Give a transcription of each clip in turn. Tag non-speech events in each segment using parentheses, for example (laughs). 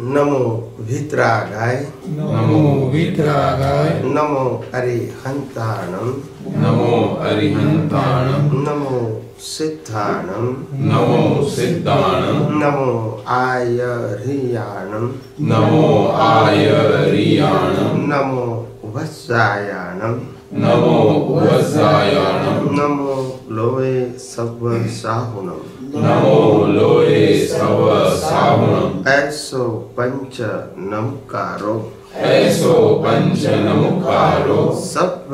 नमो भित्रागाय। नमो वितरागाय नमो अरिहंताणम नमो अरिहंताणं नमो सिद्धाणम। नमो सिद्धाणं नमो आयर्याणम। नमो आयरियाणं नमो वत्सायाणम नमो वज्रायाणं नमो लोए सव साहुणम नमो लोये सव साहुणं ऐसो पंच नमकारो। ऐसो पंच नमुकारो। सब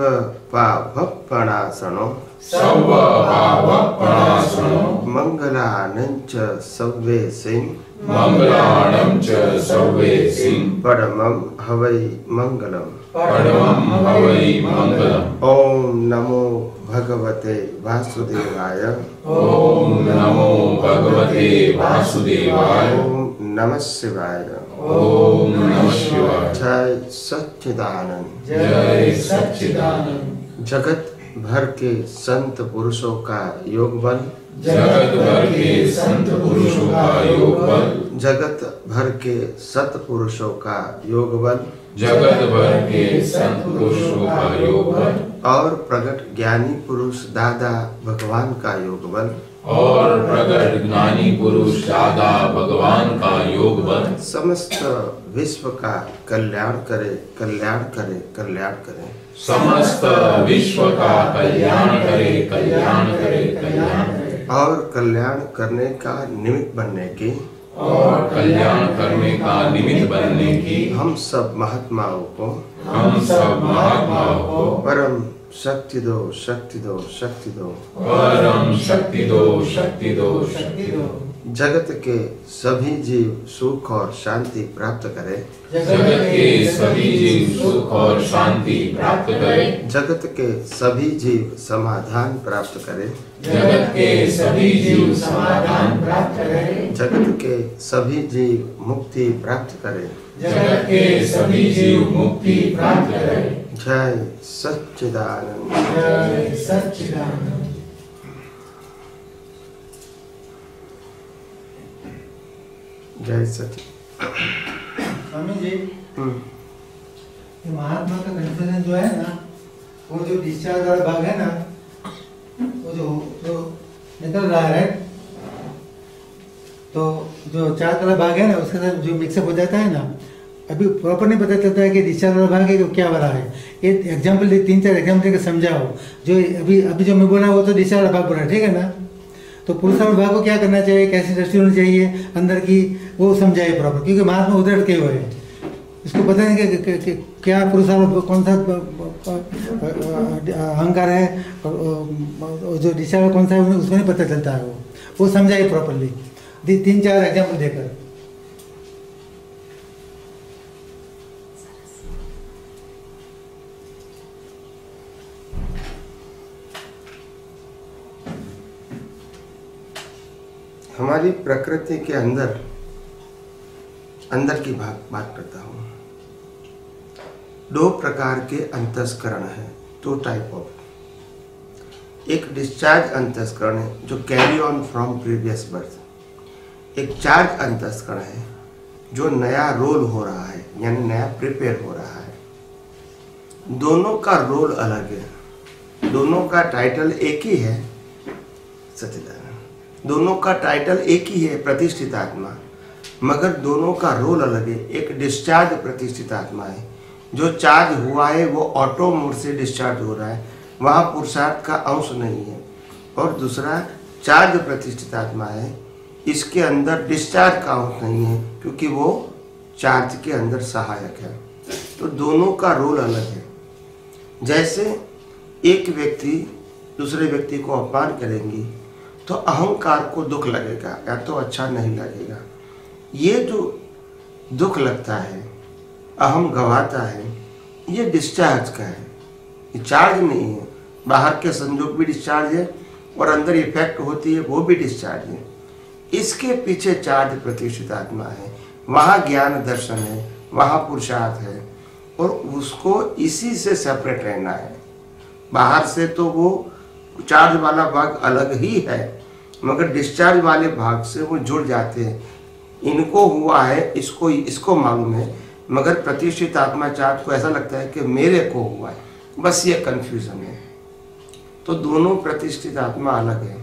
पापणासनो सव पावपणासनो मंगलानंच सव्वे सिंह मङ्गलाणं च सर्वे सिंह परमं हवै मंगलम परमं हवै मङ्गलम्। ओम नमो भगवते वासुदेवाय। ॐ नमो भगवते वासुदेवाय। ओम नमः शिवाय। ॐ नमः शिवाय। जय सच्चिदानंद। जय सच्चिदानंद। जगत भर के संत पुरुषों का योग बल। जगत भर के संत पुरुषों का योग बल। जगत भर के सत पुरुषों का योग बल। जगत भर के संत पुरुषों का योग बल और प्रगट ज्ञानी पुरुष दादा भगवान का योग बल और प्रगट ज्ञानी पुरुष दादा भगवान का योग बल समस्त विश्व का कल्याण करे कल्याण करे कल्याण करे। समस्त विश्व का कल्याण करे कल्याण करे कल्याण करे। और कल्याण करने का निमित्त बनने की और कल्याण करने का निमित्त बनने की हम सब महात्माओं को हम सब महात्माओं को परम शक्ति दो शक्ति दो शक्ति दो। परम शक्ति दो शक्ति दो शक्ति दो। जगत के सभी जीव सुख और शांति प्राप्त करें। जगत के सभी जीव सुख और शांति प्राप्त करें। जगत के सभी जीव समाधान प्राप्त करें। जगत के सभी जीव समाधान प्राप्त करें। जगत के सभी जीव मुक्ति प्राप्त करें। जगत के सभी जीव मुक्ति प्राप्त करें। जय सच्चिदानंद। जय सच्चिदानंद। जय सच्चिद स्वामी जी हम्म, ये महात्मा का कन्फ्यूज़न जो है ना वो जो डिस्चार्ज वाला भाग है ना वो जो जो निकल रहा है तो जो चार वाला भाग है ना, उसके साथ जो मिक्सअप हो जाता है ना, अभी प्रॉपर नहीं पता चलता है कि डिस्चार्ज वाला भाग है कि क्या वाला है। ये एग्ज़ाम्पल तीन चार एग्ज़ाम्पल देकर समझाओ। जो अभी अभी जो मैं बोला वो तो डिस्चार्ज वाला भाग बोला, ठीक है ना? तो पुरुष पुरुषार्थ भाग को क्या करना चाहिए? कैसी दृष्टि होनी चाहिए? अंदर की वो समझाइए प्रॉपर क्योंकि महात्मा उधर अटके हुए हैं। इसको नहीं कि, कि, कि क्या पुरुषार्थ कौन सा अहंकार है और, जो दिशा कौन सा है उसको नहीं पता चलता है वो। वो समझाइए प्रॉपरली तीन चार एग्ज़ाम्पल देकर। हमारी प्रकृति के अंदर अंदर की भाग बात करता हूँ। दो प्रकार के अंतस्करण है टू टाइप ऑफ़ एक डिस्चार्ज अंतस्करण है, जो carry on from previous birth एक चार्ज अंतस्करण है, जो नया रोल हो रहा है, यानी नया प्रिपेयर हो रहा है। दोनों का रोल अलग है। दोनों का टाइटल एक ही है सत्यनारायण दोनों का टाइटल एक ही है, प्रतिष्ठित आत्मा। मगर दोनों का रोल अलग है एक डिस्चार्ज प्रतिष्ठित आत्मा है। जो चार्ज हुआ है, वो ऑटो मोड से डिस्चार्ज हो रहा है। वहाँ पुरुषार्थ का अंश नहीं है। और दूसरा चार्ज प्रतिष्ठित आत्मा है। इसके अंदर डिस्चार्ज का अंश नहीं है, क्योंकि वो चार्ज के अंदर सहायक है। तो दोनों का रोल अलग है जैसे एक व्यक्ति दूसरे व्यक्ति को अपमान करेंगी तो अहंकार को दुख लगेगा या तो अच्छा नहीं लगेगा। ये जो दुख लगता है, अहम गवाता है, ये डिस्चार्ज का है। ये चार्ज नहीं है। बाहर के संजोग भी डिस्चार्ज है और अंदर इफ़ेक्ट होती है, वो भी डिस्चार्ज है। इसके पीछे चार्ज प्रतिष्ठित आत्मा है। वहाँ ज्ञान दर्शन है, वहाँ पुरुषार्थ है और उसको इसी से सेपरेट रहना है। बाहर से तो वो चार्ज वाला भाग अलग ही है, मगर डिस्चार्ज वाले भाग से वो जुड़ जाते हैं। इनको हुआ है, इसको इसको मालूम है, मगर प्रतिष्ठित आत्मा चार्ट को ऐसा लगता है कि मेरे को हुआ है। बस ये कंफ्यूजन है। तो दोनों प्रतिष्ठित आत्मा अलग है।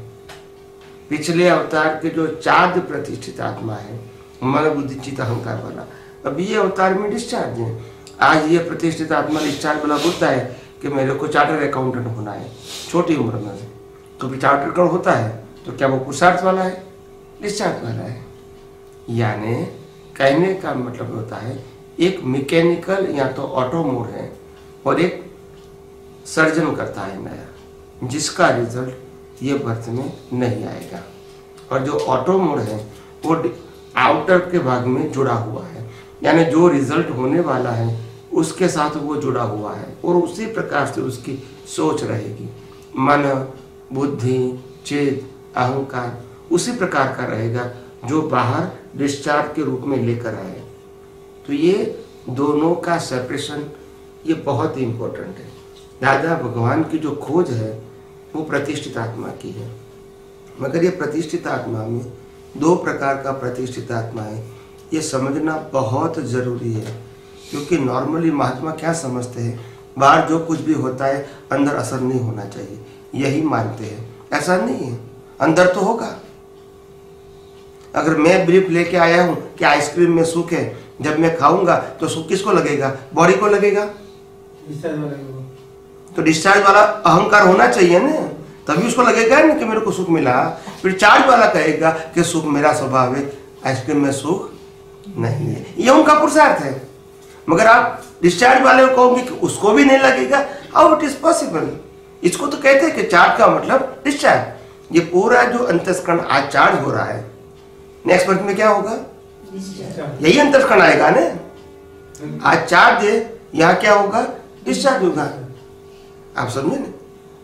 पिछले अवतार के जो चार्ज प्रतिष्ठित आत्मा है मन बुद्धि चित अहंकार वाला, अब ये अवतार में डिस्चार्ज है। आज ये प्रतिष्ठित आत्मा डिस्चार्ज वाला बोलता है कि मेरे को चार्टर अकाउंटेंट होना है। छोटी उम्र में। तो भी चार्टर अकाउंट होता है तो क्या वो पुरुषार्थ वाला है? डिस्चार्ज वाला है। यानी कहने का मतलब होता है, एक मैकेनिकल या तो ऑटो मोड है और एक सर्जन करता है नया, जिसका रिज़ल्ट ये बर्थ में नहीं आएगा। और जो ऑटो मोड है, वो आउटर के भाग में जुड़ा हुआ है। यानी जो रिज़ल्ट होने वाला है, उसके साथ वो जुड़ा हुआ है और उसी प्रकार से उसकी सोच रहेगी। मन, बुद्धि, चेत, अहंकार, उसी प्रकार का रहेगा जो बाहर डिस्चार्ज के रूप में लेकर आए तो ये दोनों का सेपरेशन ये बहुत ही इम्पोर्टेंट है। दादा भगवान की जो खोज है, वो प्रतिष्ठित आत्मा की है। मगर ये प्रतिष्ठित आत्मा में दो प्रकार का प्रतिष्ठित आत्मा है। ये समझना बहुत ज़रूरी है, क्योंकि नॉर्मली महात्मा क्या समझते हैं? बाहर जो कुछ भी होता है, अंदर असर नहीं होना चाहिए। यही मानते हैं। ऐसा नहीं है। अंदर तो होगा। अगर मैं ब्रीफ लेके आया हूँ कि आइसक्रीम में सुख है जब मैं खाऊँगा तो सुख किसको लगेगा? बॉडी को लगेगा। तो डिस्चार्ज वाला अहंकार होना चाहिए ना। तभी उसको लगेगा ना कि मेरे को सुख मिला। फिर चार्ज वाला कहेगा कि सुख मेरा स्वभाव है आइसक्रीम में सुख नहीं है। ये उनका पुरुषार्थ है। मगर आप डिस्चार्ज वाले को कहोगे कि उसको भी नहीं लगेगा। हाउ इट इज़ पॉसिबल इसको तो कहते हैं कि चार्ज का मतलब डिस्चार्ज ये पूरा जो अंतस्करण आज चार्ज हो रहा है नेक्स्ट मंथ में क्या होगा? यही अंतस्करण आएगा ना? आज चार्ज है यहाँ क्या होगा? डिस्चार्ज होगा। आप समझे ना?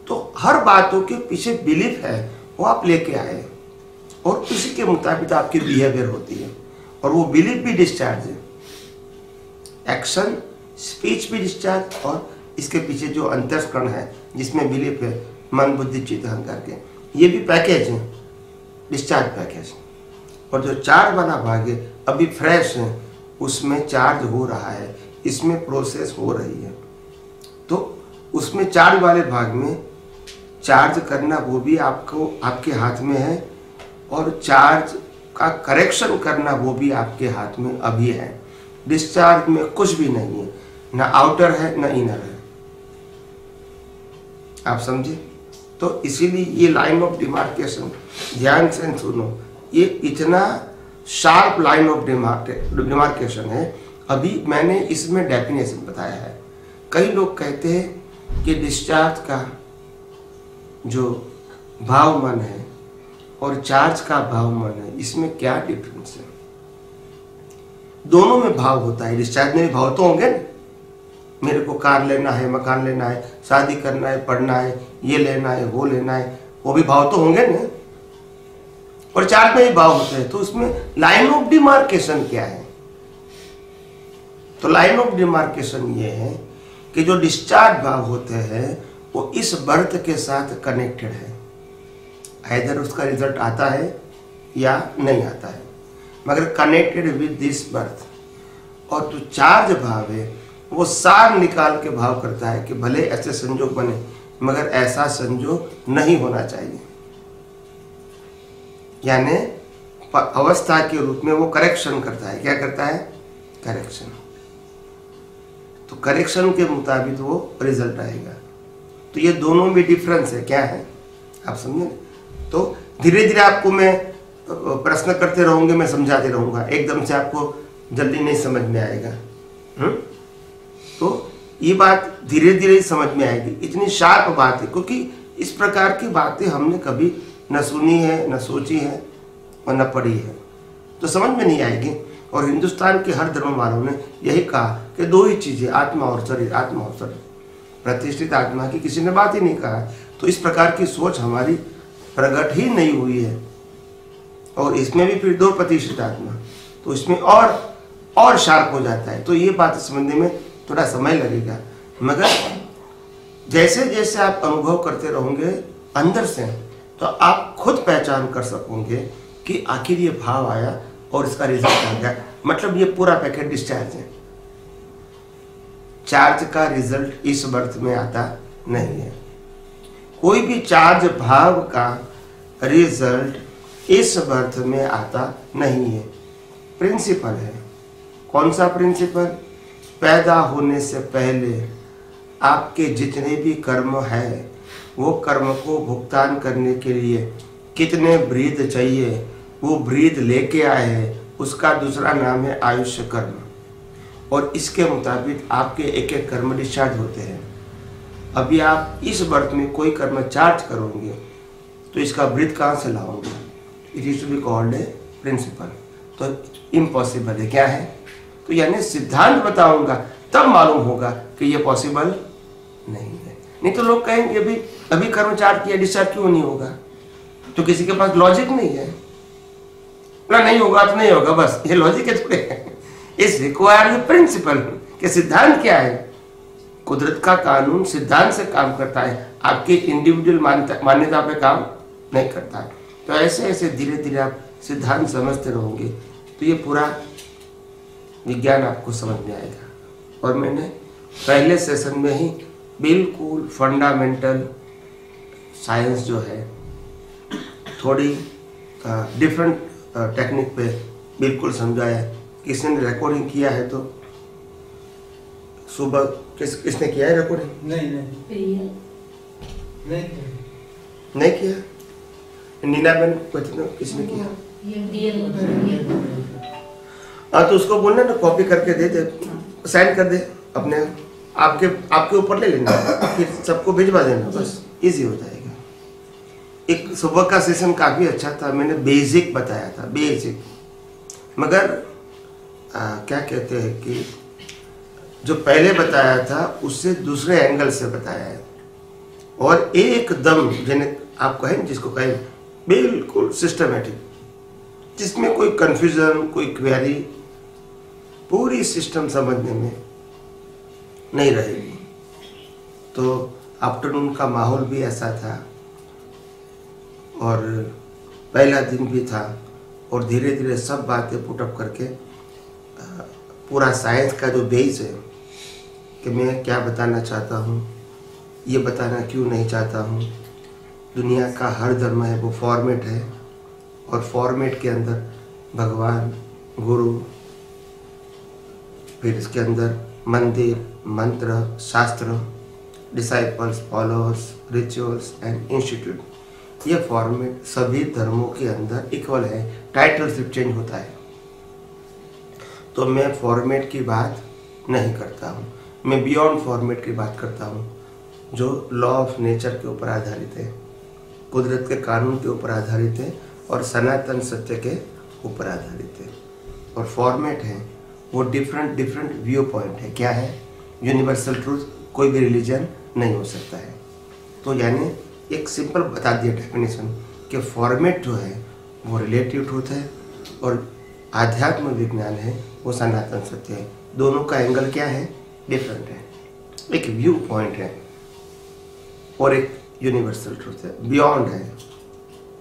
तो हर बातों के पीछे बिलीफ है वो आप लेके आए और उसी के मुताबिक आपकी बिहेवियर होती है। और वो बिलीफ भी डिस्चार्ज है। एक्शन स्पीच भी डिस्चार्ज और इसके पीछे जो अंतस्करण है जिसमें बिलीफ है मन बुद्धि चित्त अहंकार के ये भी पैकेज है। डिस्चार्ज पैकेज और जो चार्ज वाला भाग है अभी फ्रेश है, उसमें चार्ज हो रहा है, इसमें प्रोसेस हो रही है। तो उसमें चार्ज वाले भाग में चार्ज करना वो भी आपको, आपके हाथ में है और चार्ज का करेक्शन करना वो भी आपके हाथ में अभी है। डिस्चार्ज में कुछ भी नहीं है, ना आउटर है, ना इनर है। आप समझे? तो इसीलिए ये लाइन ऑफ़ डिमार्केशन ध्यान से सुनो। ये इतना शार्प लाइन ऑफ़ डिमार्केशन है अभी मैंने इसमें डेफिनेशन बताया है। कई लोग कहते हैं कि डिस्चार्ज का जो भाव मन है और चार्ज का भाव मन है, इसमें क्या डिफरेंस है? दोनों में भाव होता है। डिस्चार्ज में भाव तो होंगे ना। मेरे को कार लेना है, मकान लेना है, शादी करना है, पढ़ना है, ये लेना है, वो लेना है, वो भी भाव तो होंगे ना। और चार्ज में भी भाव होते हैं। तो उसमें लाइन ऑफ़ डिमार्केशन क्या है? तो लाइन ऑफ़ डिमार्केशन ये है कि जो डिस्चार्ज भाव होते हैं, वो इस बर्थ के साथ कनेक्टेड है। इधर उसका रिज़ल्ट आता है या नहीं आता है। मगर कनेक्टेड विद दिस बर्थ और जो चार्ज भाव है, वो सार निकाल के भाव करता है कि भले ऐसे संजोग बने, मगर ऐसा संजोग नहीं होना चाहिए। यानी अवस्था के रूप में वो करेक्शन करता है। क्या करता है? करेक्शन तो करेक्शन के मुताबिक वो रिज़ल्ट आएगा। तो ये दोनों में डिफरेंस है। क्या है? आप समझे? तो धीरे धीरे आपको मैं प्रश्न करते रहूँगे, मैं समझाते रहूँगा। एकदम से आपको जल्दी नहीं समझ में आएगा। हुँ? हम्म? तो ये बात धीरे धीरे समझ में आएगी। इतनी शार्प बात है, क्योंकि इस प्रकार की बातें हमने कभी न सुनी है, न सोची है और न पढ़ी है। तो समझ में नहीं आएगी। और हिंदुस्तान के हर धर्म वालों ने यही कहा कि दो ही चीज़ें, आत्मा और शरीर, आत्मा और शरीर। प्रतिष्ठित आत्मा की किसी ने बात ही नहीं कहा। तो इस प्रकार की सोच हमारी प्रकट ही नहीं हुई है। और इसमें भी फिर दो प्रतिष्ठित आत्मा। तो इसमें और और शार्प हो जाता है। तो ये बात समझने में थोड़ा समय लगेगा। मगर जैसे जैसे आप अनुभव करते रहोगे, अंदर से तो आप खुद पहचान कर सकोगे कि आखिर ये भाव आया और इसका रिज़ल्ट आ गया। मतलब ये पूरा पैकेट डिस्चार्ज है। चार्ज का रिज़ल्ट इस बर्थ में आता नहीं है। कोई भी चार्ज भाव का रिज़ल्ट इस बर्थ में आता नहीं है। प्रिंसिपल है। कौन सा प्रिंसिपल पैदा होने से पहले आपके जितने भी कर्म है वो कर्म को भुगतान करने के लिए कितने ब्रीद चाहिए, वो ब्रीद लेके आए हैं, उसका दूसरा नाम है आयुष्य कर्म। और इसके मुताबिक आपके एक एक कर्म डिस्चार्ज होते हैं। अभी आप इस वर्ष में कोई कर्म चार्ज करोगे तो इसका ब्रीद कहाँ से लाओगे? It is be called a principle तो इम्पॉसिबल है, क्या है? तो यानी सिद्धांत बताऊँगा, तब मालूम होगा कि ये पॉसिबल नहीं है। नहीं तो लोग कहेंगे, अभी अभी कर्म चार्ज किया डिस्चार्ज क्यों नहीं होगा? तो किसी के पास लॉजिक नहीं है। बोला, नहीं होगा तो नहीं होगा, बस, ये लॉजिक है थोड़े इस रिक्वायर प्रिंसिपल के सिद्धांत क्या है? कुदरत का कानून सिद्धांत से काम करता है। आपकी इंडिविजुअल मान्यता पे काम नहीं करता है। तो ऐसे ऐसे धीरे धीरे आप सिद्धांत समझते रहोगे तो ये पूरा विज्ञान आपको समझ में आएगा। और मैंने पहले सेशन में ही बिल्कुल फंडामेंटल साइंस जो है थोड़ी डिफरेंट टेक्निक पे बिल्कुल समझाया। किसी ने रिकॉर्डिंग किया है तो? सुबह किस किसने किया है रिकॉर्डिंग नहीं नहीं। नहीं नहीं किया? नीना बहन बच्चों किसने किया? हाँ तो उसको बोलना ना कॉपी करके दे दे साइन कर दे अपने आपके आपके ऊपर ले लेना। फिर सबको भिजवा देना बस। इजी हो जाएगा। एक सुबह का सेशन काफ़ी अच्छा था मैंने बेसिक बताया था बेसिक मगर आ, क्या कहते हैं कि जो पहले बताया था उससे दूसरे एंगल से बताया है। और एकदम जिन्हें आप कहें जिसको कहें बिल्कुल सिस्टमेटिक जिसमें कोई कंफ्यूजन कोई क्वेरी पूरी सिस्टम समझने में नहीं रहेगी। तो आफ्टरनून का माहौल भी ऐसा था। और पहला दिन भी था और धीरे धीरे सब बातें पुटअप करके पूरा साइंस का जो बेस है कि मैं क्या बताना चाहता हूँ, ये बताना क्यों नहीं चाहता हूँ, दुनिया का हर धर्म है, वो फॉर्मेट है और फॉर्मेट के अंदर भगवान, गुरु, फिर इसके अंदर मंदिर, मंत्र, शास्त्र disciples followers rituals and institute ये फॉर्मेट सभी धर्मों के अंदर इक्वल है। टाइटल सिर्फ़ चेंज होता है। तो मैं फॉर्मेट की बात नहीं करता हूँ। मैं बियॉन्ड फॉर्मेट की बात करता हूँ, जो लॉ ऑफ़ नेचर के ऊपर आधारित है, कुदरत के कानून के ऊपर आधारित है, और सनातन सत्य के ऊपर आधारित है। और फॉर्मेट है, वो डिफरेंट डिफरेंट व्यू पॉइंट है। क्या है? यूनिवर्सल ट्रूथ कोई भी रिलीजन नहीं हो सकता है। तो यानी एक सिंपल बता दिया डेफिनेशन कि फॉर्मेट जो है, वो रिलेटिव ट्रूथ है और आध्यात्म विज्ञान है, वो सनातन सत्य है। दोनों का एंगल क्या है? डिफरेंट है। एक व्यू पॉइंट है और एक यूनिवर्सल ट्रूथ है। बियॉन्ड है।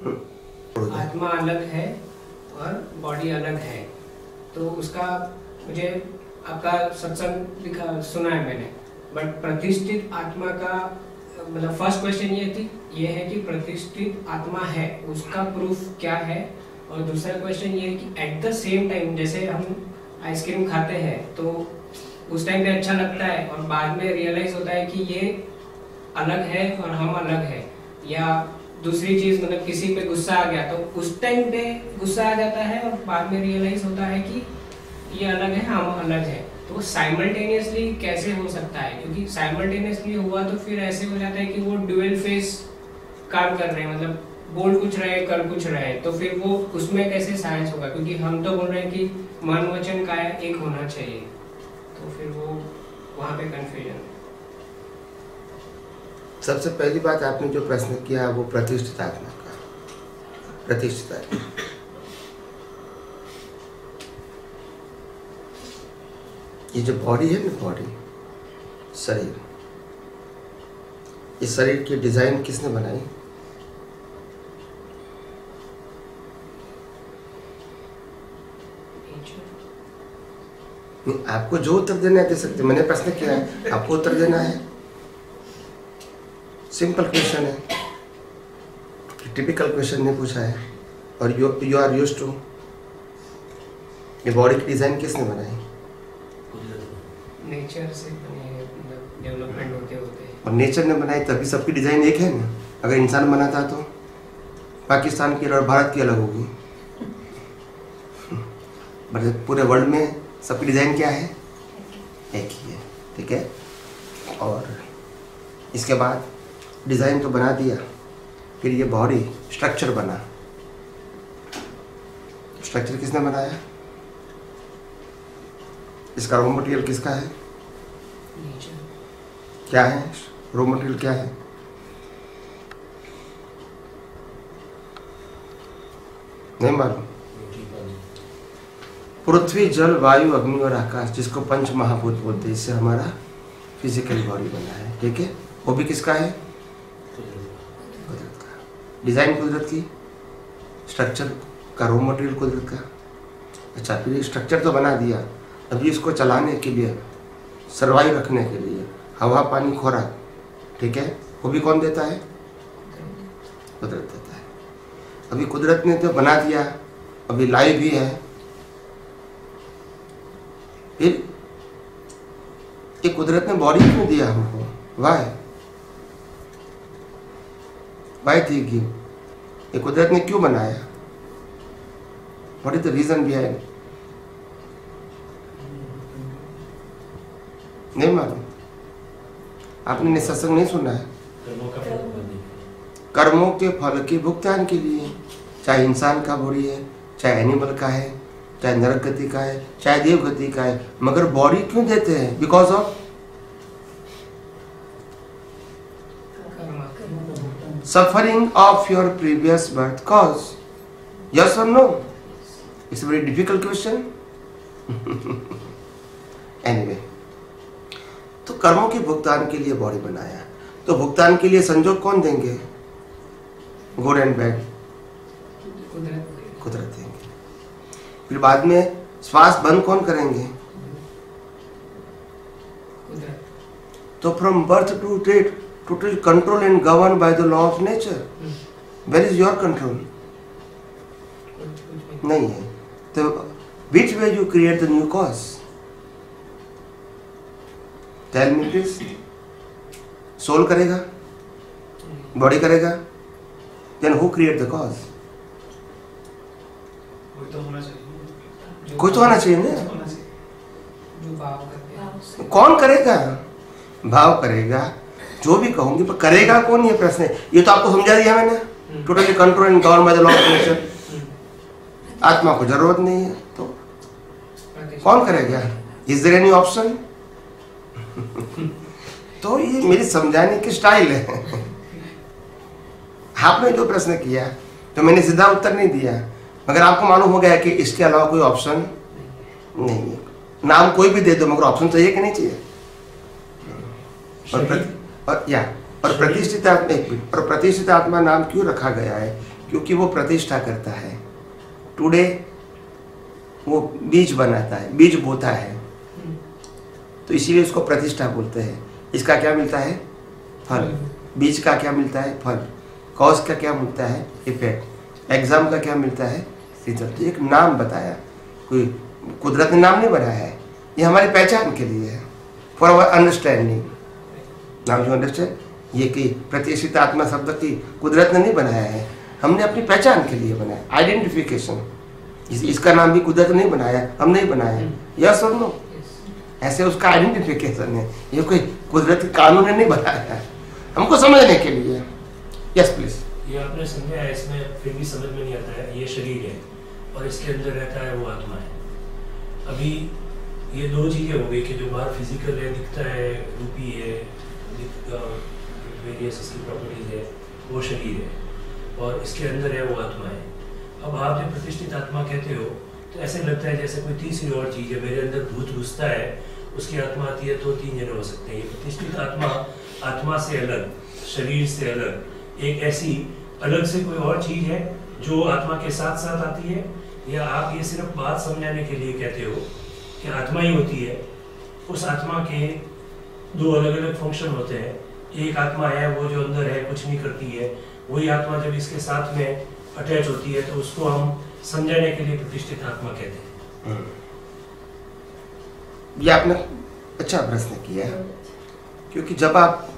हम्म। आत्मा अलग है और बॉडी अलग है। तो उसका मुझे आपका सत्संग लिखा, सुना है मैंने। बट प्रतिष्ठित आत्मा का मतलब फ़र्स्ट क्वेश्चन ये थी, ये है कि प्रतिष्ठित आत्मा है, उसका प्रूफ क्या है? और दूसरा क्वेश्चन ये है कि एट द सेम टाइम जैसे हम आइसक्रीम खाते हैं तो उस टाइम पे अच्छा लगता है और बाद में रियलाइज़ होता है कि ये अलग है और हम अलग है। या दूसरी चीज़ मतलब किसी पे गुस्सा आ गया तो उस टाइम पे गुस्सा आ जाता है और बाद में रियलाइज़ होता है कि ये अलग है, हम अलग है। तो साइमल्टेनियसली कैसे हो सकता है? क्योंकि साइमल्टेनियसली हुआ तो फिर ऐसे हो जाता है कि वो ड्यूअल फेस काम कर रहे हैं। मतलब बोल कुछ रहे कर कुछ रहे तो फिर वो उसमें कैसे साइंस होगा? क्योंकि हम तो बोल रहे हैं कि मन वचन का एक होना चाहिए। तो फिर वो वहाँ पे कंफ्यूजन सबसे पहली बात आपने जो प्रश्न किया, वो प्रतिष्ठित आत्मा का, प्रतिष्ठित ये जो बॉडी है ना बॉडी शरीर इस शरीर की डिज़ाइन किसने बनाई? नहीं, आपको जो उत्तर देना है दे सकते मैंने प्रश्न किया है आपको उत्तर देना है। सिंपल क्वेश्चन है। टिपिकल क्वेश्चन ने पूछा है। और you you are use to ये बॉडी की डिज़ाइन किसने बनाई? होते और नेचर ने बनाई तभी सबकी डिज़ाइन एक है ना? अगर इंसान बनाता तो? पाकिस्तान की और भारत की अलग होगी। पूरे वर्ल्ड में सबकी डिज़ाइन क्या है? एक ही है, ठीक है? और इसके बाद डिज़ाइन तो बना दिया, फिर ये बॉडी स्ट्रक्चर बना। स्ट्रक्चर किसने बनाया? इसका रॉ मटेरियल किसका है? क्या है? रॉ मटेरियल क्या है? नहीं मालूम। पृथ्वी, जल, वायु, अग्नि और आकाश, जिसको पंच महाभूत बोलते हैं, इससे हमारा फ़िज़िकल बॉडी बना है। ठीक है? वो भी किसका है? कुदरत का। डिज़ाइन कुदरत की? स्ट्रक्चर का रॉ मटेरियल कुदरत का। अच्छा फिर स्ट्रक्चर तो बना दिया। अभी इसको चलाने के लिए सरवाइव रखने के लिए। हवा, पानी, खोराक, ठीक है? वो भी कौन देता है? कुदरत देता है। अभी कुदरत ने तो बना दिया, अभी लाइव भी है। फिर ये कुदरत ने बॉडी क्यों दिया हमको? वाई वाई थी ये। कुदरत ने क्यों बनाया? What is the reason behind नहीं मालूम। आपने ने सत्संग नहीं सुना है? कर्मों के फल के भुगतान के लिए चाहे इंसान का बॉडी है चाहे एनिमल का है चाहे नरक गति का है चाहे देव गति का है मगर बॉडी क्यों देते हैं? Because of suffering of your previous birth cause yes और no it's very difficult question anyway तो कर्मों के भुगतान के लिए बॉडी बनाया तो भुगतान के लिए संजोग कौन देंगे? Good and bad. कुदरत देंगे। फिर बाद में श्वास बंद कौन करेंगे? तो from birth to date total control and govern by the law of nature where is your control नहीं है। तो which way you create the new cause tell me please soul करेगा? बॉडी करेगा? Then who create the cause कोई तो होना चाहिए। कोई तो होना चाहिए ना। हैं। कौन करेगा? भाव करेगा। जो भी कहूँगी पर करेगा कौन ये प्रश्न? है ये तो आपको समझा दिया मैंने। Totally control and govern by the law of nature आत्मा को ज़रूरत नहीं है तो कौन करेगा? इज़ देर एनी ऑप्शन (laughs) तो ये मेरी समझाने की स्टाइल है। (laughs) आपने जो प्रश्न किया तो मैंने सीधा उत्तर नहीं दिया। मगर आपको मालूम हो गया कि इसके अलावा कोई ऑप्शन नहीं है। नाम कोई भी दे दो मगर ऑप्शन चाहिए कि नहीं चाहिए? और प्रति, और या और प्रतिष्ठित आत्मा एक और प्रतिष्ठित आत्मा नाम क्यों रखा गया है? क्योंकि वो प्रतिष्ठा करता है। टुडे वो बीज बनाता है बीज बोता है। तो इसीलिए उसको प्रतिष्ठा बोलते हैं। इसका क्या मिलता है? फल। बीज का क्या मिलता है? फल। कॉज का क्या मिलता है? इफ़ेक्ट। एग्ज़ाम का क्या मिलता है? रिज़ल्ट। एक नाम बताया। कोई कुदरत ने नाम नहीं बनाया है। ये हमारी पहचान के लिए है। फॉर अवर अंडरस्टैंडिंग नाम यू अंडरस्टैंड ये कि प्रतिष्ठित आत्मा शब्द की कुदरत ने नहीं बनाया है। हमने अपनी पहचान के लिए बनाया। आइडेंटिफिकेशन इस, इसका नाम भी कुदरत ने नहीं बनाया। हम नहीं बनाया यस और नो ऐसे उसका आइडेंटिफिकेशन है ये कोई कुदरती कानून ने नहीं बनाया है। हमको समझने के लिए। यस प्लीज़ ये आपने समझा है, इसमें फिर भी समझ में नहीं आता है। ये शरीर है और इसके अंदर रहता है वो आत्मा है। अभी ये दो चीज़ें हो गई कि जो बाहर फ़िज़िकल है, दिखता है, रूपी है वेरियस इसकी प्रॉपर्टीज़ है, वो शरीर है और इसके अंदर है वो आत्मा है। अब आप जब प्रतिष्ठित आत्मा कहते हो तो ऐसे लगता है जैसे कोई तीसरी और चीज़ है, मेरे अंदर भूत घुसता है, उसकी आत्मा आती है तो तीन जने हो सकते हैं। ये प्रतिष्ठित आत्मा आत्मा से अलग, शरीर से अलग, एक ऐसी अलग से कोई और चीज़ है जो आत्मा के साथ साथ आती है? या आप ये सिर्फ़ बात समझाने के लिए कहते हो कि आत्मा ही होती है? उस आत्मा के दो अलग अलग फ़ंक्शन होते हैं। एक आत्मा है, वो जो अंदर है, कुछ नहीं करती है। वही आत्मा जब इसके साथ में अटैच होती है तो उसको हम समझाने के लिए प्रतिष्ठित आत्मा कहते हैं। ये आपने अच्छा प्रश्न किया क्योंकि जब आप,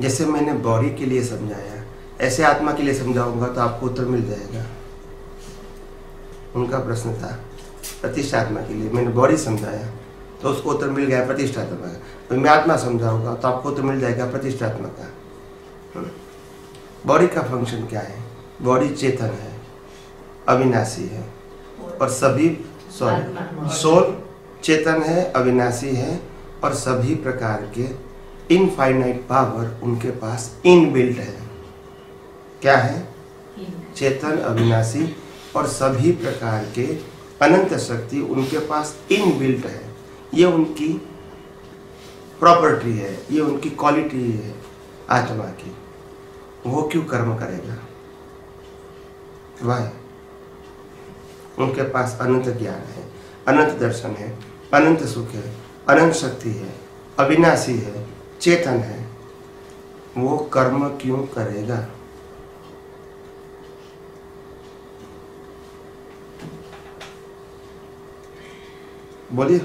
जैसे मैंने बॉडी के लिए समझाया, ऐसे आत्मा के लिए समझाऊँगा तो आपको उत्तर मिल जाएगा। उनका प्रश्न था, प्रतिष्ठा आत्मा के लिए। मैंने बॉडी समझाया तो उसको उत्तर मिल गया प्रतिष्ठा आत्मा का। तो मैं आत्मा समझाऊँगा तो आपको उत्तर मिल जाएगा प्रतिष्ठात्मा का। हम्म। बॉडी का फ़ंक्शन क्या है? बॉडी चेतन है। अविनाशी है। और सभी सॉरी सोल चेतन है अविनाशी है और सभी प्रकार के इनफाइनाइट पावर उनके पास इनबिल्ट है। क्या है? चेतन अविनाशी और सभी प्रकार के अनंत शक्ति उनके पास इनबिल्ट है। ये उनकी प्रॉपर्टी है ये उनकी क्वालिटी है आत्मा की। वो क्यों कर्म करेगा? वाह उनके पास अनंत ज्ञान है अनंत दर्शन है अनंत सुख है अनंत शक्ति है अविनाशी है चेतन है। वो कर्म क्यों करेगा? बोलिए।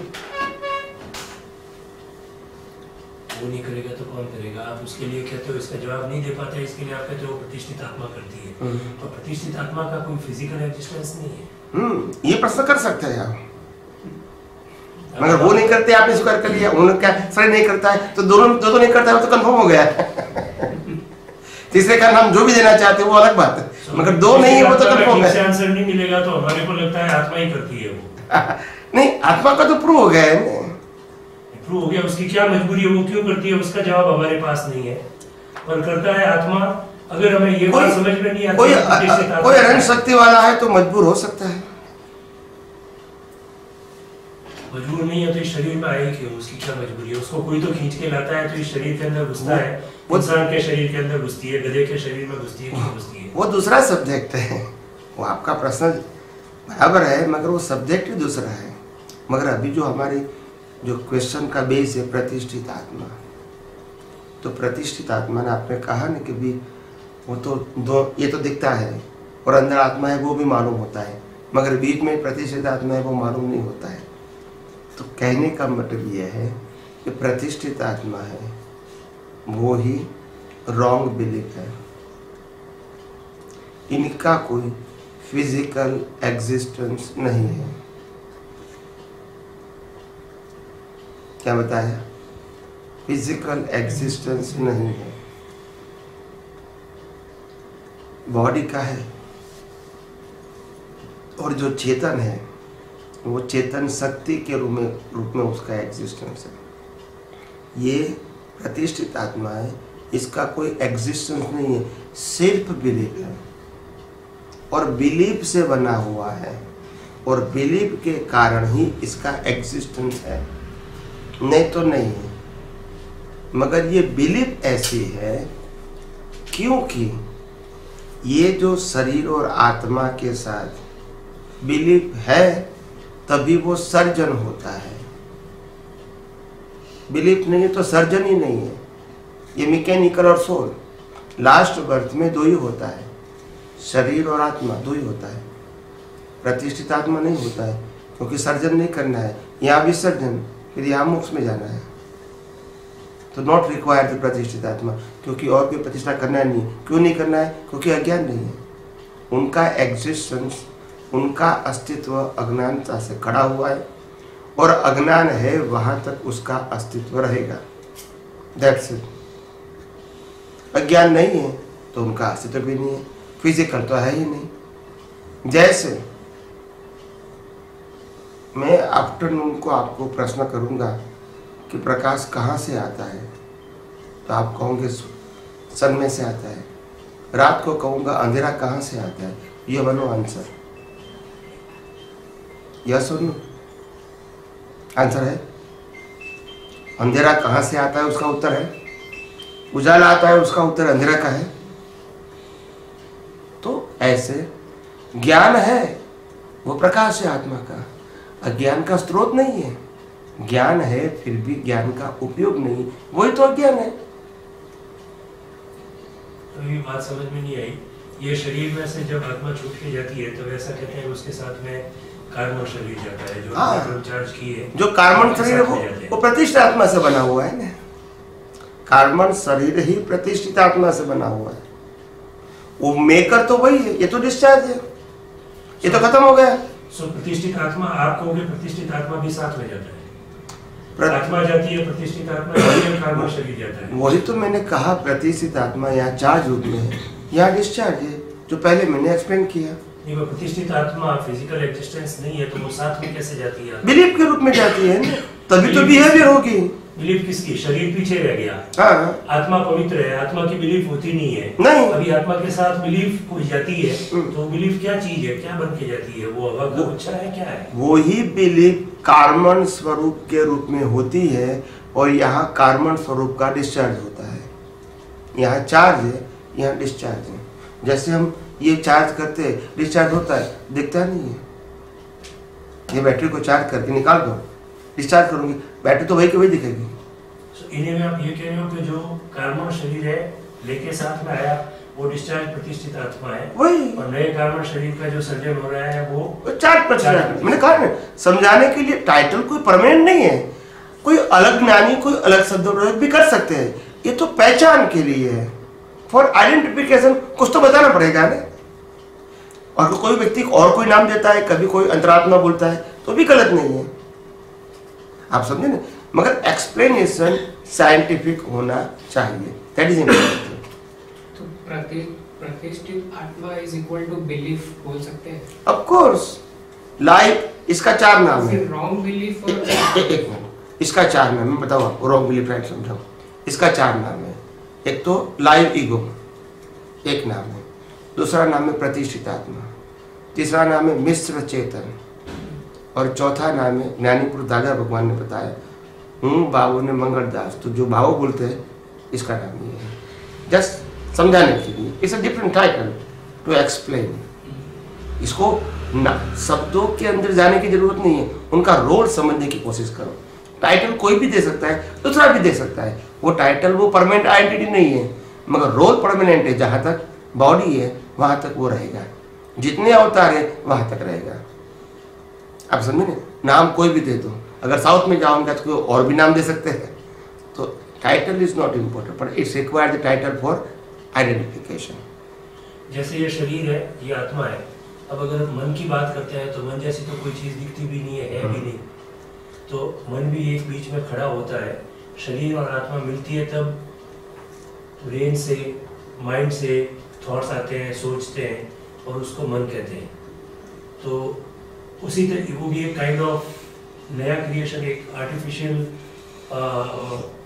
वो नहीं करेगा तो कौन करेगा? आप उसके लिए कहते हो इसका जवाब नहीं दे पाते इसके लिए आप कहते हो प्रतिष्ठित आत्मा करती है। हम्म। और प्रतिष्ठित आत्मा का कोई फ़िज़िकल एग्जिस्टेंस नहीं है। हम्म ये प्रश्न कर सकते हैं आप। मगर वो नहीं करते आपने स्वीकार कर लिया उन्होंने क्या सर नहीं करता है। तो दोनों दो तो नहीं करता है तो कंफर्म हो गया। (laughs) तीसरे का नाम जो भी देना चाहते हैं वो अलग बात है। मगर दो नहीं है वो तो कंफर्म है। आंसर नहीं मिलेगा तो हमारे को लगता है आत्मा ही करती है वो। (laughs) नहीं आत्मा का तो प्रूव हो गया है। प्रूव हो गया उसकी क्या मजबूरी है वो क्यों करती है उसका जवाब हमारे पास नहीं है। और करता है आत्मा अगर हमें ये बात समझ में नहीं आती कोई कोई अनंत शक्ति वाला है तो मजबूर हो सकता है। मजबूर नहीं है तो इस शरीर में आए क्यों? उसकी क्या मजबूरी है? उसको कोई तो खींच के लाता है तो इस शरीर के अंदर घुसता है। वो- इंसान के शरीर के अंदर घुसती है गधे के शरीर में घुसती है क्यों घुसती है? वो दूसरा सब्जेक्ट है। वो आपका प्रश्न बराबर है मगर वो सब्जेक्ट ही दूसरा है। मगर अभी जो हमारी जो क्वेश्चन का बेस है प्रतिष्ठित आत्मा। तो प्रतिष्ठित आत्मा ने आपने कहा ना कि भी वो तो दो ये तो दिखता है। और अंदर आत्मा है वो भी मालूम होता है। मगर बीच में प्रतिष्ठित आत्मा है वो मालूम नहीं होता है। तो कहने का मतलब यह है कि प्रतिष्ठित आत्मा है, वो ही रॉन्ग बिलीफ है। इनका कोई फ़िज़िकल एग्जिस्टेंस नहीं है। क्या बताया? फ़िज़िकल एग्जिस्टेंस नहीं है। बॉडी का है और जो चेतन है वो चेतन शक्ति के रूप में रूप में उसका एग्जिस्टेंस है ये प्रतिष्ठित आत्मा है, इसका कोई एग्जिस्टेंस नहीं है, सिर्फ़ बिलीफ है। और बिलीफ से बना हुआ है, और बिलीफ के कारण ही इसका एग्जिस्टेंस है। नहीं तो नहीं है। मगर ये बिलीफ ऐसी है, क्योंकि ये जो शरीर और आत्मा के साथ बिलीफ है तभी वो सर्जन होता है। बिलीफ नहीं है तो सर्जन ही नहीं है। ये मैकेनिकल और सोल लास्ट बर्थ में दो ही होता है। शरीर और आत्मा दो ही होता है। प्रतिष्ठित आत्मा नहीं होता है, क्योंकि सर्जन नहीं करना है। यहाँ भी सर्जन, फिर यहाँ मोक्ष में जाना है। तो नॉट रिक्वायर्ड द प्रतिष्ठित आत्मा, क्योंकि और कोई प्रतिष्ठा करना नहीं। क्यों नहीं करना है? क्योंकि अज्ञान नहीं है। उनका एग्जिस्टेंस उनका अस्तित्व अज्ञानता से खड़ा हुआ है और अज्ञान है, वहाँ तक उसका अस्तित्व रहेगा। दैट्स इट अज्ञान नहीं है तो उनका अस्तित्व भी नहीं है। फ़िज़िकल तो है ही नहीं। जैसे मैं आफ्टरनून को आपको प्रश्न करूँगा कि प्रकाश कहाँ से आता है तो आप कहोगे सन में से आता है। रात को कहूँगा, अंधेरा कहाँ से आता है? ये बनो आंसर यह सुन। आंसर है, अंधेरा कहाँ से आता है उसका उत्तर है। उजाला आता है उसका उत्तर अंधेरा का है। तो ऐसे ज्ञान है, वो प्रकाश है आत्मा का। अज्ञान का स्रोत नहीं है। ज्ञान है, फिर भी ज्ञान का उपयोग नहीं। वही तो अज्ञान है। तो ये बात समझ में नहीं आई। ये शरीर में से जब आत्मा छूट के जाती है तो वैसा कहते हैं उसके साथ में कार्बन शरीर जाता है जो हाँ। चार्ज की है जो कार्बन शरीर वो वो प्रतिष्ठित आत्मा से बना हुआ है ना? कार्बन शरीर ही प्रतिष्ठित आत्मा से बना हुआ है। वो मेकर तो वही है ये तो डिस्चार्ज है। ये तो खत्म हो गया। सो प्रतिष्ठित आत्मा आप कहोगे प्रतिष्ठित आत्मा भी साथ में जाता है। आत्मा जाती है प्रतिष्ठित आत्मा कार्बन शरीर जाता है। वही तो मैंने कहा प्रतिष्ठित आत्मा यहाँ चार्ज रूप में है यहाँ डिस्चार्ज है जो पहले मैंने एक्सप्लेन किया। वो प्रतिष्ठित आत्मा फ़िज़िकल एग्जिस्टेंस नहीं है तो वो साथ में कैसे जाती है? बिलीफ के रूप में जाती है तभी तो बिहेवियर होगी। बिलीफ किसकी? शरीर पीछे रह गया। हाँ। आत्मा पवित्र है आत्मा की बिलीफ होती नहीं है। नहीं। अभी आत्मा के साथ बिलीफ कोई जाती है हम्म। तो बिलीफ क्या चीज़ है? क्या बन के जाती है? वो हवा का गुच्छा है क्या है? वही बिलीफ कार्बन स्वरूप के रूप में होती है और यहाँ कार्बन स्वरूप का डिस्चार्ज होता है। यहाँ चार्ज है यहाँ डिस्चार्ज है। जैसे हम ये चार्ज करते हैं डिस्चार्ज होता है दिखता नहीं है। ये बैटरी को चार्ज करके निकाल दो डिस्चार्ज करूँगी बैटरी तो वही की वही दिखेगी। So, इन्हीं में आप ये कह रहे हो कि जो कार्बन शरीर है लेके साथ में आया वो डिस्चार्ज प्रतिष्ठित आत्मा है। वही। और नए कार्बन शरीर का जो सर्जन हो रहा है वो चार्ज पर चार्ज। मैंने कहा ना समझाने के लिए टाइटल कोई परमानेंट नहीं है। कोई अलग ज्ञानी कोई अलग शब्द भी कर सकते हैं। ये तो पहचान के लिए है। फॉर आइडेंटिफिकेशन कुछ तो बताना पड़ेगा ना। और कोई व्यक्ति और कोई नाम देता है कभी कोई अंतरात्मा बोलता है तो भी गलत नहीं है। आप समझे ना? मगर एक्सप्लेनेशन साइंटिफिक होना चाहिए। दैट इज़ इम्पोर्टेंट तो प्रति प्रतिष्ठित आत्मा इज़ इक्वल टू बिलीफ बोल सकते हैं। ऑफ़ कोर्स लाइफ इसका चार नाम है। रॉन्ग बिलीफ एक मिनट इसका चार नाम है। बताओ रॉन्ग बिलीफ राइट समझाओ इसका चार नाम है। एक तो लाइव ईगो एक नाम है। दूसरा नाम है प्रतिष्ठित आत्मा। तीसरा नाम है मिश्र चेतन। और चौथा नाम है ज्ञानीपुर दादा, भगवान ने बताया, हूँ, बाबू ने मंगलदास तो जो बाबू बोलते हैं, इसका नाम ये है। जस्ट समझाने के लिए it's a different title to explain इसको ना, शब्दों के अंदर जाने की ज़रूरत नहीं है, उनका रोल समझने की कोशिश करो। टाइटल कोई भी दे सकता है, दूसरा भी दे सकता है। वो टाइटल वो परमानेंट आइडेंटिटी नहीं है, मगर रोल परमानेंट है, जहाँ तक बॉडी है, वहाँ तक वो रहेगा। जितने अवतार है, वहाँ तक रहेगा। आप समझे नाम कोई भी दे दो। अगर साउथ में जाओगे तो और भी नाम दे सकते हैं। तो title is not important but it's required the title for identification जैसे ये शरीर है, ये आत्मा है। अब अगर मन की बात करते हैं तो मन जैसी तो कोई चीज़ दिखती भी नहीं है है भी नहीं। तो मन भी एक बीच में खड़ा होता है। शरीर और आत्मा मिलती है तब ब्रेन से माइंड से थॉट्स आते हैं, सोचते हैं। और उसको मन कहते हैं। तो उसी तरह, वो भी एक काइंड ऑफ़ नया क्रिएशन एक आर्टिफिशियल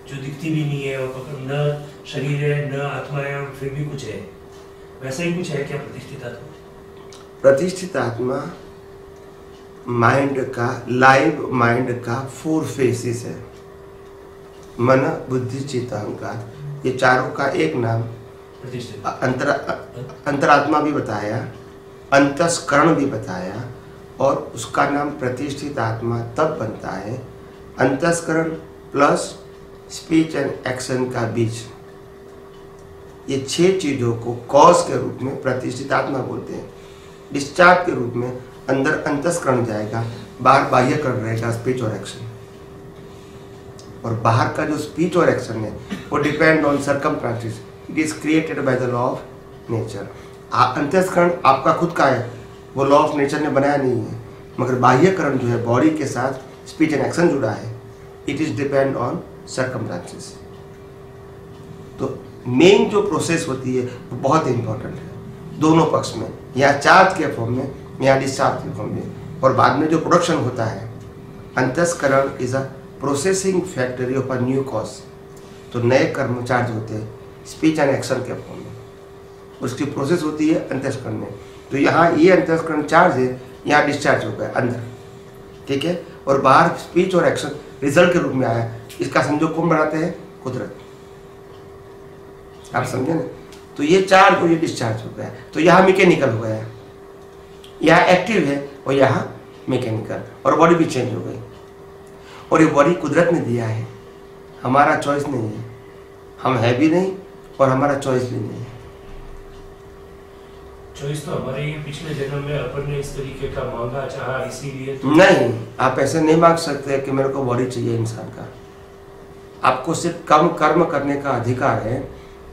जो दिखती भी नहीं है, और न शरीर है, न आत्मा है, और फिर भी कुछ है। वैसा ही कुछ है क्या प्रतिष्ठित आत्मा? प्रतिष्ठित आत्मा माइंड का लाइव माइंड का फोर फेसेस है। मन, बुद्धि, चित्त, अहंकार। ये चारों का एक नाम। अंतर अंतरात्मा भी बताया, अंतस्करण भी बताया, और उसका नाम प्रतिष्ठित आत्मा तब बनता है, अंतस्करण प्लस स्पीच एंड एक्शन का बीच। ये छह चीज़ों को कॉज के रूप में प्रतिष्ठित आत्मा बोलते हैं। डिस्चार्ज के रूप में अंदर अंतस्करण जाएगा, बाहर बाह्यकरण रहेगा स्पीच और एक्शन और बाहर का जो स्पीच और एक्शन है, वो depend on circumstances it is created by the law of nature अंतस्करण आपका खुद का है। वो लॉ ऑफ़ नेचर ने बनाया नहीं है। मगर बाह्यकरण जो है बॉडी के साथ स्पीच एंड एक्शन जुड़ा है। It is depend on circumstances तो मेन जो प्रोसेस होती है, वो बहुत इंपॉर्टेंट है। दोनों पक्ष में, या चार्ज के फॉर्म में, या डिस्चार्ज के फॉर्म में। और बाद में जो प्रोडक्शन होता है, अंतस्करण is a processing factory of a new cause तो नए कर्म चार्ज होते हैं। स्पीच एंड एक्शन के फॉर्म में। उसकी प्रोसेस होती है अंतस्करण में। तो यहाँ ये अंतस्करण चार्ज है, यहाँ डिस्चार्ज हो गया, अंदर। ठीक है? और बाहर स्पीच और एक्शन रिज़ल्ट के रूप में आया। इसका संजोग कौन बनाते हैं? कुदरत। आप समझे ना? तो ये चार्ज और ये डिस्चार्ज हो गया। तो यहाँ मैकेनिकल हो गया। यहाँ एक्टिव है और यहाँ मैकेनिकल और बॉडी भी चेंज हो गई। और ये बॉडी कुदरत ने दिया है। हमारा चॉइस नहीं है। हम है भी नहीं और हमारा चॉइस भी नहीं है। चॉइस तो हमारे पिछले जन्म में अपन ने इस तरीके का मांगा चाहा इसीलिए तो नहीं आप ऐसे नहीं मांग सकते कि मेरे को बॉडी चाहिए इंसान का। आपको सिर्फ़ कम कर्म करने का अधिकार है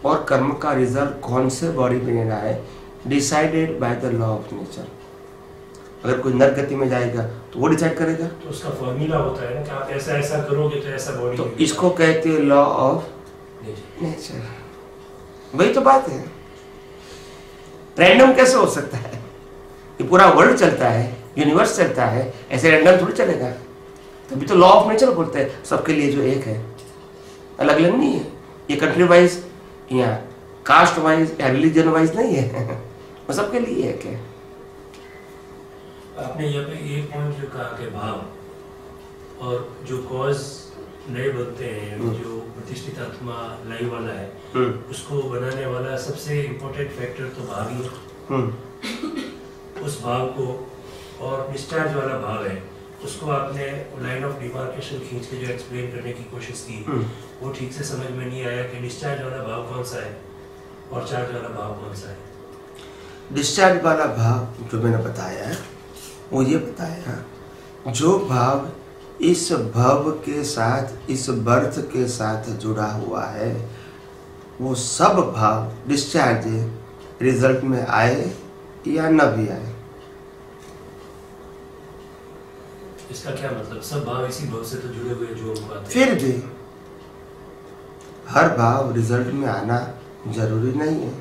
और कर्म का रिज़ल्ट कौन से बॉडी में लेना है decided by the law of nature अगर कोई नर गति में जाएगा तो वो डिसाइड करेगा। तो उसका फॉर्मूला होता है ना कि आप ऐसा ऐसा करोगे तो ऐसा बॉडी तो इसको कहते हैं लॉ ऑफ़ नेचर वही तो बात है। रैंडम कैसे हो सकता है? ये पूरा वर्ल्ड चलता है यूनिवर्स चलता है, ऐसे रैंडम थोड़ी चलेगा। तभी तो लॉ ऑफ़ नेचर बोलते हैं, सबके लिए जो एक है। अलग अलग नहीं है। ये कंट्री वाइज या कास्ट वाइज या रिलीजन वाइज नहीं है। (laughs) वो सबके लिए एक है। आपने यहाँ पे एक पॉइंट जो कहा कि भाव, और जो कॉज नए बनते हैं हम्म। जो प्रतिष्ठित आत्मा लाइव वाला है हम्म, उसको बनाने वाला सबसे इम्पोर्टेंट फैक्टर तो भाव ही है हम्म, उस भाव को और डिस्चार्ज वाला भाव है उसको आपने लाइन ऑफ़ डिमार्केशन खींच के जो एक्सप्लेन करने की कोशिश की। वो ठीक से समझ में नहीं आया कि डिस्चार्ज वाला भाव कौन सा है और चार्ज वाला भाव कौन सा है डिस्चार्ज वाला भाव जो मैंने बताया है वो ये बताया जो भाव इस भव के साथ इस बर्थ के साथ जुड़ा हुआ है। वो सब भाव डिस्चार्ज रिज़ल्ट में आए या न भी आए। इसका क्या मतलब? सब भाव इसी भाव से तो जुड़े हुए जो फिर भी हर भाव रिज़ल्ट में आना ज़रूरी नहीं है।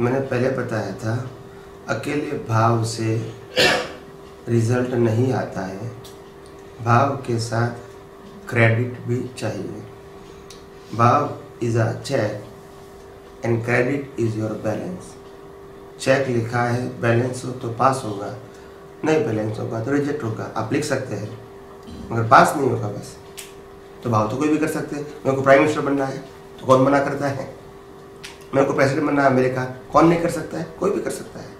मैंने पहले बताया था अकेले भाव से रिज़ल्ट नहीं आता है। भाव के साथ क्रेडिट भी चाहिए। भाव is a check and credit is your balance check लिखा है बैलेंस हो तो पास होगा, नहीं बैलेंस होगा तो रिजेक्ट होगा। आप लिख सकते हैं, मगर पास नहीं होगा बस। तो भाव तो कोई भी कर सकते हैं। मेरे को प्राइम मिनिस्टर बनना है तो कौन मना करता है? मेरे को प्रेसिडेंट बनना है अमेरिका कौन नहीं कर सकता है? कोई भी कर सकता है।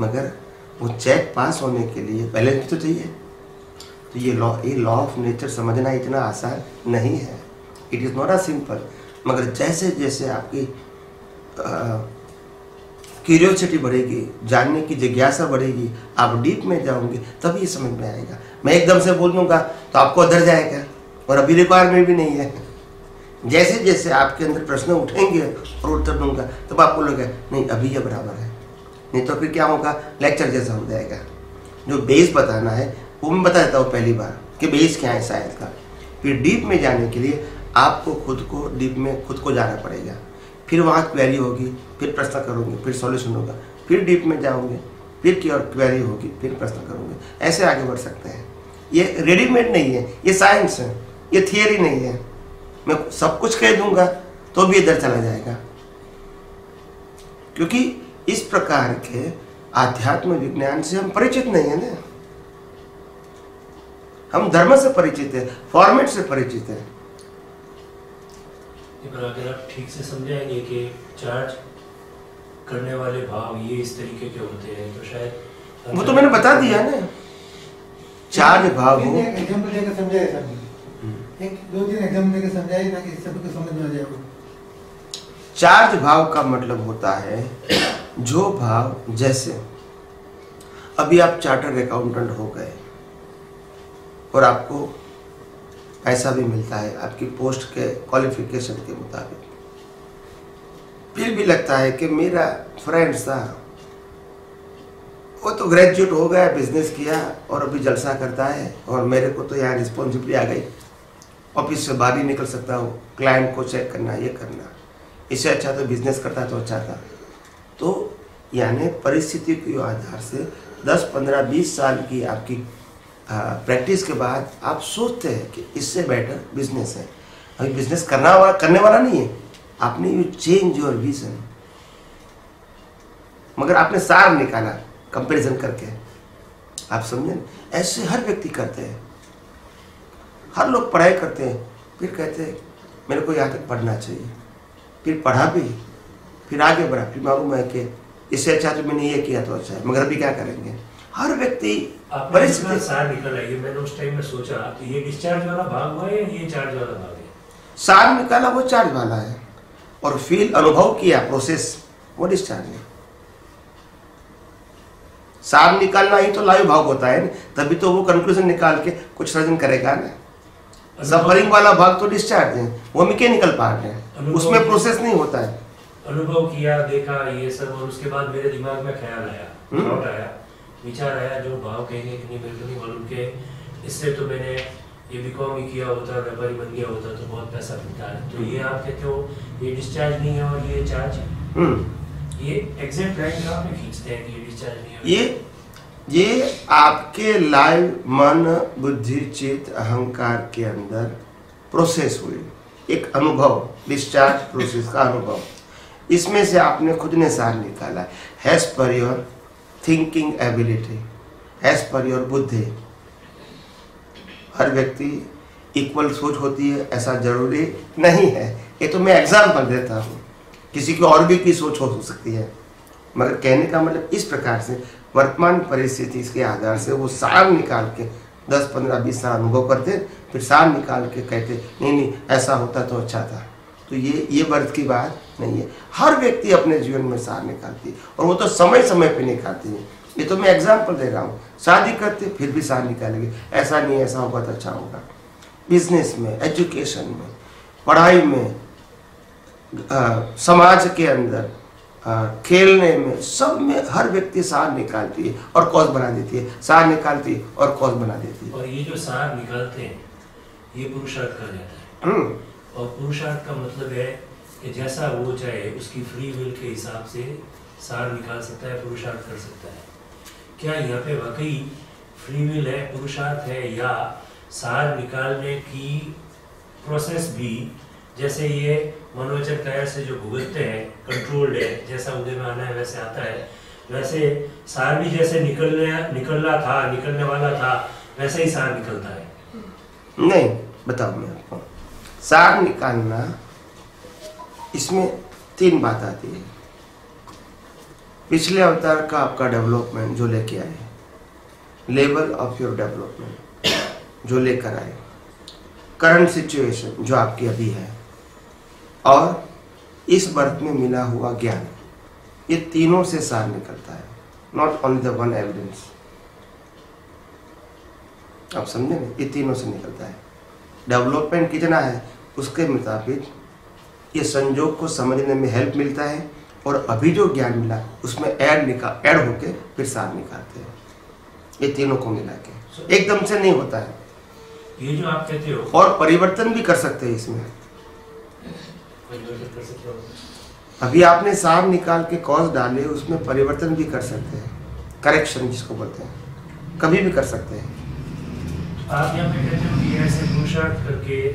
मगर वो चेक पास होने के लिए बैलेंस तो चाहिए। तो ये लॉ ये लॉ ऑफ़ नेचर समझना इतना आसान नहीं है। It is not a simple मगर जैसे जैसे आपकी क्यूरियोसिटी बढ़ेगी, जानने की जिज्ञासा बढ़ेगी, आप डीप में जाओगे तभी ये समझ में आएगा। मैं एकदम से बोल दूँगा तो आपको अधर जाएगा, और अभी रिक्वायरमेंट भी नहीं है। जैसे जैसे आपके अंदर प्रश्न उठेंगे और उत्तर दूँगा, तब आपको लगेगा, नहीं, अभी ये बराबर है। नहीं तो फिर क्या होगा? लेक्चर जैसा हो जाएगा। जो बेस बताना है, वो मैं बता देता हूँ पहली बार कि बेस क्या है शायद का। फिर डीप में जाने के लिए आपको खुद को डीप में खुद को जाना पड़ेगा। फिर वहाँ क्वेरी होगी, फिर प्रश्न करोगे, फिर सॉल्यूशन होगा। फिर डीप में जाओगे, फिर की और क्वेरी होगी, फिर प्रश्न करोगे। ऐसे आगे बढ़ सकते हैं। ये रेडीमेड नहीं है, ये साइंस है, ये थियोरी नहीं है। मैं सब कुछ कह दूँगा तो भी इधर चला जाएगा। क्योंकि इस प्रकार के आध्यात्म विज्ञान से हम परिचित नहीं है ना। हम धर्म से परिचित है फॉर्मेट से परिचित है। अगर आप ठीक से समझाएँगे कि चार्ज करने वाले भाव ये इस तरीके के होते हैं तो शायद वो तो मैंने बता दिया ना। चार्ज भाव हो। एक एग्जांपल देकर समझाए सर एक दो तीन एग्जांपल देकर समझाइए ताकि सभी को समझ में आ जाए। चार्ज भाव का मतलब होता है जो भाव जैसे। अभी आप चार्टर्ड अकाउंटेंट हो गए और आपको पैसा भी मिलता है आपकी पोस्ट के क्वालिफिकेशन के मुताबिक। फिर भी लगता है कि मेरा फ्रेंड था, वो तो ग्रेजुएट हो गया बिज़नेस किया और अभी जलसा करता है और मेरे को तो यहाँ रिस्पॉन्सिबिलिटी आ गई। ऑफ़िस से बाहर ही निकल सकता हूँ क्लाइंट को चेक करना, ये करना। इससे अच्छा तो बिज़नेस करता तो अच्छा था। तो यानी परिस्थिति के आधार से 10, 15, 20 साल की आपकी प्रैक्टिस के बाद आप सोचते हैं कि इससे बेटर बिज़नेस है। अभी बिज़नेस करना वाला करने वाला नहीं है। आपने यू चेंज योर विजन मगर आपने सार निकाला कंपैरिजन करके। आप समझे ऐसे हर व्यक्ति करते हैं। हर लोग पढ़ाई करते हैं फिर कहते हैं मेरे को यहाँ तक पढ़ना चाहिए। फिर पढ़ा भी फिर आगे बढ़ा फिर मालूम है कि इससे अच्छा तो मैंने ये किया तो अच्छा है मगर अभी क्या करेंगे? हर व्यक्ति परिस्थिति सार निकल आई मैंने उस टाइम में सोचा कि ये डिस्चार्ज वाला भाग हुआ है ये चार्ज वाला भाग है? सार निकाला वो चार्ज वाला है। और फील अनुभव किया प्रोसेस वो डिस्चार्ज है। सार निकालना ही तो लाइव भाग होता है तभी तो वो कंक्लूजन निकाल के कुछ सर्जन करेगा ना। सफरिंग वाला भाग तो डिस्चार्ज है वो मैकेनिकल पार्ट है? उसमें प्रोसेस नहीं होता है। अनुभव किया देखा ये सब और उसके बाद मेरे दिमाग में ख्याल आया हम्म। थॉट आया विचार आया जो भाव कहेंगे कि नहीं को नहीं मालूम के इससे तो मैंने ये बीकॉम ही किया होता व्यापारी बन गया होता तो बहुत पैसा मिलता है। तो ये आप कहते हो ये डिस्चार्ज नहीं है और ये चार्ज है हम्म। ये एग्जैक्ट लाइन कहाँ पे खींचते हैं कि ये डिस्चार्ज नहीं है। ये ये आपके लाइव मन बुद्धि चित्त अहंकार के अंदर प्रोसेस हुई एक अनुभव डिस्चार्ज प्रोसेस का अनुभव। इसमें से आपने खुद ने सार निकाला as per your thinking ability as per your बुद्धि, हर व्यक्ति इक्वल सोच होती है, ऐसा ज़रूरी नहीं है। ये तो मैं एग्ज़ाम्पल देता हूँ। किसी की और भी की सोच हो सकती है। मगर कहने का मतलब इस प्रकार से वर्तमान परिस्थिति के आधार से वो सार निकाल के दस, पंद्रह, बीस साल अनुभव करते फिर सार निकाल के कहते नहीं नहीं, ऐसा होता तो अच्छा था। तो ये ये वर्थ की बात नहीं है। हर व्यक्ति अपने जीवन में सार निकालती है और वो तो समय समय पे निकालती है। ये तो मैं एग्ज़ाम्पल दे रहा हूँ। शादी करते फिर भी सार निकालेंगे। ऐसा नहीं ऐसा होगा तो अच्छा होगा। बिज़नेस में एजुकेशन में पढ़ाई में अ, समाज के अंदर अ, खेलने में सब में हर व्यक्ति सार निकालती है और कॉज बना देती है। सार निकालती है और कॉज बना देती है। और ये जो सार निकालते हैं ये पुरुषार्थ कहा जाता है। हम्म, और पुरुषार्थ का मतलब है कि जैसा वो चाहे उसकी फ्री विल के हिसाब से सार निकाल सकता है, पुरुषार्थ कर सकता है। क्या यहाँ पे वाकई फ्री विल है, पुरुषार्थ है, या सार निकालने की प्रोसेस भी जैसे ये मनोवचन काया से जो भुगतते हैं कंट्रोल्ड है, जैसा उदय में आना है, वैसे आता है, वैसे सार भी जैसे निकलने, निकलना था, निकलने वाला था, वैसे ही सार निकलता है। नहीं, बताओ मैं आपको। सार निकालना इसमें तीन बात आती है। पिछले अवतार का आपका डेवलपमेंट जो लेके आए लेवल ऑफ़ योर डेवलपमेंट जो लेकर आए करंट सिचुएशन जो आपकी अभी है, और इस बर्थ में मिला हुआ ज्ञान, ये तीनों से सार निकलता है not only the one evidence आप समझे? ना ये तीनों से निकलता है। डेवलपमेंट कितना है? उसके मुताबिक ये संजोग को समझने में हेल्प मिलता है और अभी जो ज्ञान मिला उसमें ऐड निकाल ऐड होके फिर सार निकालते हैं। ये तीनों को मिला के। एकदम से नहीं होता है। ये जो आप कहते हो। और परिवर्तन भी कर सकते हैं इसमें। अभी आपने सार निकाल के कॉज डाले उसमें परिवर्तन भी कर सकते हैं। करेक्शन जिसको बोलते हैं। कभी भी कर सकते हैं। आप यहाँ पे कहते हो कि ऐसे करके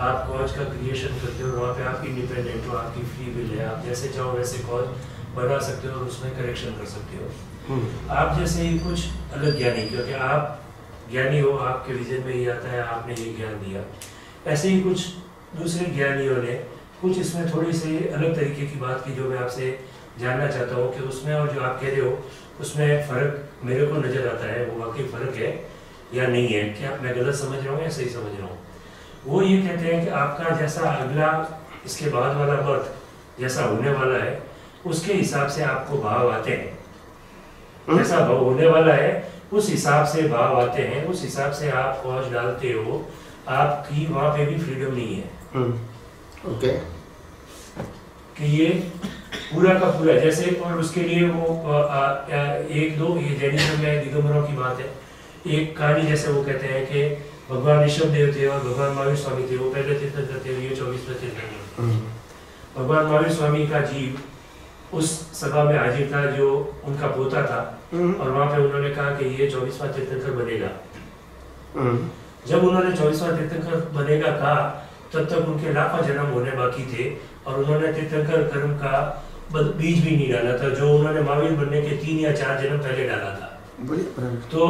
आप कॉज का क्रिएशन करते हो वहाँ पे आप इंडिपेंडेंट हो आपकी फ्री विल है आप जैसे चाहो वैसे कॉज बना सकते हो और उसमें करेक्शन कर सकते हो। हम्म, आप जैसे ही कुछ अलग ज्ञानी क्योंकि आप ज्ञानी हो आपके विजन में ही आता है आपने ये ज्ञान दिया। ऐसे ही कुछ दूसरे ज्ञानियों ने कुछ इसमें थोड़ी सी अलग तरीके की बात की जो मैं आपसे जानना चाहता हूँ कि उसमें और जो आप कह रहे हो उसमें फ़र्क मेरे को नज़र आता है वो वाकई फ़र्क है या नहीं है? क्या मैं गलत समझ रहा हूँ या सही समझ रहा हूँ? वो ये कहते हैं कि आपका जैसा अगला इसके बाद वाला बर्थ जैसा होने वाला है उसके हिसाब से आपको भाव आते हैं। हम्म। जैसा भाव होने वाला है उस हिसाब से भाव आते हैं उस हिसाब से आप कॉज डालते हो आपकी वहाँ पे भी फ्रीडम नहीं है। Hmm, okay. कि ये पूरा का पूरा जैसे और उसके लिए वो अ, अ, अ, एक दो ये जैनिज्म में दिगंबरों की बात है। एक कहानी जैसे वो कहते हैं कि भगवान ऋषभ देव थे और भगवान महावीर स्वामी थे वो पहले तीर्थंकर थे ये चौबीसवें तीर्थंकर हम्म, भगवान महावीर स्वामी का जीव उस सभा में हाजिर था जो उनका पोता था। और वहाँ पे उन्होंने कहा कि ये चौबीसवा तीर्थंकर बनेगा। जब उन्होंने चौबीसवा तीर्थंकर बनेगा कहा तब तक उनके लाखों जन्म होने बाकी थे और उन्होंने तीर्थंकर कर्म का बीज भी नहीं डाला था जो उन्होंने महावीर बनने के तीन या चार जन्म पहले डाला था। तो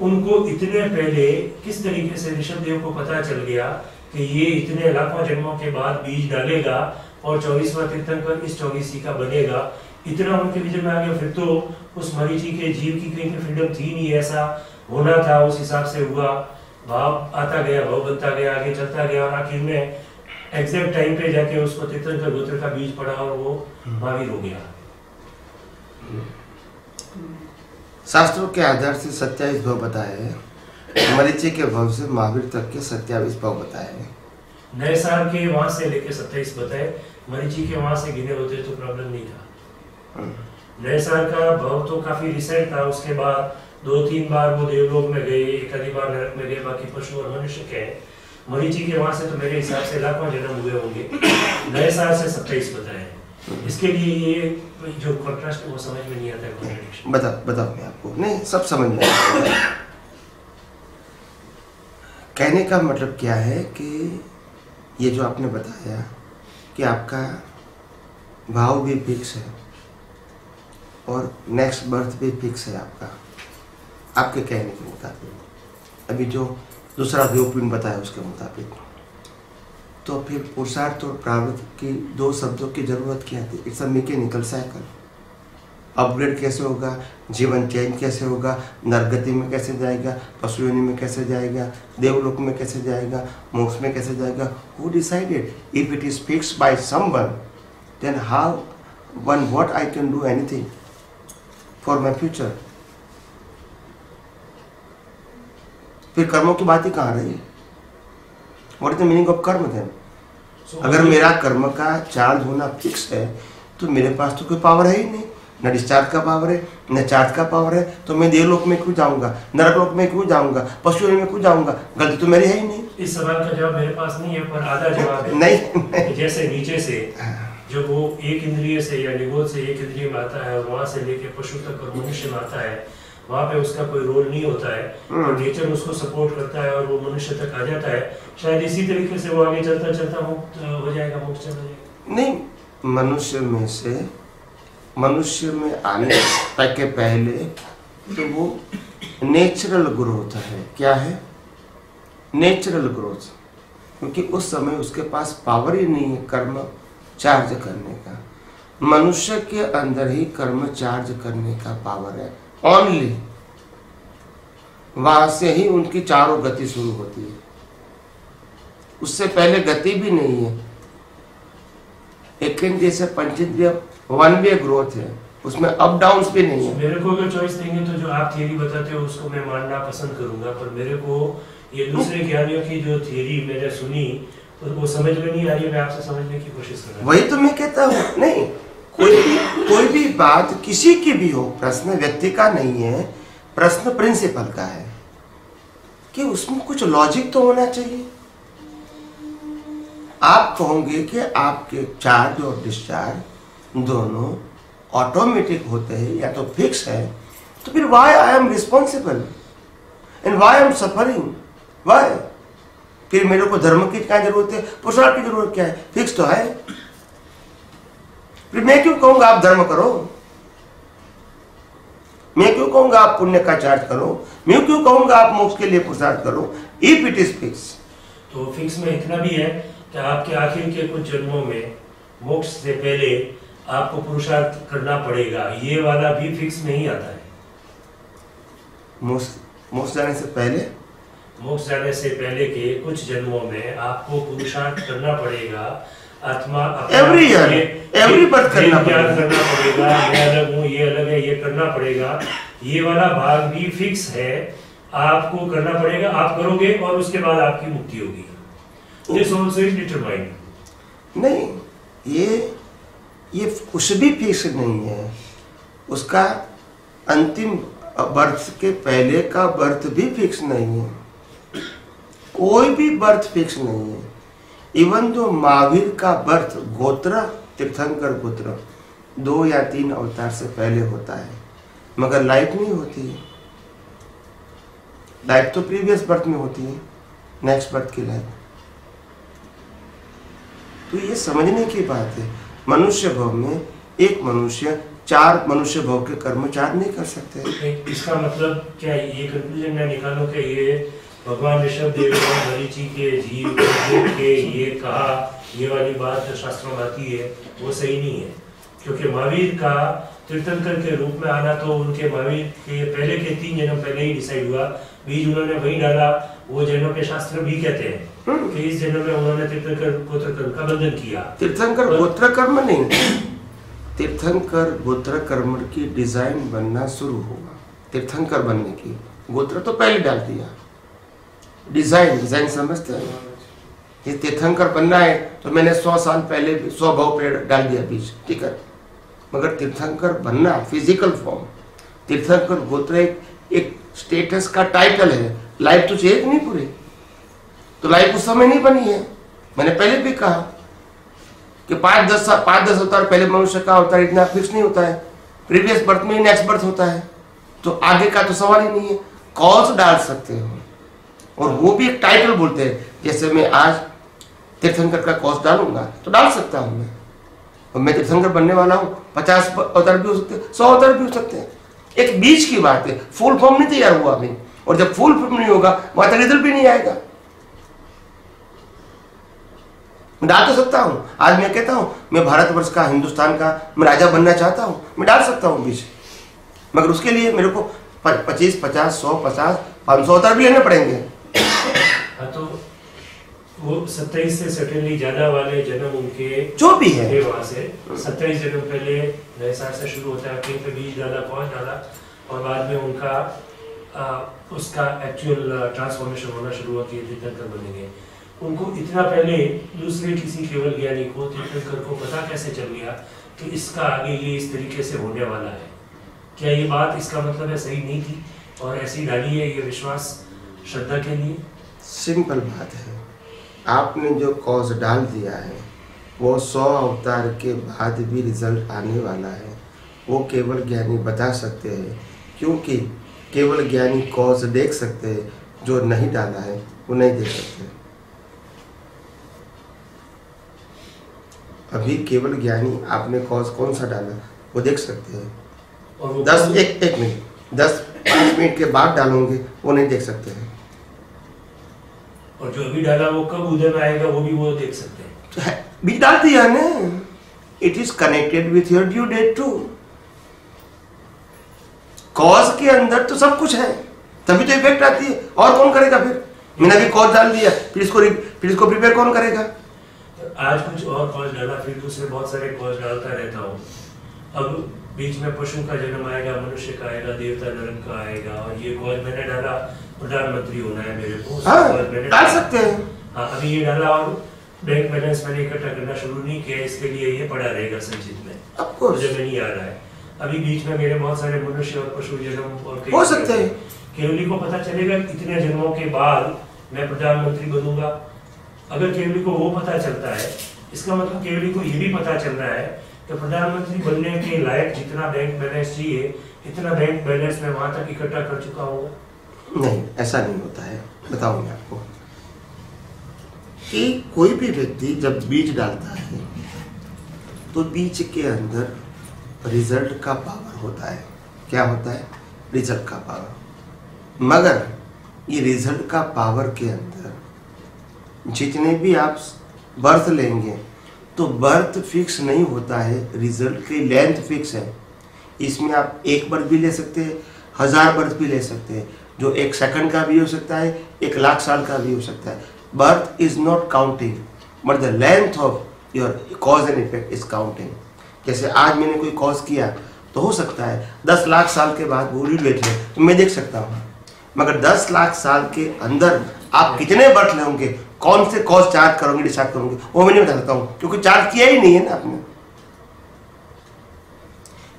उनको इतने पहले किस तरीके से ऋषभ देव को पता चल गया कि ये इतने लाखों जन्मों के बाद बीज डालेगा और चौबीसवा तीर्थंकर इस चौबीसी का बनेगा? इतना उनके विजय में आ गया। फिर तो उस मरीची के जीव की कहीं फ्रीडम थी नहीं ऐसा होना था। उस हिसाब से हुआ। भाव आता गया भाव बनता गया आगे चलता गया और आखिर में एग्जैक्ट टाइम पे जाके उसको तीर्थंकर गोत्र का बीज पड़ा और वो महावीर हो गया। शास्त्रों के आधार से सत्यावीस भाव बताए हैं। मरीची के भाव से महावीर तक के सत्यावीस भाव बताए हैं। नए साल के वहाँ से लेके सत्ताईस बताए मरीची के वहाँ से गिने होते तो प्रॉब्लम नहीं था। नए साल का भाव तो काफ़ी रिसेंट था उसके बाद दो तीन बार वो देवलोक में गए एक आधी बार नरक में गए बाकी पशु और मनुष्य के मरीची के वहाँ से तो मेरे हिसाब से लाखों जन्म हुए होंगे। नए साल से सत्ताईस बताए। इसके लिए ये जो कॉन्ट्रास्ट वो समझ में नहीं आता है। बता बताओ मैं आपको। नहीं, सब समझ में कहने का मतलब क्या है कि ये जो आपने बताया कि आपका भाव भी फिक्स है और नेक्स्ट बर्थ भी फिक्स है आपका, आपके कहने के मुताबिक। अभी जो दूसरा व्यूपिन बताया उसके मुताबिक। तो फिर पुरुषार्थ और प्रावृत्त की दो शब्दों की ज़रूरत क्या थी? It's a mechanical cycle. Upgrade कैसे होगा? जीवन चेंज कैसे होगा? नरगति में कैसे जाएगा? पशु योनि में कैसे जाएगा? देवलोक में कैसे जाएगा? मोक्ष में कैसे जाएगा? Who decided if it is fixed by someone then how one what I can do anything for my future फिर कर्मों की बात ही कहाँ रही? What is the meaning of karma then अगर मेरा कर्म का चार्ज होना फिक्स है तो मेरे पास तो कोई पावर है ही नहीं। न डिस्चार्ज का पावर है न चार्ज का पावर है तो मैं देवलोक में क्यों जाऊँगा? नरक लोक में क्यों जाऊँगा? पशु में क्यों जाऊँगा? गलती तो मेरी है ही नहीं। इस सवाल का जवाब मेरे पास नहीं है पर आधा जवाब है। नहीं जैसे नीचे से जब वो एक इंद्रिय से या निगोद से एक इंद्रिय में आता है वहाँ से लेके पशु तक और मनुष्य में आता है वहाँ पे उसका कोई रोल नहीं होता है और नेचर उसको सपोर्ट करता है और वो मनुष्य तक आ जाता है। शायद इसी तरीके से वो आगे चलता चलता मुक्त हो जाएगा मुक्त चला जाएगा। नहीं मनुष्य में से मनुष्य में आने तक के पहले तो वो नेचुरल ग्रोथ है। क्या है? नेचुरल ग्रोथ क्योंकि उस समय उसके पास पावर ही नहीं है कर्म चार्ज करने का। मनुष्य के अंदर ही कर्म चार्ज करने का पावर है। ओनली वहाँ से ही उनकी चारों गति शुरू होती है। उससे पहले गति भी नहीं है। एक जैसे पंचेंद्रिय वन वे ग्रोथ है। उसमें अप डाउन भी नहीं है। मेरे को अगर चॉइस देंगे तो जो आप थियरी बताते हो उसको मैं मानना पसंद करूँगा। पर मेरे को ये दूसरे ज्ञानियों की जो थियरी मैंने सुनी तो वो समझ में नहीं आ रही है। मैं आपसे समझने की कोशिश कर रहा वही तो मैं कहता हूँ। नहीं कोई भी कोई भी बात किसी की भी हो, प्रश्न व्यक्ति का नहीं है, प्रश्न प्रिंसिपल का है, कि उसमें कुछ लॉजिक तो होना चाहिए। आप कहोगे कि आपके चार्ज और डिस्चार्ज दोनों ऑटोमेटिक होते हैं या तो फिक्स है तो फिर why I am responsible and why I am suffering why फिर मेरे को धर्म की क्या ज़रूरत है? पुरुषार्थ की ज़रूरत क्या है? फिक्स तो है। फिर मैं क्यों कहूँगा आप धर्म करो? मैं क्यों कहूँगा आप पुण्य का चार्ज करो? मैं क्यों कहूँगा आप मोक्ष के लिए पुरुषार्थ करो? इफ़ इट इज़ फिक्स तो फिक्स में इतना भी है कि आपके आखिर के कुछ जन्मों में मोक्ष से पहले आपको पुरुषार्थ करना पड़ेगा। ये वाला भी फिक्स नहीं आता है। मोक्ष मोक्ष जाने से पहले? मोक्ष जाने से पहले के कुछ जन्मों में आपको पुरुषार्थ करना पड़ेगा। आत्मा से every birth देह करना पड़ेगा। करना पड़ेगा मैं अलग हूँ ये अलग है ये करना पड़ेगा। ये वाला भाग भी फिक्स है। आपको करना पड़ेगा आप करोगे और उसके बाद आपकी मुक्ति होगी। दिस ऑल्सो इज़ डिटरमाइंड नहीं ये ये कुछ भी फिक्स नहीं है। उसका अंतिम बर्थ के पहले का बर्थ भी फिक्स नहीं है। कोई भी बर्थ फिक्स नहीं है। इवन तो महावीर का बर्थ गोत्र तीर्थंकर गोत्र दो या तीन अवतार से पहले होता है, मगर लाइफ नहीं होती है। लाइफ तो प्रीवियस बर्थ में होती है नेक्स्ट बर्थ की लाइफ तो ये समझने की बात है, मनुष्य भव में एक मनुष्य, चार मनुष्य भव के कर्म चार नहीं कर सकते। इसका मतलब क्या ये कंक्लूजन मैं निकालूं कि ये भगवान ऋषभ देव ने मरीचि के जीव को ये कहा ये वाली बात जो शास्त्रों में आती है वो सही नहीं है। क्योंकि महावीर का तीर्थंकर के रूप में आना तो उनके महावीर के पहले के तीन जन्म पहले ही डिसाइड हुआ। बीज उन्होंने वही डाला वो जन्म के शास्त्र भी कहते हैं कि इस जन्म में उन्होंने तीर्थंकर गोत्रकर्म का बंधन किया। तीर्थंकर गोत्र कर्म नहीं तीर्थंकर गोत्र कर्म की डिज़ाइन बनना शुरू होगा। तीर्थंकर बनने की गोत्र तो पहले डाल दिया। डिज़ाइन डिज़ाइन समझते हैं। ये तीर्थंकर बनना है तो मैंने सौ साल पहले सौ भाव पेड़ डाल दिया बीज ठीक है? मगर तीर्थंकर बनना फ़िज़िकल फॉर्म तीर्थंकर गोत्र एक, एक स्टेटस का टाइटल है। लाइफ तो चाहिए नहीं पूरी? तो लाइफ उस समय नहीं बनी है। मैंने पहले भी कहा कि पाँच दस साल पाँच दस अवतार पहले मनुष्य का अवतार इतना फिक्स नहीं होता है। प्रीवियस बर्थ में ही नेक्स्ट बर्थ होता है। तो आगे का तो सवाल ही नहीं है। कॉज डाल सकते हो। और वो भी एक टाइटल बोलते हैं। जैसे मैं आज तीर्थंकर का कॉज डालूँगा तो डाल सकता हूँ मैं। और मैं तीर्थंकर बनने वाला हूँ, पचास अवतार भी हो सकते हैं, सौ अवतार भी हो सकते हैं। एक बीच की बात है फुल फॉर्म नहीं तैयार हुआ अभी। और जब फुल फॉर्म नहीं होगा, वहाँ तक रिज़ल्ट भी नहीं आएगा। मैं डाल तो सकता हूँ। आज मैं कहता हूँ, मैं भारतवर्ष का, हिंदुस्तान का, मैं राजा बनना चाहता हूँ, मैं डाल सकता हूँ बीच। मगर उसके लिए मेरे को पच्चीस, पचास, सौ, पचास, पाँच सौ अवतार भी लेने पड़ेंगे। हाँ तो वो सत्ताईस से सर्टेनली ज़्यादा वाले जन्म उनके जो भी है। वहाँ से। सत्ताईस जन्म पहले नए साल से शुरू होता है कहीं पे बीज डाला पहुँच डाला और बाद में उनका आ, उसका एक्चुअल ट्रांसफॉर्मेशन होना शुरू होती है तीर्थंकर बनेंगे। उनको इतना पहले दूसरे किसी केवल ज्ञानी को तीर्थंकर को पता कैसे चल गया कि इसका आगे ये इस तरीके से होने वाला है। क्या ये बात इसका मतलब है सही नहीं थी? और ऐसी डाली है ये विश्वास श्रद्धा के लिए? सिंपल बात है। आपने जो कॉज डाल दिया है वो सौ अवतार के बाद भी रिज़ल्ट आने वाला है। वो केवल ज्ञानी बता सकते हैं क्योंकि केवल ज्ञानी कॉज देख सकते हैं जो नहीं डाला है वो नहीं देख सकते। अभी केवल ज्ञानी आपने कॉज कौन सा डाला? वो देख सकते हैं। दस एक एक मिनट। दस पाँच मिनट के बाद डालोगे वो नहीं देख सकते हैं। और जो अभी डाला वो कब में आएगा वो भी वो देख सकते हैं। तो भी डाल दिया ना? It is connected with your due date to cause के अंदर तो सब कुछ है। तभी तो इफ़ेक्ट आती है। और कौन करेगा फिर? मैंने अभी कॉज डाल दिया। फिर इसको फिर इसको प्रिपेयर कौन करेगा? आज कुछ और कॉज डाला फिर दूसरे बहुत सारे कॉज डालता रहता हूँ। अब बीच में पशु का जन्म आएगा मनुष्य का आएगा देवता धर्म का आएगा और ये कॉज मैंने डाला प्रधानमंत्री होना है मेरे को हाँ, डाल सकते हैं। हाँ अभी ये डाला और बैंक बैलेंस मैंने इकट्ठा करना शुरू नहीं किया इसके लिए ये पड़ा रहेगा संचित में। मुझे में नहीं आ रहा है। अभी बीच में मेरे बहुत सारे मनुष्य और पशु जन्म और हो सकते हैं। केवली को पता चलेगा इतने जन्मों के बाद मैं प्रधानमंत्री बनूँगा। अगर केवली को वो पता चलता है इसका मतलब केवली को ये भी पता चल रहा है कि प्रधानमंत्री बनने के लायक जितना बैंक बैलेंस चाहिए, इतना बैंक बैलेंस मैं वहाँ तक इकट्ठा कर चुका हूँ। नहीं, ऐसा नहीं होता है। बताऊँगा आपको कि कोई भी व्यक्ति जब बीज डालता है तो बीज के अंदर रिज़ल्ट का पावर होता है। क्या होता है? रिज़ल्ट का पावर मगर ये रिज़ल्ट का पावर के अंदर जितने भी आप बर्थ लेंगे तो बर्थ फिक्स नहीं होता है रिज़ल्ट की लेंथ फिक्स है। इसमें आप एक बर्थ भी ले सकते हैं, हज़ार बर्थ भी ले सकते हैं, जो एक सेकंड का भी हो सकता है, एक लाख साल का भी हो सकता है। Birth is not counting but the length of your cause and effect is counting जैसे आज मैंने कोई कॉज किया तो हो सकता है दस लाख साल के बाद वो रिलेट ले तो मैं देख सकता हूँ। मगर दस लाख साल के अंदर आप कितने बर्थ लेंगे कौन से कॉज चार्ज करोगे डिसाइड करोगे? वो मैं नहीं बता सकता हूँ, क्योंकि चार्ज किया ही नहीं है ना आपने।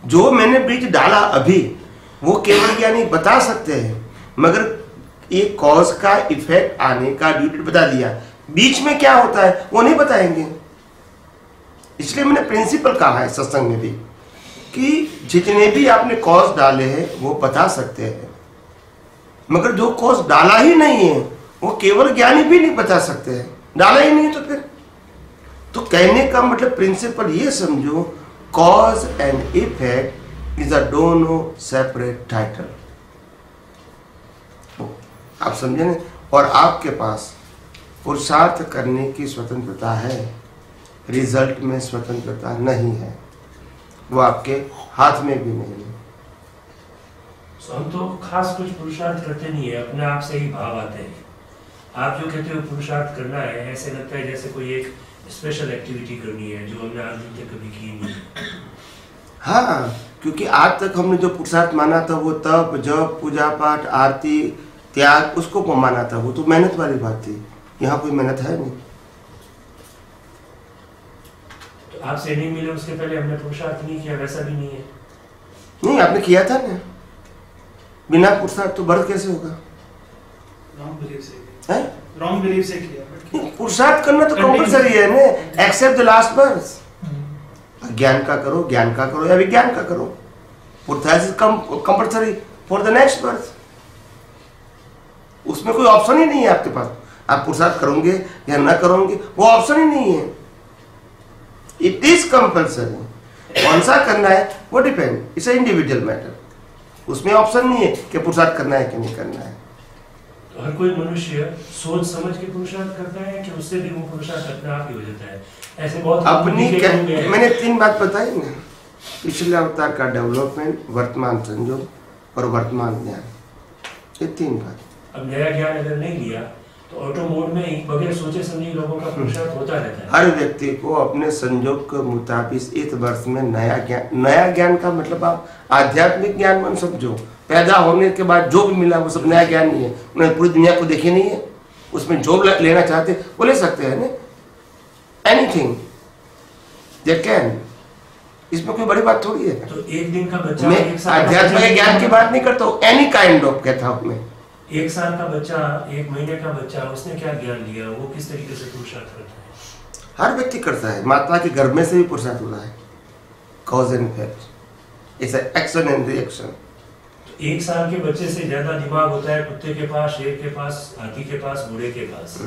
जो मैंने बीज डाला अभी, वो केवल ज्ञानी बता सकते हैं, मगर एक कॉज का इफ़ेक्ट आने का ड्यूटी बता दिया। बीच में क्या होता है, वो नहीं बताएँगे। इसलिए मैंने प्रिंसिपल कहा है सत्संग में भी, कि जितने भी आपने कॉज डाले हैं, वो बता सकते हैं। मगर जो कॉज डाला ही नहीं है वो केवल ज्ञानी भी नहीं बता सकते हैं। डाला ही नहीं तो फिर। तो कहने का मतलब प्रिंसिपल ये समझो cause and effect is a Donno separate title आप समझे ना? और आपके पास पुरुषार्थ करने की स्वतंत्रता है रिज़ल्ट में स्वतंत्रता नहीं है। वो आपके हाथ में भी नहीं है। तो खास कुछ पुरुषार्थ करते नहीं है, अपने आप से ही भाव आते हैं। आप जो कहते हो पुरुषार्थ करना है ऐसे लगता है जैसे कोई एक स्पेशल एक्टिविटी करनी है जो हमने आज दिन तक कभी की नहीं हाँ। क्योंकि आज तक हमने जो पुरुषार्थ माना था वो तप जप पूजा पाठ आरती त्याग उसको को माना था? वो तो मेहनत वाली बात थी। यहाँ कोई मेहनत है नहीं। तो आपसे नहीं मिले उसके पहले हमने पुरुषार्थ नहीं किया वैसा भी नहीं है। नहीं आपने किया था ना। बिना पुरुषार्थ तो बढ़ कैसे होगा? है? रॉन्ग बिलीव से किया (laughs) पुरुषार्थ करना तो. कंपलसरी है ना एक्सेप्ट द लास्ट वर्स ज्ञान का करो ज्ञान का करो या विज्ञान का करो। पुरुषार्थ compulsory for the next birth उसमें कोई ऑप्शन ही नहीं है आपके पास। आप पुरुषार्थ करोगे या ना करोगे वो ऑप्शन ही नहीं है। इट इज़ कंपल्सरी कौन सा करना है वो डिपेंड इट्स इंडिविजुअल मैटर उसमें ऑप्शन नहीं है कि पुरुषार्थ करना है कि नहीं करना है। हर कोई मनुष्य सोच समझ के पुरुषार्थ करता है कि उससे भी वो पुरुषार्थ अपने आप ही हो जाता है। ऐसे बहुत अपनी होंगे। मैंने तीन बात बताई ना। पिछले अवतार का डेवलपमेंट वर्तमान संयोग और वर्तमान ज्ञान। ये तीन बात। अब नया ज्ञान अगर नहीं लिया तो ऑटो मोड में ही बगैर सोचे समझे लोगों का पुरुषार्थ होता रहता है। हर व्यक्ति को अपने संयोग के मुताबिक इस वर्ष में नया ज्ञान नया ज्ञान का मतलब आप आध्यात्मिक ज्ञान मन समझो पैदा होने के बाद जो भी मिला वो सब नया ज्ञान नहीं है। उन्होंने पूरी दुनिया को देखी नहीं है। उसमें जो लेना चाहते वो ले सकते हैं ना? एनीथिंग दे कैन इसमें कोई बड़ी बात थोड़ी है। तो एक दिन का बच्चा मैं एक साल का ज्ञान की बात नहीं करता हूँ एनी काइंड ऑफ़ कहता हूँ मैं। एक साल का बच्चा एक महीने का बच्चा उसने क्या ज्ञान लिया? वो किस तरीके से पुरुषार्थ करता है? हर व्यक्ति करता है। माता के गर्भ में से भी पुरुषार्थ हो। रहा है cause and effect it's action and reaction एक साल के बच्चे से ज़्यादा दिमाग होता है कुत्ते के पास शेर के पास हाथी के पास घोड़े के पास।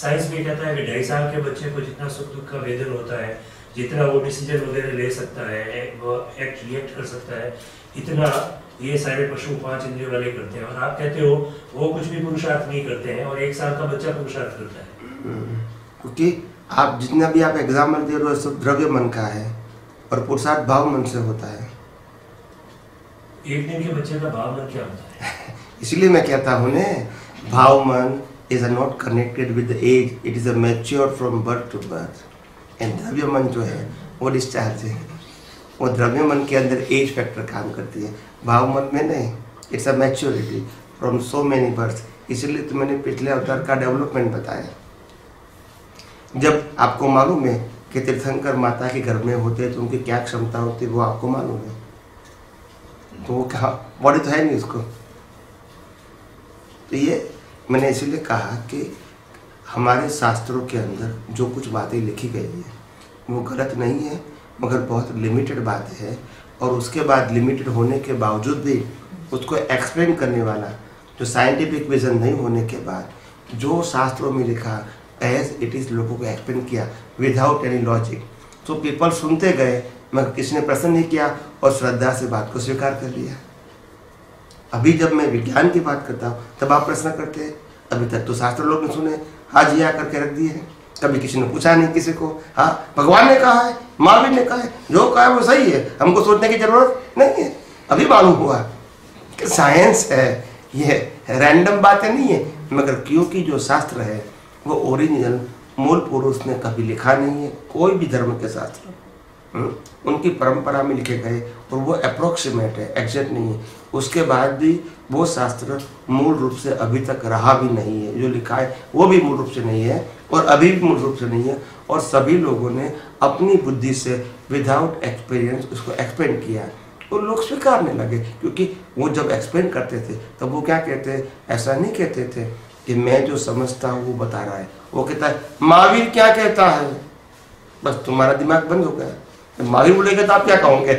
साइंस भी कहता है कि ढाई साल के बच्चे को जितना सुख दुख का वेदन होता है जितना वो डिसीज़न वगैरह ले सकता है वो एक्ट रिएक्ट कर सकता है इतना ये सारे पशु पाँच इंद्रिय वाले करते हैं। और आप कहते हो वो कुछ भी पुरुषार्थ नहीं करते हैं और एक साल का बच्चा पुरुषार्थ करता है। क्योंकि आप जितना भी आप एग्ज़ाम्पल दे रहे हो सब द्रव्य मन का है और पुरुषार्थ भाव मन से होता है। एक दिन के बच्चे का भाव मन क्या होता है? (laughs) इसलिए मैं कहता हूँ ने, भाव मन is not connected with age it is a mature from birth to birth and द्रव्य मन जो है, वो डिस्चार्ज है। वो द्रव्य मन के अंदर एज फैक्टर काम करती है। भाव मन में नहीं it's a maturity from so many birth इसलिए तो मैंने पिछले अवतार का डेवलपमेंट बताया। जब आपको मालूम है कि तीर्थंकर माता के घर में होते हैं तो उनकी क्या क्षमता होती है, वो आपको मालूम है। तो वो कहा, बॉडी तो है नहीं उसको। तो ये मैंने इसीलिए कहा कि हमारे शास्त्रों के अंदर जो कुछ बातें लिखी गई है, वो गलत नहीं है, मगर बहुत लिमिटेड बात है, और उसके बाद लिमिटेड होने के बावजूद भी उसको एक्सप्लेन करने वाला, जो साइंटिफिक विजन नहीं होने के बाद, जो शास्त्रों में लिखा एज इट इज़ लोगों को एक्सप्लेन किया विदाउट एनी लॉजिक तो पीपल सुनते गए मगर किसी ने प्रश्न नहीं किया और श्रद्धा से बात को स्वीकार कर लिया? अभी जब मैं विज्ञान की बात करता हूँ, तब आप प्रश्न करते हैं, अभी तक तो शास्त्र लोग ने सुने हाँ जी हाँ करके रख दिए हैं। कभी किसी ने पूछा नहीं किसी को? हाँ भगवान ने कहा है, महावीर ने कहा है, जो कहा है वो सही है, हमको सोचने की ज़रूरत नहीं है। अभी मालूम हुआ कि साइंस है, ये रैंडम बातें नहीं है, मगर क्योंकि जो शास्त्र है, वो ओरिजिनल मूल पुरुष ने कभी लिखा नहीं है, कोई भी धर्म के शास्त्र। उनकी परंपरा में लिखे गए और वो अप्रोक्सीमेट है एग्जैक्ट नहीं है। उसके बाद भी वो शास्त्र मूल रूप से अभी तक रहा भी नहीं है। जो लिखा है, वो भी मूल रूप से नहीं है और अभी भी मूल रूप से नहीं है। और सभी लोगों ने अपनी बुद्धि से विदाउट एक्सपीरियंस उसको एक्सप्लेन किया है। और लोग स्वीकारने लगे, क्योंकि वो जब एक्सप्लेन करते थे, तब वो क्या कहते, ऐसा नहीं कहते थे कि मैं जो समझता हूँ, वो बता रहा है। वो कहता है, महावीर क्या कहता है? बस तुम्हारा दिमाग बंद हो गया। तो बोलेगा तो आप क्या कहोगे?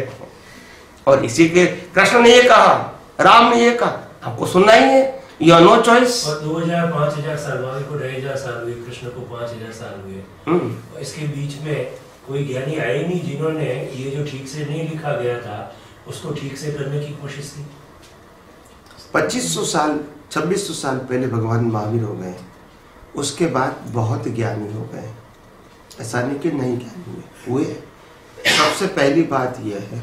और इसी के कृष्ण ने ये कहा राम ने ये कहा आपको सुनना ही है यू आर नो चॉइस और दो हज़ार पाँच हज़ार साल महावीर को ढाई हज़ार साल हुए कृष्ण को पाँच हज़ार साल हुए। और इसके बीच में कोई ज्ञानी आए नहीं जिन्होंने ये जो ठीक से नहीं लिखा गया था उसको ठीक से करने की कोशिश की। पच्चीस सौ साल छब्बीस सौ साल पहले भगवान महावीर हो गए। उसके बाद बहुत ज्ञानी हो गए। ऐसा नहीं कि नहीं ज्ञानी हुए हुए। सबसे पहली बात यह है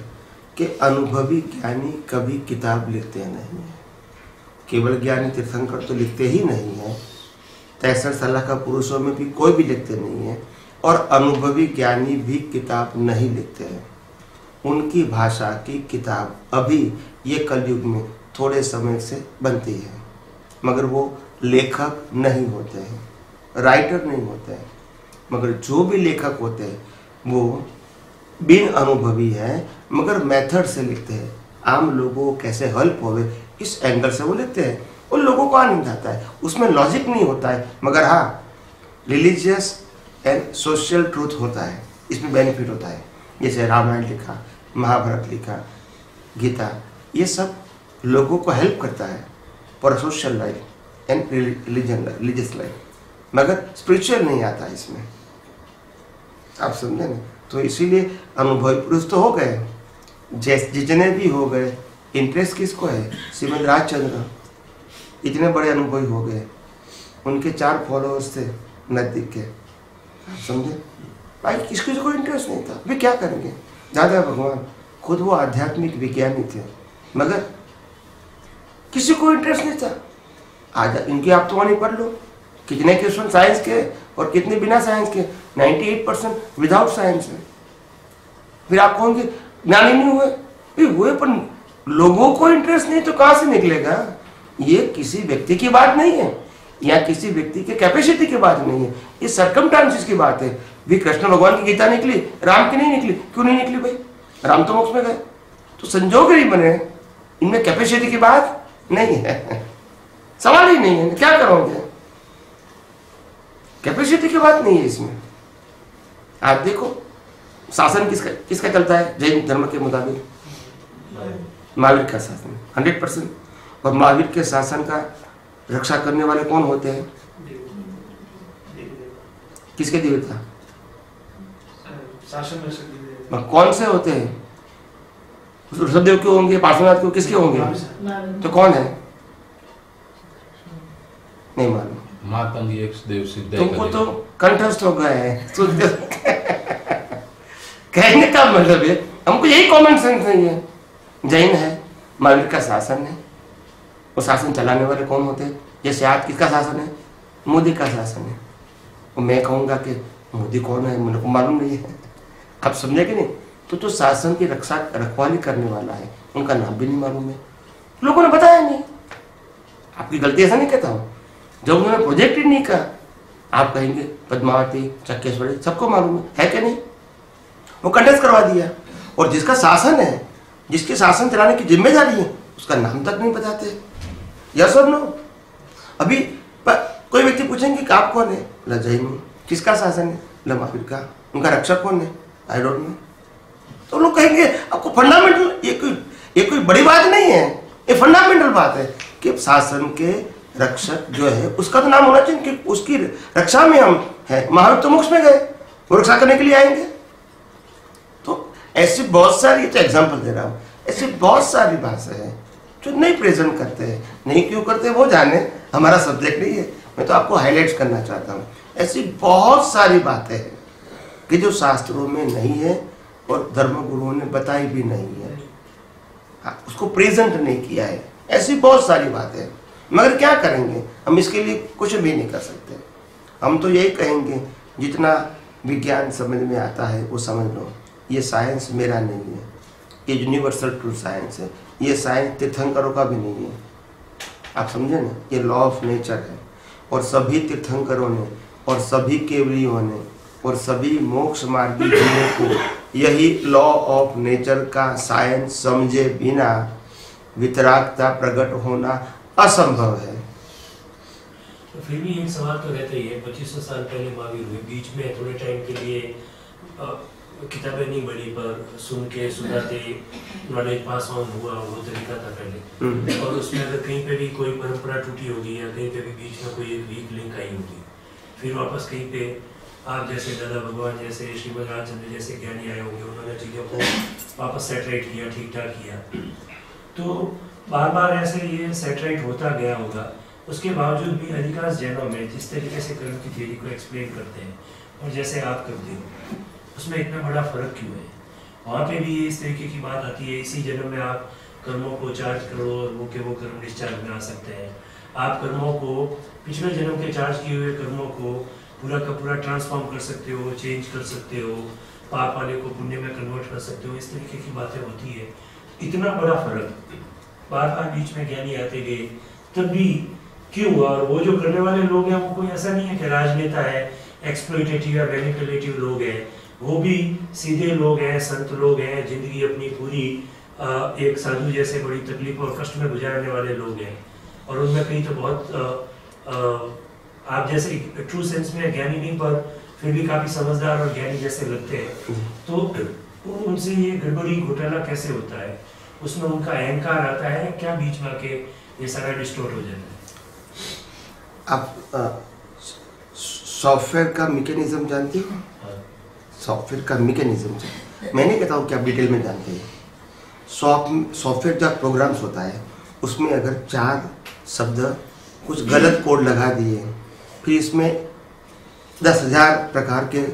कि अनुभवी ज्ञानी कभी किताब लिखते नहीं है। केवल ज्ञानी तीर्थंकर तो लिखते ही नहीं है। तैसठ सलाह का पुरुषों में भी कोई भी लिखते नहीं है और अनुभवी ज्ञानी भी किताब नहीं लिखते हैं। उनकी भाषा की किताब अभी ये कलयुग में थोड़े समय से बनती है, मगर वो लेखक नहीं होते हैं राइटर नहीं होते हैं। मगर जो भी लेखक होते हैं, वो बिन अनुभवी है, मगर मेथड से लिखते हैं। आम लोगों को कैसे हेल्प होवे इस एंगल से वो लिखते हैं? उन लोगों को आनंद आता है। उसमें लॉजिक नहीं होता है, मगर हाँ रिलीजियस एंड सोशल ट्रूथ होता है। इसमें बेनिफिट होता है। जैसे रामायण लिखा, महाभारत लिखा, गीता, ये सब लोगों को हेल्प करता है for social life and religion religious life मगर स्पिरिचुअल नहीं आता इसमें। आप समझे ना? तो इसीलिए अनुभवी पुरुष तो हो गए। जैसे जितने भी हो गए इंटरेस्ट किसको है? श्रीमद राजचंद्र। इतने बड़े अनुभवी हो गए। उनके चार फॉलोअर्स थे नज़दीक के। समझे? भाई, किसको कोई इंटरेस्ट नहीं था? वे क्या करेंगे? दादा भगवान, खुद वो आध्यात्मिक विज्ञानी थे। मगर किसी को इंटरेस्ट नहीं था। आज इनकी आप तो वाणी पढ़ लो। कितने क्वेश्चन साइंस के और कितने बिना साइंस के। 98 परसेंट विदाउट साइंस है। फिर आप कहोगे, ज्ञानी नहीं हुए? भी हुए, पर लोगों को इंटरेस्ट नहीं तो कहाँ से निकलेगा? ये किसी व्यक्ति की बात नहीं है, या किसी व्यक्ति के कैपेसिटी की बात नहीं है। ये सरकमटांसिस की बात है। भी कृष्ण भगवान की गीता निकली, राम की नहीं निकली? क्यों नहीं निकली भाई? राम तो मोक्ष में गए। तो संजोग नहीं बने। इनमें कैपेसिटी की बात नहीं है। सवाल ही नहीं है। क्या करोगे? कैपेसिटी की बात नहीं है इसमें। आप देखो शासन किसका किसका चलता है? जैन धर्म के मुताबिक। महावीर का शासन हंड्रेड परसेंट और महावीर के शासन का रक्षा करने वाले कौन होते हैं? किसके देवता शासन कौन से होते हैं? ऋषभदेव क्यों होंगे? पार्श्वनाथ के किसके होंगे? तो कौन है? नहीं मालूम। मातंग एक देव सिद्ध तुमको तो कंठस्थ हो गए (laughs) कहने का मतलब है, हमको यही कॉमन सेंस नहीं है जैन है महावीर का शासन है। वो शासन चलाने वाले कौन होते हैं? जैसे आज किसका शासन है? मोदी का शासन है। वो मैं कहूँगा कि मोदी कौन है, मुझे को मालूम नहीं है। आप समझे कि नहीं? तो जो शासन की रक्षा, रखवाली करने वाला है, उनका नाम भी नहीं मालूम है। लोगों ने बताया नहीं। आपकी गलती ऐसा नहीं कहता हूँ। जब उन्होंने प्रोजेक्ट ही नहीं कहा आप कहेंगे पद्मावती चक्केश्वरी सबको मालूम है, है कि नहीं? वो कंटेस्ट करवा दिया। और जिसका शासन है जिसके शासन चलाने की ज़िम्मेदारी है उसका नाम तक नहीं बताते। यस और नो अभी कोई व्यक्ति पूछेंगे कि आप कौन है? बोला हूँ किसका शासन है? बोला का। उनका रक्षक कौन है? आई डोंट नो तो लोग कहेंगे आपको फंडामेंटल ये कोई ये कोई बड़ी बात नहीं है। ये फंडामेंटल बात है कि शासन के रक्षक जो है उसका तो नाम होना चाहिए कि उसकी रक्षा में हम हैं। महावीर तो मोक्ष में गए वो रक्षा करने के लिए आएँगे। तो ऐसी बहुत सारी तो एग्ज़ाम्पल दे रहा हूँ ऐसी बहुत सारी भाषा है जो नहीं प्रेजेंट करते हैं नहीं क्यों करते वो जाने हमारा सब्जेक्ट नहीं है। मैं तो आपको हाईलाइट करना चाहता हूँ। ऐसी बहुत सारी बातें हैं कि जो शास्त्रों में नहीं है और धर्म गुरुओं ने बताई भी नहीं है। हाँ, उसको प्रेजेंट नहीं किया है। ऐसी बहुत सारी बातें हैं। मगर क्या करेंगे? हम इसके लिए कुछ भी नहीं कर सकते। हम तो यही कहेंगे, जितना विज्ञान समझ में आता है, वो समझ लो। ये साइंस मेरा नहीं है। ये यूनिवर्सल ट्रू साइंस है। ये साइंस तीर्थंकरों का भी नहीं है। आप समझे ना? ये लॉ ऑफ़ नेचर है। और सभी तीर्थंकरों ने, और सभी केवलियों ने, और सभी मोक्ष मार्गी जीवों को यही लॉ ऑफ़ नेचर का साइंस समझे बिना वितरागता प्रकट होना असंभव है। तो फिर भी एक सवाल तो रहता ही है पच्चीस सौ साल पहले महावीर हुए बीच में थोड़े टाइम के लिए किताबें नहीं बनी पर सुन के सुनाते नॉलेज पास ऑन हुआ वो तरीका था पहले। हम्म। और उसमें अगर कहीं पे भी कोई परंपरा टूटी होगी या कहीं पे भी बीच में कोई वीक लिंक आई होगी फिर वापस कहीं पे आप जैसे दादा भगवान जैसे श्रीमद रामचंद्र जैसे ज्ञानी आए होंगे उन्होंने चीज़ों को वापस सेटरेट किया ठीक ठाक किया। तो बार बार ऐसे ये सेटेलाइट होता गया होगा। उसके बावजूद भी अधिकांश जैनों में जिस तरीके से कर्म की थ्योरी को एक्सप्लेन करते हैं, और जैसे आप करते हो उसमें इतना बड़ा फ़र्क क्यों है? वहाँ पे भी इस तरीके की बात आती है, इसी जन्म में आप कर्मों को चार्ज करो और वो के वो कर्म डिस्चार्ज में आ सकते हैं। आप कर्मों को, पिछले जन्म के चार्ज किए हुए कर्मों को पूरा का पूरा ट्रांसफॉर्म कर सकते हो चेंज कर सकते हो, पाप वाले को पुण्य में कन्वर्ट कर सकते हो, इस तरीके की बातें होती है। इतना बड़ा फ़र्क। बार बार बीच में ज्ञानी आते गए। तब भी क्यों? हुआ और वो जो करने वाले लोग हैं वो कोई ऐसा नहीं है कि राजनेता है एक्सप्लोइटेटिव या मैनिपुलेटिव लोग हैं। वो भी सीधे लोग हैं संत लोग हैं ज़िंदगी अपनी पूरी एक साधु जैसे बड़ी तकलीफ़ और कष्ट में गुजारने वाले लोग हैं। और उनमें कहीं तो बहुत आ, आ, आप जैसे ट्रू सेंस में ज्ञानी नहीं पर फिर भी काफ़ी समझदार और ज्ञानी जैसे लगते हैं। तो उनसे ये गड़बड़ी घोटाला कैसे होता है? उसमें उनका अहंकार आता है क्या बीच में आके ये सारा डिस्टोर्ट हो जाता है? आप सॉफ्टवेयर का मैकेनिज्म जानते हो। सॉफ्टवेयर का मैकेनिज्म मैं नहीं कहता हूँ कि आप डिटेल में जानते हैं। सॉफ्टवेयर जो प्रोग्राम्स होता है उसमें अगर चार शब्द कुछ गलत कोड लगा दिए फिर इसमें दस हज़ार प्रकार के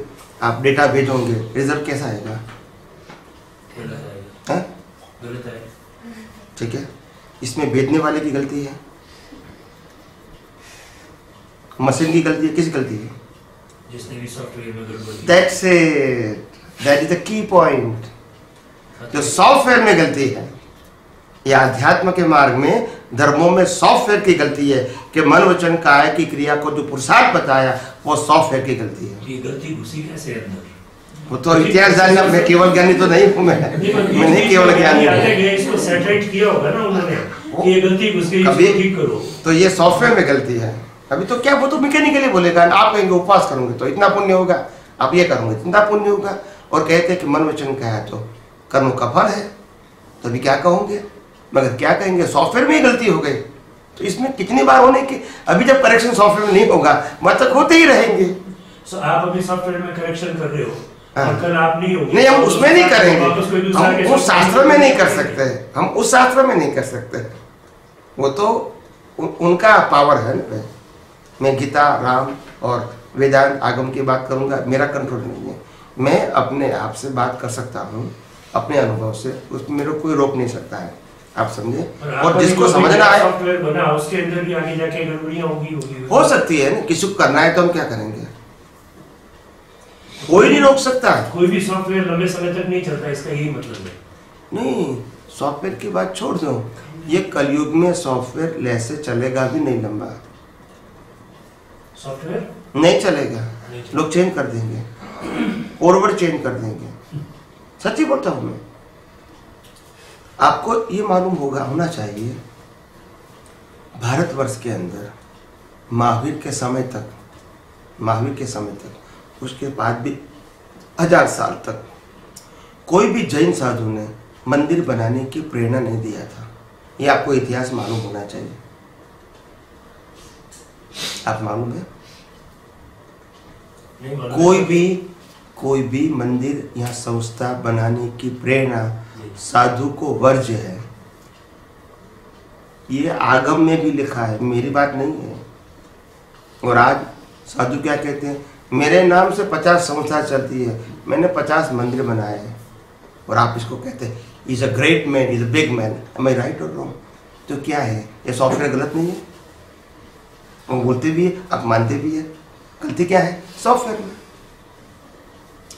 आप डेटा भेजोगे रिज़ल्ट कैसा आएगा? ठीक है? इसमें बेचने वाले की गलती है? मशीन की गलती है? किस गलती है? जिसने भी सॉफ्टवेयर में that's it that is the key point जो सॉफ्टवेयर में गलती है या अध्यात्म के मार्ग में धर्मों में सॉफ्टवेयर की गलती है कि मन वचन काय की क्रिया को जो पुरुषार्थ बताया वो सॉफ्टवेयर की गलती है। ये गलती घुसी कैसे अंदर। वो तो इतिहास जानना मैं केवल ज्ञानी तो नहीं हूँ मैं। मैं नहीं केवल ज्ञानी हूँ। इसको सेटरेट किया होगा ना उन्होंने कि ये गलती घुस गई कभी तो ये सॉफ्टवेयर में गलती है। अभी तो क्या वो तो मैकेनिकली बोलेगा। आप कहेंगे उपवास करूँगे। तो इतना पुण्य होगा। आप ये करूँगे इतना पुण्य होगा। और कहते हैं कि मन वचन का है तो कर्म का फल है। तो अभी क्या कहोगे? मगर क्या कहेंगे? सॉफ्टवेयर में ही गलती हो गई। तो इसमें कितनी बार होने की अभी जब करेक्शन सॉफ्टवेयर में नहीं होगा मत तक होते ही रहेंगे। सो आप अभी सॉफ्टवेयर में करेक्शन कर रहे हो। नहीं नहीं हम तो उसमें नहीं करेंगे। हम उस शास्त्र में नहीं कर सकते। हम उस शास्त्र में नहीं कर सकते। वो तो उ, उनका पावर है ना मैं गीता राम और वेदांत आगम की बात करूँगा मेरा कंट्रोल नहीं है। मैं अपने आप से बात कर सकता हूँ अपने अनुभव से। उसमें मेरे को कोई रोक नहीं सकता है। आप समझे? और जिसको समझना है हो सकती है ना किसी को करना है तो हम क्या करेंगे? कोई नहीं रोक सकता। कोई भी सॉफ्टवेयर लंबे समय तक नहीं चलता इसका यही मतलब है। नहीं सॉफ्टवेयर की बात छोड़ दो। ये कलयुग में सॉफ्टवेयर लैसे चलेगा भी नहीं लंबा। सॉफ्टवेयर नहीं चलेगा। लोग चेंज कर देंगे। फॉरवर्ड चेंज कर देंगे। सच्ची बोलता हूँ मैं। आपको ये मालूम होगा होना चाहिए भारतवर्ष के अंदर महावीर के समय तक महावीर के समय तक उसके बाद भी हज़ार साल तक कोई भी जैन साधु ने मंदिर बनाने की प्रेरणा नहीं दिया था। ये आपको इतिहास मालूम होना चाहिए। आप मालूम है? कोई भी कोई भी मंदिर या संस्था बनाने की प्रेरणा साधु को वर्ज है। ये आगम में भी लिखा है मेरी बात नहीं है। और आज साधु क्या कहते हैं? मेरे नाम से पचास संस्था चलती है। मैंने पचास मंदिर बनाए हैं। और आप इसको कहते हैं is a great man is a big man I right और रॉन्ग तो क्या है? ये सॉफ्टवेयर गलत नहीं है? वो बोलते भी है, आप मानते भी है। गलती क्या है? सॉफ्टवेयर में।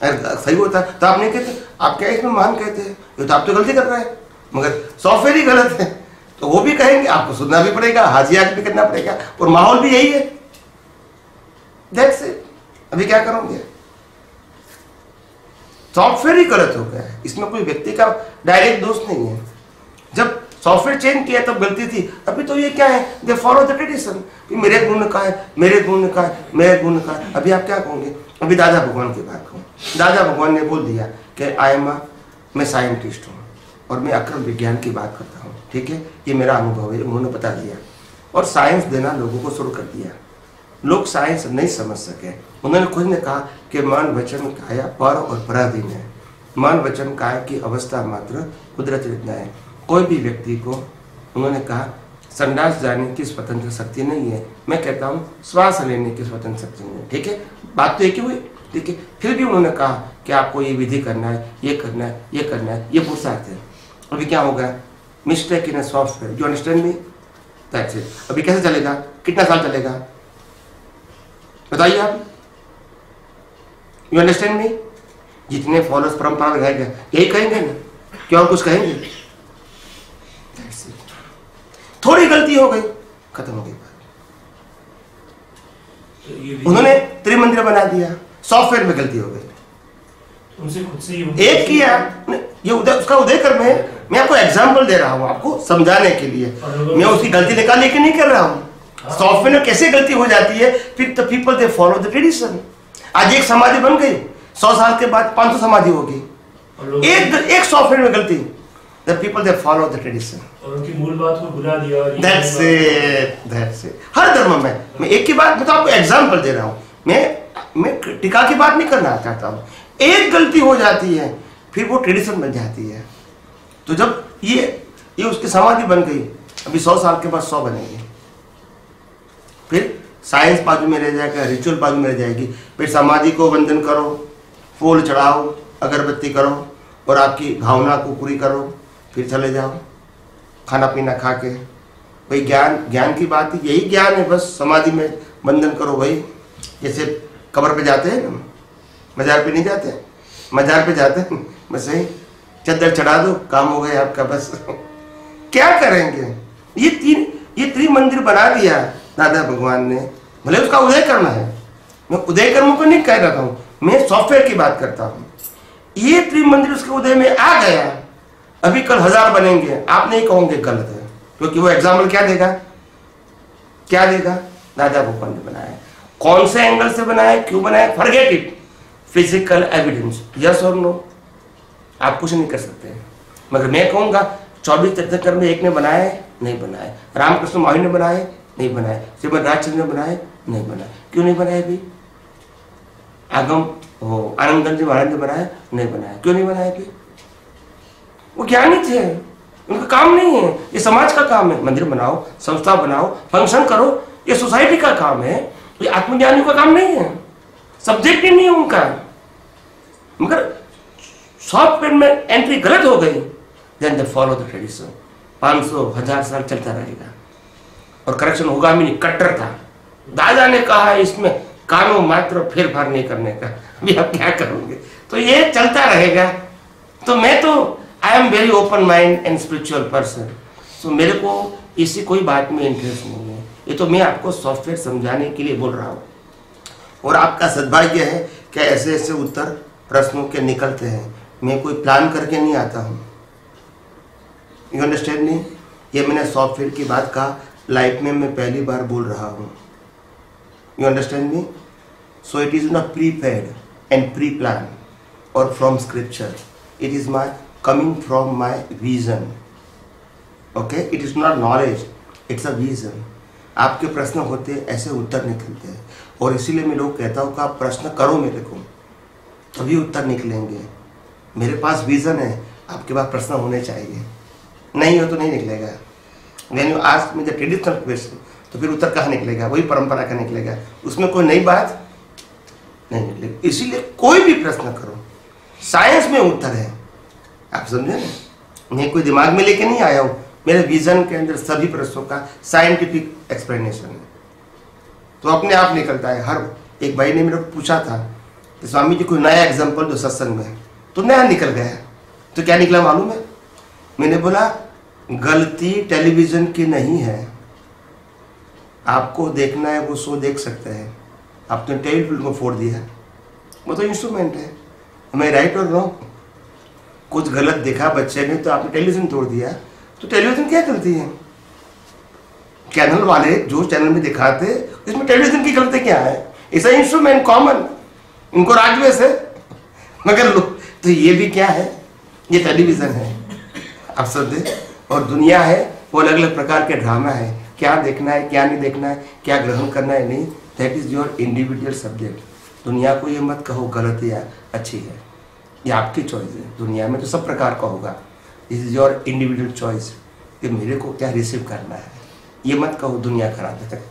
अगर सही होता तो आप नहीं कहते। आप क्या इसमें मान कहते हैं? ये तो आप तो गलती कर रहे हैं। मगर सॉफ्टवेयर ही गलत है। तो वो भी कहेंगे, आपको सुनना भी पड़ेगा हाजिया भी करना पड़ेगा। और माहौल भी यही है। दैट्स इट अभी क्या करोगे? सॉफ्टवेयर ही गलत हो गया। इसमें कोई व्यक्ति का डायरेक्ट दोष नहीं है। जब सॉफ्टवेयर चेंज किया तब गलती थी। अभी तो ये क्या है? दे फॉलो द ट्रेडिशन मेरे गुण का है, मेरे गुण का है, मेरे गुण का है। अभी आप क्या कहोगे? अभी दादा भगवान की बात कहूँ। दादा भगवान ने बोल दिया कि आई एम मैं साइंटिस्ट हूँ और मैं अक्रम विज्ञान की बात करता हूँ। ठीक है? ये मेरा अनुभव है, उन्होंने बता दिया। और साइंस देना लोगों को शुरू कर दिया। लोग साइंस नहीं समझ सके। उन्होंने खुद ने कहा कि मन वचन काया पर और पराधीन है। मन वचन काय की अवस्था मात्र कुदरत विद्या है। कोई भी व्यक्ति को, उन्होंने कहा, संडास जाने की स्वतंत्र शक्ति नहीं है। मैं कहता हूँ, श्वास लेने की स्वतंत्र शक्ति नहीं है। ठीक है? बात तो एक ही हुई। ठीक है? फिर भी उन्होंने कहा कि आपको ये विधि करना है, ये करना है, ये करना है, ये पुरुषार्थ है। अभी क्या होगा? Mistake in software you understand me that's it अभी कैसे चलेगा? कितना साल चलेगा? बताइए आप। यू अंडरस्टैंड मी जितने फॉलोअर्स परंपरा में रहेंगे यही कहेंगे ना। क्या और कुछ कहेंगे? थोड़ी गलती हो गई। खत्म हो गई बात। तो उन्होंने त्रिमंदिर बना दिया। सॉफ्टवेयर में गलती हो गई। उनसे खुद से ही एक किया ये उदय उसका उदय कर्म है मैं आपको एग्ज़ाम्पल दे रहा हूँ आपको समझाने के लिए। मैं उसकी गलती निकालने के नहीं कर रहा हूँ। सॉफ्टवेयर में कैसे गलती हो जाती है? फिर the people they follow the tradition आज एक समाधि बन गई। सौ साल के बाद पाँच सौ समाधि होगी। एक एक सॉफ्टवेयर में गलती। The people they follow the tradition और उनकी मूल बात को भुला दिया दैट्स इट दैट्स इट हर धर्म में मैं एक की बात मैं तो आपको एग्जांपल दे रहा हूँ। मैं मैं टीका की बात नहीं करना चाहता हूँ। एक गलती हो जाती है फिर वो ट्रेडिशन बन जाती है। तो जब ये ये उसकी समाधि बन गई अभी सौ साल के बाद सौ बनेगी। फिर साइंस बाजू में रह जाएगा रिचुअल बाजू में रह जाएगी। फिर समाधि को वंदन करो, फूल चढ़ाओ, अगरबत्ती करो और आपकी भावना को पूरी करो, फिर चले जाओ, खाना पीना खा के। भाई, ज्ञान ज्ञान की बात है यही ज्ञान है, बस समाधि में बंधन करो भाई। जैसे कब्र पे जाते हैं ना, मजार पे नहीं जाते? मजार पे जाते हैं, बस यही चद्दर चढ़ा दो, काम हो गया आपका, बस। (laughs) क्या करेंगे? ये तीन, ये त्रिमंदिर बना दिया। दादा भगवान ने, भले उसका उदय करना है, मैं उदय कर्म को नहीं कह रहा हूँ, मैं सॉफ्टवेयर की बात करता हूँ। ये त्रिमंदिर उसके उदय में आ गया। अभी कल हज़ार बनेंगे, आप नहीं कहोगे गलत है, क्योंकि वो एग्ज़ाम्पल क्या देगा? क्या देगा? दादा भगवान ने बनाया। कौन से एंगल से बनाया, क्यों बनाया? Forget it physical evidence yes और नो आप कुछ नहीं कर सकते। मगर मैं कहूँगा, चौबीस तीर्थंकर में एक ने बनाया नहीं बनाया रामकृष्ण माही ने बनाए नहीं बनाए श्रीमद राजचंद्र बनाए, नहीं बनाए। क्यों नहीं बनाए अभी? आगम, हो, आनंदगंज महाराज बनाया, नहीं बनाया। क्यों नहीं बनाया अभी? वो ज्ञानी थे। उनका काम नहीं है। ये समाज का काम है। मंदिर बनाओ, संस्था बनाओ, फ़ंक्शन करो। ये सोसाइटी का काम है। ये आत्मज्ञानी का काम नहीं है। सब्जेक्ट ही नहीं है उनका। मगर सॉफ्टवेयर में एंट्री गलत हो गई। देन फॉलो द ट्रेडिशन पाँच सौ, हज़ार साल चलता रहेगा। और करेक्शन होगा भी नहीं कट्टर था। दादा ने कहा, इसमें कानों मात्र फेर फार नहीं करने का। अभी आप क्या करोगे? तो ये चलता रहेगा। तो मैं तो I am very open mind and spiritual person तो मेरे को इसी कोई बात में इंटरेस्ट नहीं है। ये तो मैं आपको सॉफ्टवेयर समझाने के लिए बोल रहा हूँ। और आपका सद्भाग्य है कि ऐसे ऐसे उत्तर प्रश्नों के निकलते हैं। मैं कोई प्लान करके नहीं आता हूँ। यू अंडरस्टैंड नहीं ये मैंने सॉफ्टवेयर की बात कहा। लाइफ में मैं पहली बार बोल रहा हूँ। You understand me so it is not prepaid and preplan और from scripture it is my coming from my vision okay it is not knowledge it's a vision आपके प्रश्न होते ऐसे उत्तर निकलते हैं। और इसीलिए मैं लोग कहता हूँ कि आप प्रश्न करो मेरे को। तभी उत्तर निकलेंगे। मेरे पास विजन है। आपके पास प्रश्न होने चाहिए। नहीं हो तो नहीं निकलेगा। When you ask me the traditional question तो फिर उत्तर कहाँ निकलेगा? वही परंपरा का निकलेगा? उसमें कोई नई बात नहीं निकलेगी। इसीलिए कोई भी प्रश्न करो। साइंस में उत्तर है। आप समझे ना? मैं कोई दिमाग में लेके नहीं आया हूँ। मेरे विजन के अंदर सभी प्रश्नों का साइंटिफिक एक्सप्लेनेशन है। तो अपने आप निकलता है। हर एक भाई ने मेरे को पूछा था कि स्वामी जी, कोई नया एग्ज़ाम्पल दो सत्संग में तो नया निकल गया। तो क्या निकला मालूम है? मैंने बोला गलती टेलीविज़न की नहीं है। आपको देखना है, वो शो देख सकते हैं। आपने टेलीविज़न को फोड़ दिया। वो तो इंस्ट्रूमेंट है। मैं राइट और रॉन्ग कुछ गलत देखा बच्चे ने तो आपने टेलीविज़न तोड़ दिया। तो टेलीविज़न क्या गलती है? चैनल वाले जो चैनल में दिखाते, इसमें टेलीविज़न की गलती क्या है? ऐसा इंस्ट्रूमेंट कॉमन उनको राजवेश है। मगर तो ये भी क्या है? ये टेलीविज़न है। आप समझे और दुनिया है, वो अलग अलग प्रकार के ड्रामा है। क्या देखना है, क्या नहीं देखना है, क्या ग्रहण करना है, नहीं। That is your individual subject दुनिया को ये मत कहो, गलत या अच्छी है। ये आपकी चॉइस है। दुनिया में तो सब प्रकार का होगा। This is your individual choice कि मेरे को क्या रिसीव करना है? ये मत कहो, दुनिया खराब है।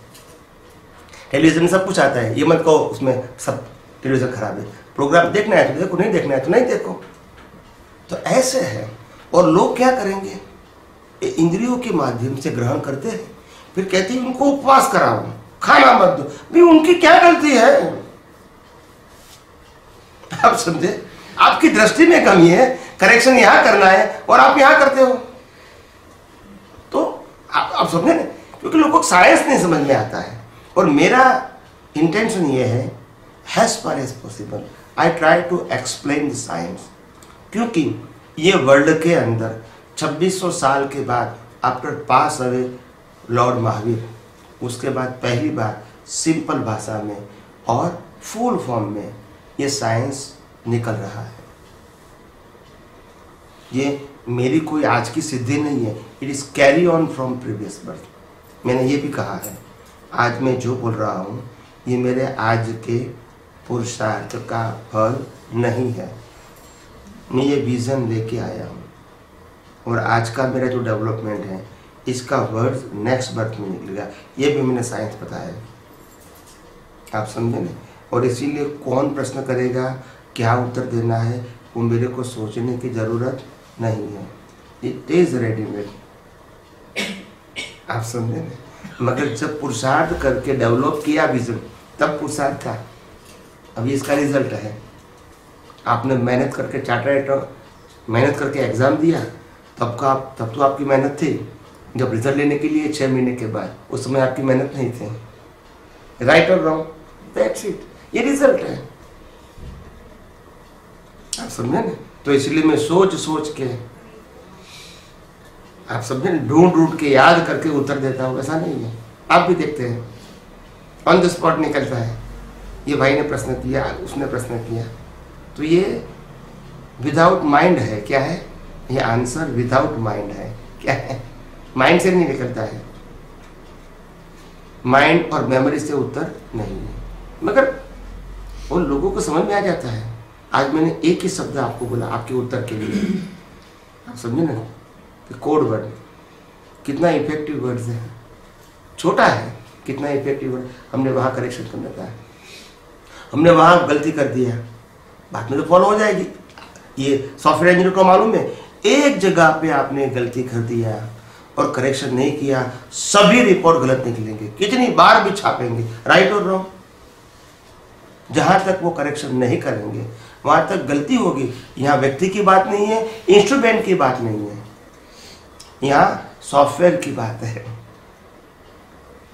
टेलीविज़न सब कुछ आता है। ये मत कहो, उसमें सब टेलीविज़न खराब है। प्रोग्राम देखना है तो देखो, नहीं देखना है तो नहीं देखो। तो ऐसे है। और लोग क्या करेंगे? इंद्रियों के माध्यम से ग्रहण करते हैं। फिर कहते हैं उनको उपवास कराओ खाना मत दो। भाई उनकी क्या गलती है? आप समझे? आपकी दृष्टि में कमी है करेक्शन यहाँ करना है और आप यहाँ करते हो। तो आप, आप समझे ना? क्योंकि लोगों को साइंस नहीं समझ में आता है। और मेरा इंटेंशन ये है as far as possible I try to explain the science क्योंकि ये वर्ल्ड के अंदर 2600 साल के बाद after pass away lord Mahavir. उसके बाद पहली बार सिंपल भाषा में और फुल फॉर्म में ये साइंस निकल रहा है। ये मेरी कोई आज की सिद्धि नहीं है। It is carry on from previous birth मैंने ये भी कहा है। आज मैं जो बोल रहा हूँ, ये मेरे आज के पुरुषार्थ का फल नहीं है। मैं ये विज़न लेके आया हूँ। और आज का मेरा जो डेवलपमेंट है, इसका वर्ड नेक्स्ट बर्थ में निकलेगा। ये भी मैंने साइंस बताया आप समझे ना? और इसीलिए कौन प्रश्न करेगा, क्या उत्तर देना है, वो मेरे को सोचने की ज़रूरत नहीं है। इट इज़ रेडीमेड आप समझे ना? मगर जब पुरुषार्थ करके डेवलप किया विजन तब पुरुषार्थ था। अभी इसका रिज़ल्ट है। आपने मेहनत करके चार्टर मेहनत करके एग्ज़ाम दिया। तब का आप तब तो आपकी मेहनत थी। जब रिज़ल्ट लेने के लिए छः महीने के बाद, उस समय आपकी मेहनत नहीं थी। राइट और रॉन्ग दैट्स इट ये रिज़ल्ट है। आप समझे ना? तो इसलिए मैं सोच सोच के, आप समझे ना? ढूंढ ढूंढ के, याद करके उत्तर देता हूँ। ऐसा नहीं है। आप भी देखते हैं। ऑन द स्पॉट निकलता है। ये भाई ने प्रश्न किया, उसने प्रश्न किया। तो ये विदाउट माइंड है। क्या है? ये आंसर विदाउट माइंड है। क्या है? माइंड से नहीं निकलता है। माइंड और मेमोरी से उत्तर नहीं है। मगर वो लोगों को समझ में आ जाता है। आज मैंने एक ही शब्द आपको बोला, आपके उत्तर के लिए। आप समझे ना? कि कोड वर्ड कितना इफ़ेक्टिव वर्ड है। छोटा है, कितना इफ़ेक्टिव वर्ड हमने वहाँ करेक्शन करना था। हमने वहाँ गलती कर दिया बाद में तो फॉलो हो जाएगी। ये सॉफ्टवेयर इंजीनियर को मालूम है। एक जगह पे आपने गलती कर दिया और करेक्शन नहीं किया, सभी रिपोर्ट गलत निकलेंगे। कितनी बार भी छापेंगे राइट और रॉन्ग जहाँ तक वो करेक्शन नहीं करेंगे, वहाँ तक गलती होगी। यहाँ व्यक्ति की बात नहीं है इंस्ट्रूमेंट की बात नहीं है। यहाँ सॉफ्टवेयर की बात है।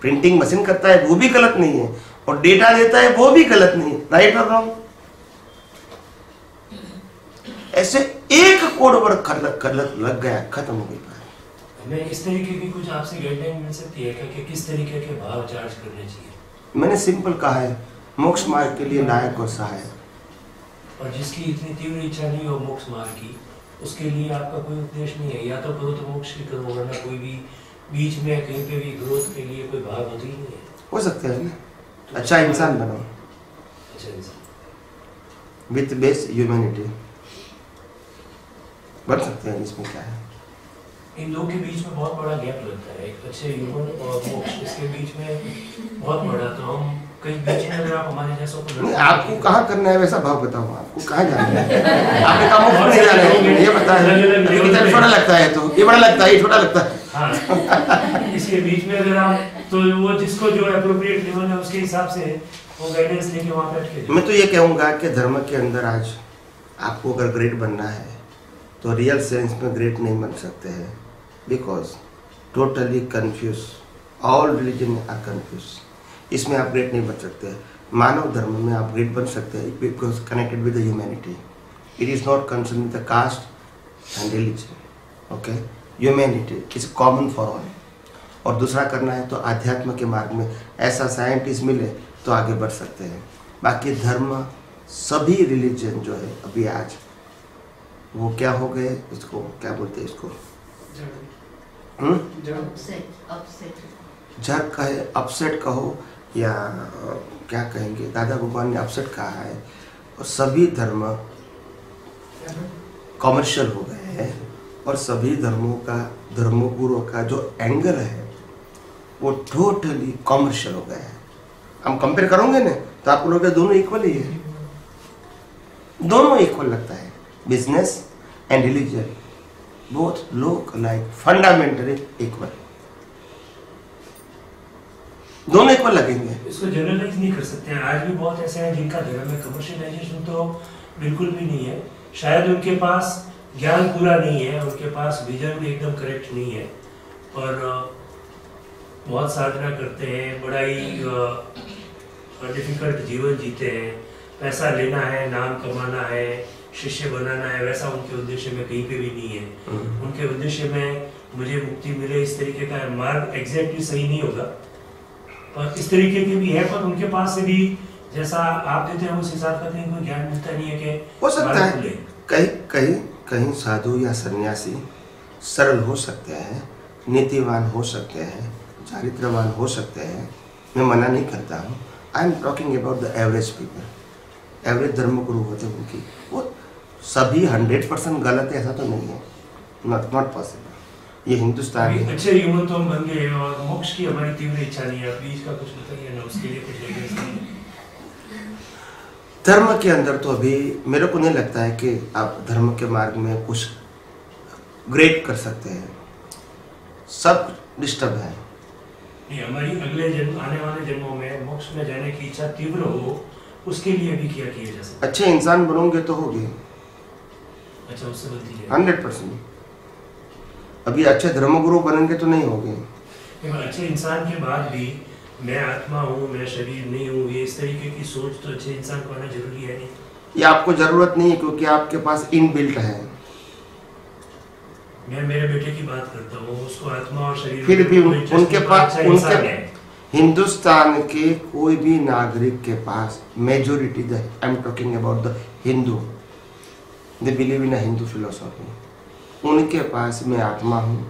प्रिंटिंग मशीन करता है, वो भी गलत नहीं है। और डेटा देता है, वो भी गलत नहीं है। राइट और रॉन्ग ऐसे एक कोड वर्ड गलत लग लग गया खत्म हो गई हमें इस तरीके की कुछ आपसे गाइडलाइन मिल सकती है कि किस तरीके के भाव चार्ज करने चाहिए? मैंने सिंपल कहा है मोक्ष मार्ग के लिए लायक और सहायक। और जिसकी इतनी तीव्र इच्छा नहीं हो मोक्ष मार्ग की उसके लिए आपका कोई उद्देश्य नहीं है। या तो करो तो मोक्ष की करो वरना कोई भी बीच में कहीं पे भी ग्रोथ के लिए कोई भाव होती ही नहीं है। हो सकते हैं ना? अच्छा इंसान बनो अच्छा इंसान। विथ बेस ह्यूमैनिटी बन सकते हैं इसमें क्या है? इन दो के बीच में बहुत बड़ा गैप लगता है। एक अच्छे ह्यूमन और मोक्ष इसके बीच में बहुत बड़ा। तो हम कहीं बीच में अगर आप हमारे जैसों नहीं, आपको कहाँ करना है वैसा भाव बताओ आपको कहाँ जाना है? आपने कहा मुफ़्त नहीं जाना है? ये बता है। इतना छोटा लगता है तो ये बड़ा लगता है ये छोटा लगता है। हाँ। इसके बीच में अगर आप तो वो जिसको जो अप्रोप्रिएट लेवल है उसके हिसाब से वो गाइडेंस लेके वहाँ बैठ के मैं तो ये कहूँगा कि धर्म के अंदर आज आपको अगर ग्रेट बनना है तो रियल सेंस में ग्रेट नहीं बन सकते हैं। Because totally confuse all religion are confuse इसमें आप ग्रेट नहीं बन सकते मानव धर्म में आप ग्रेट बन सकते हैं because connected with the humanity it is not concern with the caste and religion okay humanity is common for all और दूसरा करना है तो अध्यात्म के मार्ग में ऐसा साइंटिस्ट मिले तो आगे बढ़ सकते हैं। बाकी धर्म सभी रिलीजन जो है अभी आज वो क्या हो गए इसको क्या बोलते हैं इसको? हम्म? जग कहे अपसेट कहो या क्या कहेंगे? दादा भगवान ने अपसेट कहा है और सभी धर्म कॉमर्शियल हो गए हैं और सभी धर्मों का धर्मगुरुओं का जो एंगल है वो टोटली कॉमर्शियल हो गया है। हम कंपेयर करोगे ना तो आप लोग दोनों इक्वल ही है। दोनों इक्वल लगता है। Business and religion both look like fundamentally equal दोनों इक्वल लगेंगे। इसको जनरलाइज नहीं कर सकते हैं। आज भी बहुत ऐसे हैं जिनका धर्म में कमर्शियलाइजेशन तो बिल्कुल भी नहीं है। शायद उनके पास ज्ञान पूरा नहीं है, उनके पास विजन भी एकदम करेक्ट नहीं है। और बहुत साधना करते हैं बड़ा ही डिफ़िकल्ट जीवन जीते हैं। पैसा लेना है, नाम कमाना है शिष्य बनाना है वैसा उनके उद्देश्य में कहीं पे भी नहीं है। उनके उद्देश्य में मुझे मुक्ति मिले इस तरीके का मार्ग एग्जैक्टली सही नहीं होगा। और इस तरीके के भी है पर उनके पास से भी जैसा आप देते हैं उस हिसाब का कहीं कोई ज्ञान मिलता नहीं है कि हो सकता है कहीं कहीं कहीं साधु या सन्यासी सरल हो सकते हैं नीतिवान हो सकते हैं चारित्रवान हो सकते हैं। मैं मना नहीं करता हूँ। I am talking about the average people average धर्मगुरु होते हैं उनकी। वो सभी हंड्रेड परसेंट गलत है ऐसा तो नहीं है। नॉट नॉट पॉसिबल ये हिंदुस्तान है। अच्छे ह्यूमन तो हम बन गए और मोक्ष की हमारी तीव्र इच्छा नहीं है। बीज का कुछ बताइए ना उसके लिए कुछ। धर्म के अंदर तो अभी मेरे को नहीं लगता है कि आप धर्म के मार्ग में कुछ ग्रेट कर सकते हैं। सब डिस्टर्ब है। हमारी अगले जन्म आने वाले जन्मों में मोक्ष में जाने की इच्छा तीव्र हो उसके लिए भी क्या किया जा सकता अच्छे इंसान बनोगे तो होगे। अच्छा उससे बनती है हंड्रेड परसेंट। अभी अच्छे धर्मगुरु बनेंगे तो नहीं होगे। लेकिन अच्छे इंसान के बाद भी मैं आत्मा हूँ मैं शरीर नहीं हूँ ये इस तरीके की सोच तो अच्छे इंसान को आना ज़रूरी है नहीं। ये आपको ज़रूरत नहीं है क्योंकि आपके पास इनबिल्ट है। मैं मेरे बेटे की बात करता हूँ उसको आत्मा और शरीर फिर भी उनके पास उनके हिंदुस्तान के कोई भी नागरिक के पास majority the I am talking about the Hindu they believe in Hindu philosophy उनके पास मैं आत्मा हूँ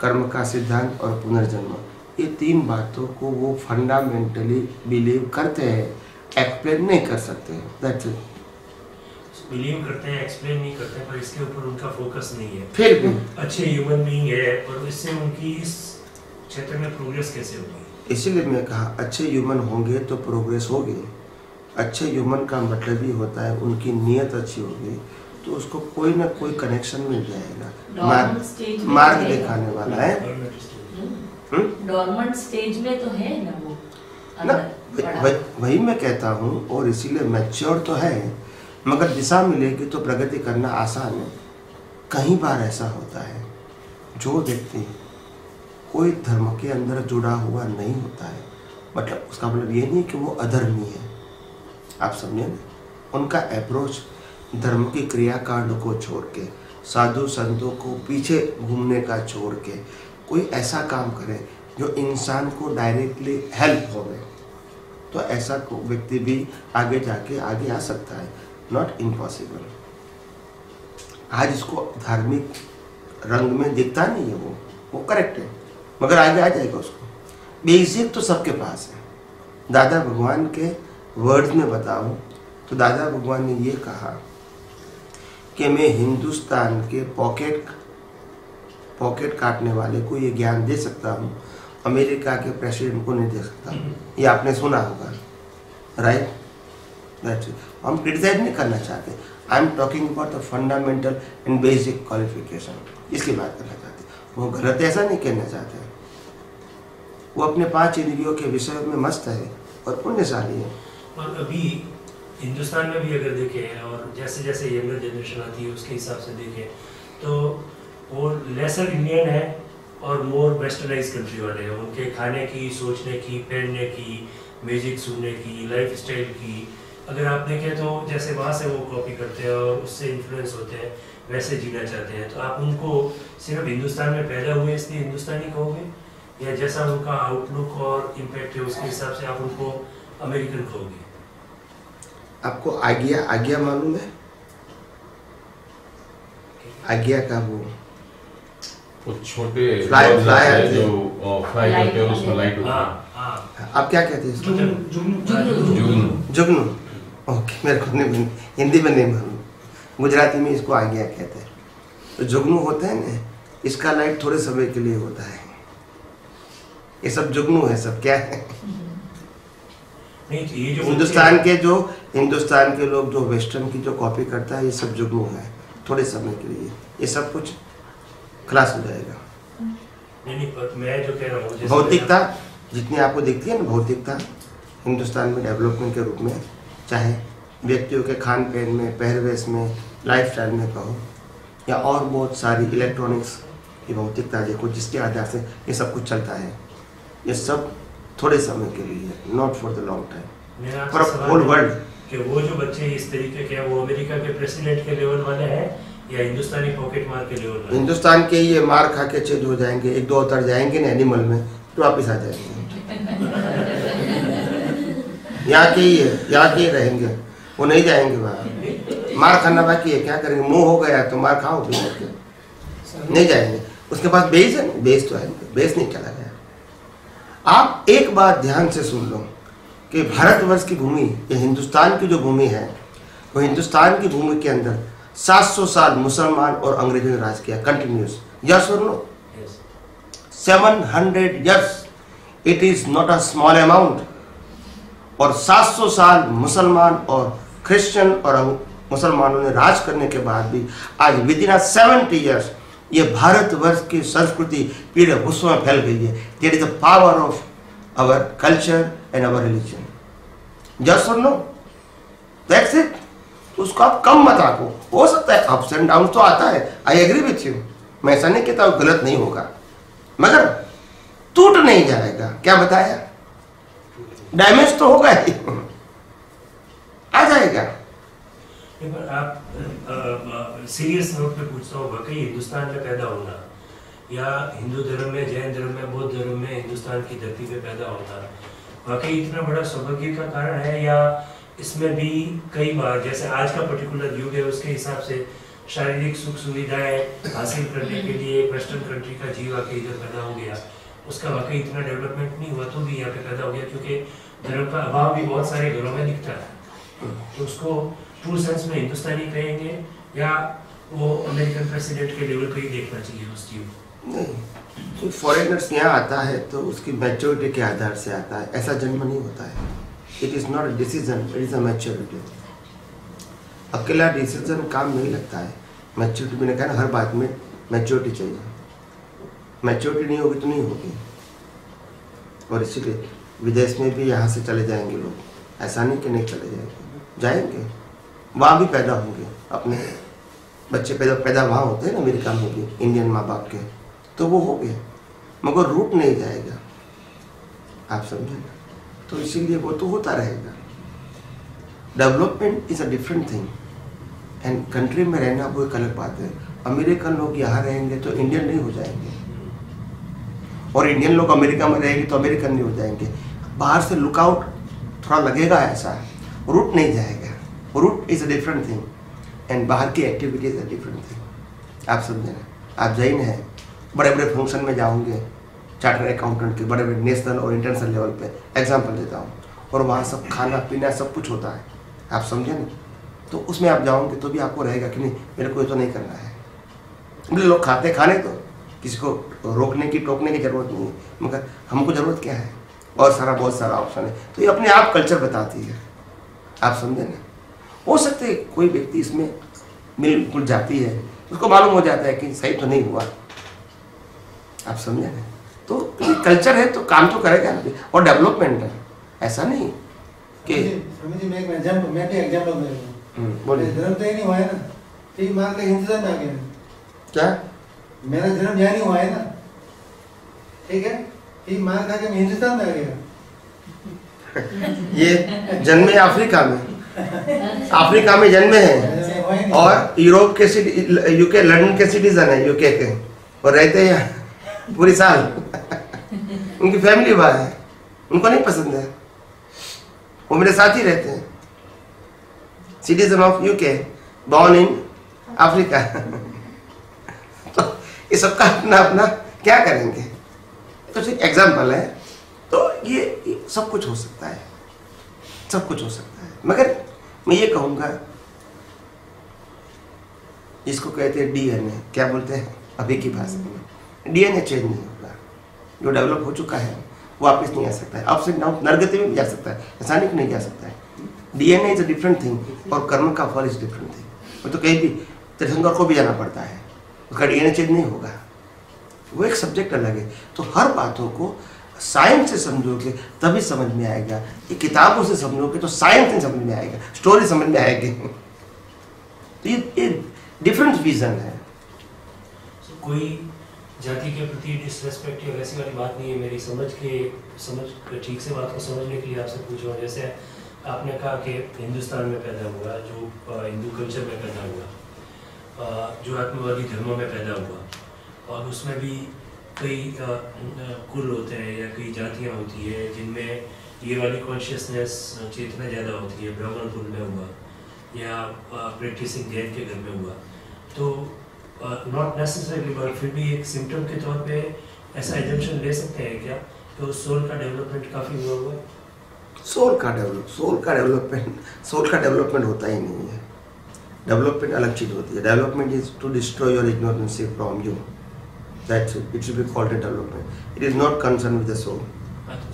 कर्म का सिद्धांत और पुनर्जन्म। ये तीन बातों को वो फंडामेंटली बिलीव करते हैं एक्सप्लेन नहीं कर सकते। दैट्स इट बिलीव करते हैं एक्सप्लेन नहीं करते पर इसके ऊपर उनका फोकस नहीं है। फिर भी। अच्छे ह्यूमन बीइंग है और इससे उनकी इस क्षेत्र में प्रोग्रेस कैसे होगी? इसीलिए मैं कहा अच्छे ह्यूमन होंगे तो प्रोग्रेस होगी। अच्छे ह्यूमन का मतलब ही होता है उनकी नीयत अच्छी होगी। तो उसको कोई ना कोई कनेक्शन मिल जाएगा। मार्ग मार्ग दिखाने वाला है। हम्म? डॉर्मेंट स्टेज में तो है ना वो? ना वही मैं कहता हूँ और इसीलिए मैच्योर तो है मगर दिशा मिलेगी तो प्रगति करना आसान है। कई बार ऐसा होता है जो व्यक्ति कोई धर्म के अंदर जुड़ा हुआ नहीं होता है मतलब उसका मतलब ये नहीं कि वो अधर्मी है। आप समझे ना? उनका अप्रोच धर्म की क्रियाकांड को छोड़ के, साधु संतों को पीछे घूमने का छोड़ के, कोई ऐसा काम करे जो इंसान को डायरेक्टली हेल्प होवे। तो ऐसा व्यक्ति भी आगे जाके आगे आ सकता है। नॉट इम्पॉसिबल आज इसको धार्मिक रंग में दिखता नहीं है वो। वो करेक्ट है। मगर आगे आ जाएगा उसको। बेसिक तो सबके पास है। दादा भगवान के वर्ड्स में बताऊँ तो दादा भगवान ने ये कहा कि मैं हिंदुस्तान के पॉकेट पॉकेट काटने वाले को ये ज्ञान दे सकता हूँ। अमेरिका के प्रेसिडेंट को नहीं दे सकता। ये आपने सुना होगा। राइट दैट्स हम क्रिटिसाइज नहीं करना चाहते। I am talking about the fundamental and basic qualification इसकी बात करना चाहते। वो गलत ऐसा नहीं कहना चाहते। वो अपने पाँच इंद्रियों के विषय में मस्त है और पुण्यशाली है। और अभी हिंदुस्तान में भी अगर देखें और जैसे जैसे यंगर जनरेशन आती है, उसके हिसाब से देखें तो वो लेसर इंडियन है और मोर वेस्टर्नाइज कंट्री वाले हैं। उनके खाने की, सोचने की, पहनने की म्यूज़िक सुनने की लाइफ स्टाइल की। अगर आप देखें तो जैसे वहाँ से वो कॉपी करते हैं और उससे इन्फ्लुएंस होते हैं, वैसे जीना चाहते हैं। तो आप उनको सिर्फ़ हिंदुस्तान में पैदा हुए, इसलिए हिंदुस्तानी कहोगे? या जैसा उनका आउटलुक और इम्पैक्ट है, उसके हिसाब से आप उनको अमेरिकन कहोगे? आपको आज्ञा आज्ञा मालूम है? आज्ञा का वो वो छोटे हैं आते जो फ्लाई करते हैं उसमें लाइट होती हाँ। है हाँ। आप क्या कहते हैं इसको जुगनू जुगनू जुगनू। जुगनू। जुगनू। ओके मेरे को नहीं हिंदी में नहीं मालूम। गुजराती में इसको आज्ञा कहते हैं। तो जुगनू होते हैं ना इसका लाइट थोड़े समय के लिए होता है। ये सब जुगनू है सब क्या है? हिंदुस्तान के जो हिंदुस्तान के लोग जो वेस्टर्न की जो कॉपी करता है ये सब जुगनू है थोड़े समय के लिए। ये सब कुछ खलास हो जाएगा। भौतिकता जितनी आपको दिखती है ना भौतिकता हिंदुस्तान में डेवलपमेंट के रूप में चाहे व्यक्तियों के खान पीन में पहरवेश में लाइफस्टाइल में कहो या और बहुत सारी इलेक्ट्रॉनिक्स की भौतिकता देखो जिसके आधार से ये सब कुछ चलता है। ये सब थोड़े समय के लिए not for the long time for whole world कि वो जो बच्चे इस तरीके के हैं वो अमेरिका के प्रेसिडेंट के लेवल वाले हैं या हिंदुस्तानी पॉकेट मार के लेवल वाले हिंदुस्तान के ये मार खा के चेंज हो जाएँगे एक दो उतर जाएँगे ना एनिमल में तो वापिस आ जाएँगे। यहाँ के ही है यहाँ के ही रहेंगे वो नहीं जाएँगे वहाँ मार खाना बाकी है क्या करेंगे? मुँह हो गया तो मार खाओ भी नहीं जाएँगे। उसके पास बेस है ना? बेस तो है बेस नहीं चला आप एक बात ध्यान से सुन लो कि भारतवर्ष की भूमि या हिंदुस्तान की जो भूमि है वो हिंदुस्तान की भूमि के अंदर 700 साल मुसलमान और अंग्रेज़ों ने राज किया। कंटिन्यूस यस और no Yes. 700 years. It is not a small amount. और 700 साल मुसलमान और क्रिश्चियन और मुसलमानों ने राज करने के बाद भी आज विद इन सेवेंटी ईयर्स ये भारतवर्ष की संस्कृति पूरे विश्व में फैल गई है। That is the power of our culture and our religion just और नो दैट्स इट उसको आप कम मत रखो। हो सकता है अप्स एंड डाउन तो आता है। आई एग्री विथ यू मैं ऐसा नहीं कहता गलत नहीं होगा। मगर टूट नहीं जाएगा। क्या बताया? डैमेज तो होगा ही। आ जाएगा। आप सीरियस नोट पे पूछता हूँ, वाकई हिंदुस्तान में पैदा होना, या हिंदू धर्म में, जैन धर्म में, बौद्ध धर्म में हिंदुस्तान की धरती पे पैदा होता वाकई इतना बड़ा सौभाग्य का कारण है, या इसमें भी कई बार, जैसे आज का पर्टिकुलर युग है, उसके हिसाब से शारीरिक सुख सुविधाएँ हासिल करने के लिए वेस्टर्न कंट्री का जीव आके इधर पैदा हो गया, उसका वाकई इतना डेवलपमेंट नहीं हुआ तो भी यहाँ पे पैदा हो गया, क्योंकि धर्म का अभाव भी बहुत सारे घरों में दिखता है। तो उसको ट्रू सेंस में हिंदुस्तानी कहेंगे या वो अमेरिकन प्रेसिडेंट के लेवल पे ही देखना चाहिए उस चीज़ को फॉरेनर्स यहाँ आता है तो उसकी मैच्योरिटी के आधार से आता है। ऐसा जन्म नहीं होता है। It is not decision it is a maturity अकेला डिसीज़न काम नहीं लगता है। मैच्योरिटी मैंने कहा ना हर बात में मैच्योरिटी चाहिए। मैच्योरिटी नहीं होगी तो नहीं होगी। और इसीलिए विदेश में भी यहाँ से चले जाएँगे लोग। ऐसा नहीं कि नहीं चले जाएँगे। जाएँगे। वहाँ भी पैदा होंगे, अपने बच्चे पैदा पैदा वहाँ होते हैं ना अमेरिका में भी, इंडियन माँ बाप के। तो वो हो गए, मगर रूट नहीं जाएगा। आप समझे ना? तो इसीलिए वो तो होता रहेगा। Development is a different thing and country में रहना वो एक अलग बात है। अमेरिकन लोग यहाँ रहेंगे तो इंडियन नहीं हो जाएँगे। और इंडियन लोग अमेरिका में रहेंगे तो अमेरिकन नहीं हो जाएँगे। बाहर से लुकआउट थोड़ा लगेगा ऐसा। रूट नहीं जाएगा। Route is a different thing and बाहर की activity is a different thing आप समझे ना? आप जैन हैं बड़े बड़े फ़ंक्शन में जाओगे चार्टर अकाउंटेंट के बड़े बड़े नेशनल और इंटरनेशनल लेवल पे एग्जांपल देता हूँ और वहाँ सब खाना, पीना सब कुछ होता है। आप समझे ना? तो उसमें आप जाओगे तो भी आपको रहेगा कि नहीं, मेरे को ये तो नहीं करना है। बोले, लोग खाते खाने तो। किसी को रोकने की, टोकने की ज़रूरत नहीं है। मगर हमको ज़रूरत क्या है? और सारा बहुत सारा ऑप्शन है। तो ये अपने आप कल्चर बताती है। आप समझे ना? हो सकते है कोई व्यक्ति इसमें बिल्कुल जाती है। उसको मालूम हो जाता है कि सही तो नहीं हुआ। आप समझे? ना तो ये कल्चर है तो काम तो करेगा ना और डेवलपमेंट है। ऐसा नहीं कि मैं एक मैं भी एग्ज़ाम्पल दे रहा हूँ। हम्म, बोलिए। धर्म तो ये नहीं हुआ है ना। ठीक मार का हिंदुस्तान में आ गया। क्या? मेरा जन्म यहाँ नहीं हुआ है ना। ठीक है? ठीक मार खा के हिंदुस्तान में आ गया। (laughs) ये जन्मे अफ्रीका में। (laughs) अफ्रीका में जन्मे हैं। ही। और यूरोप के यूके लंदन के सिटीजन है यूके के। और रहते हैं पूरी साल। (laughs) उनकी फैमिली बाहर है। उनको नहीं पसंद है। वो मेरे साथ ही रहते हैं। Citizen of UK born in Africa तो ये सबका अपना अपना क्या करेंगे? तो सिर्फ़ एग्ज़ाम्पल है। तो ये, ये सब कुछ हो सकता है। सब कुछ हो सकता है। मगर मैं ये कहूँगा, इसको कहते हैं डीएनए क्या बोलते हैं? अभी की भाषा में। डीएनए चेंज नहीं होगा। जो डेवलप हो चुका है वापस नहीं आ सकता है। अप से डाउन नरगति में भी जा सकता है। रासायनिक नहीं जा सकता है। DNA is a different thing और कर्म का फल इज़ डिफरेंट थिंग वो तो कहीं भी तीर्थंकर को भी जाना पड़ता है। उसका डीएनए चेंज नहीं होगा। वो एक सब्जेक्ट अलग है। तो हर बातों को साइंस से समझोगे तभी समझ में आएगा। ये किताबों से समझोगे तो साइंस नहीं समझ में आएगा स्टोरी समझ में आएगी। तो ये, ये डिफरेंट विजन है। So, कोई जाति के प्रति डिसरेस्पेक्ट या वैसी वाली बात नहीं है मेरी समझ के समझ ठीक से बात को समझने के लिए आपसे पूछ। रहा हूँ जैसे आपने कहा कि हिंदुस्तान में पैदा हुआ जो हिंदू कल्चर में पैदा हुआ जो आत्मवादी धर्मों में पैदा हुआ और उसमें भी कई कुल होते हैं या कई जातियाँ होती है जिनमें ये वाली कॉन्शियसनेस चेतना ज़्यादा होती है ब्राह्मण कुल में हुआ या प्रैक्टिसिंग जैन के घर में हुआ। तो नॉट नेसेसरी बट फिर भी एक सिम्टम के तौर पे ऐसा एजम्पशन ले सकते हैं क्या उस सोल का डेवलपमेंट काफ़ी हुआ हुआ सोल का डेवलप सोल का डेवलपमेंट सोल का डेवलपमेंट होता ही नहीं है। डेवलपमेंट अलग चीज़ होती है। Development is to destroy your ignorance from you that's it it should be called development it is not concern with the soul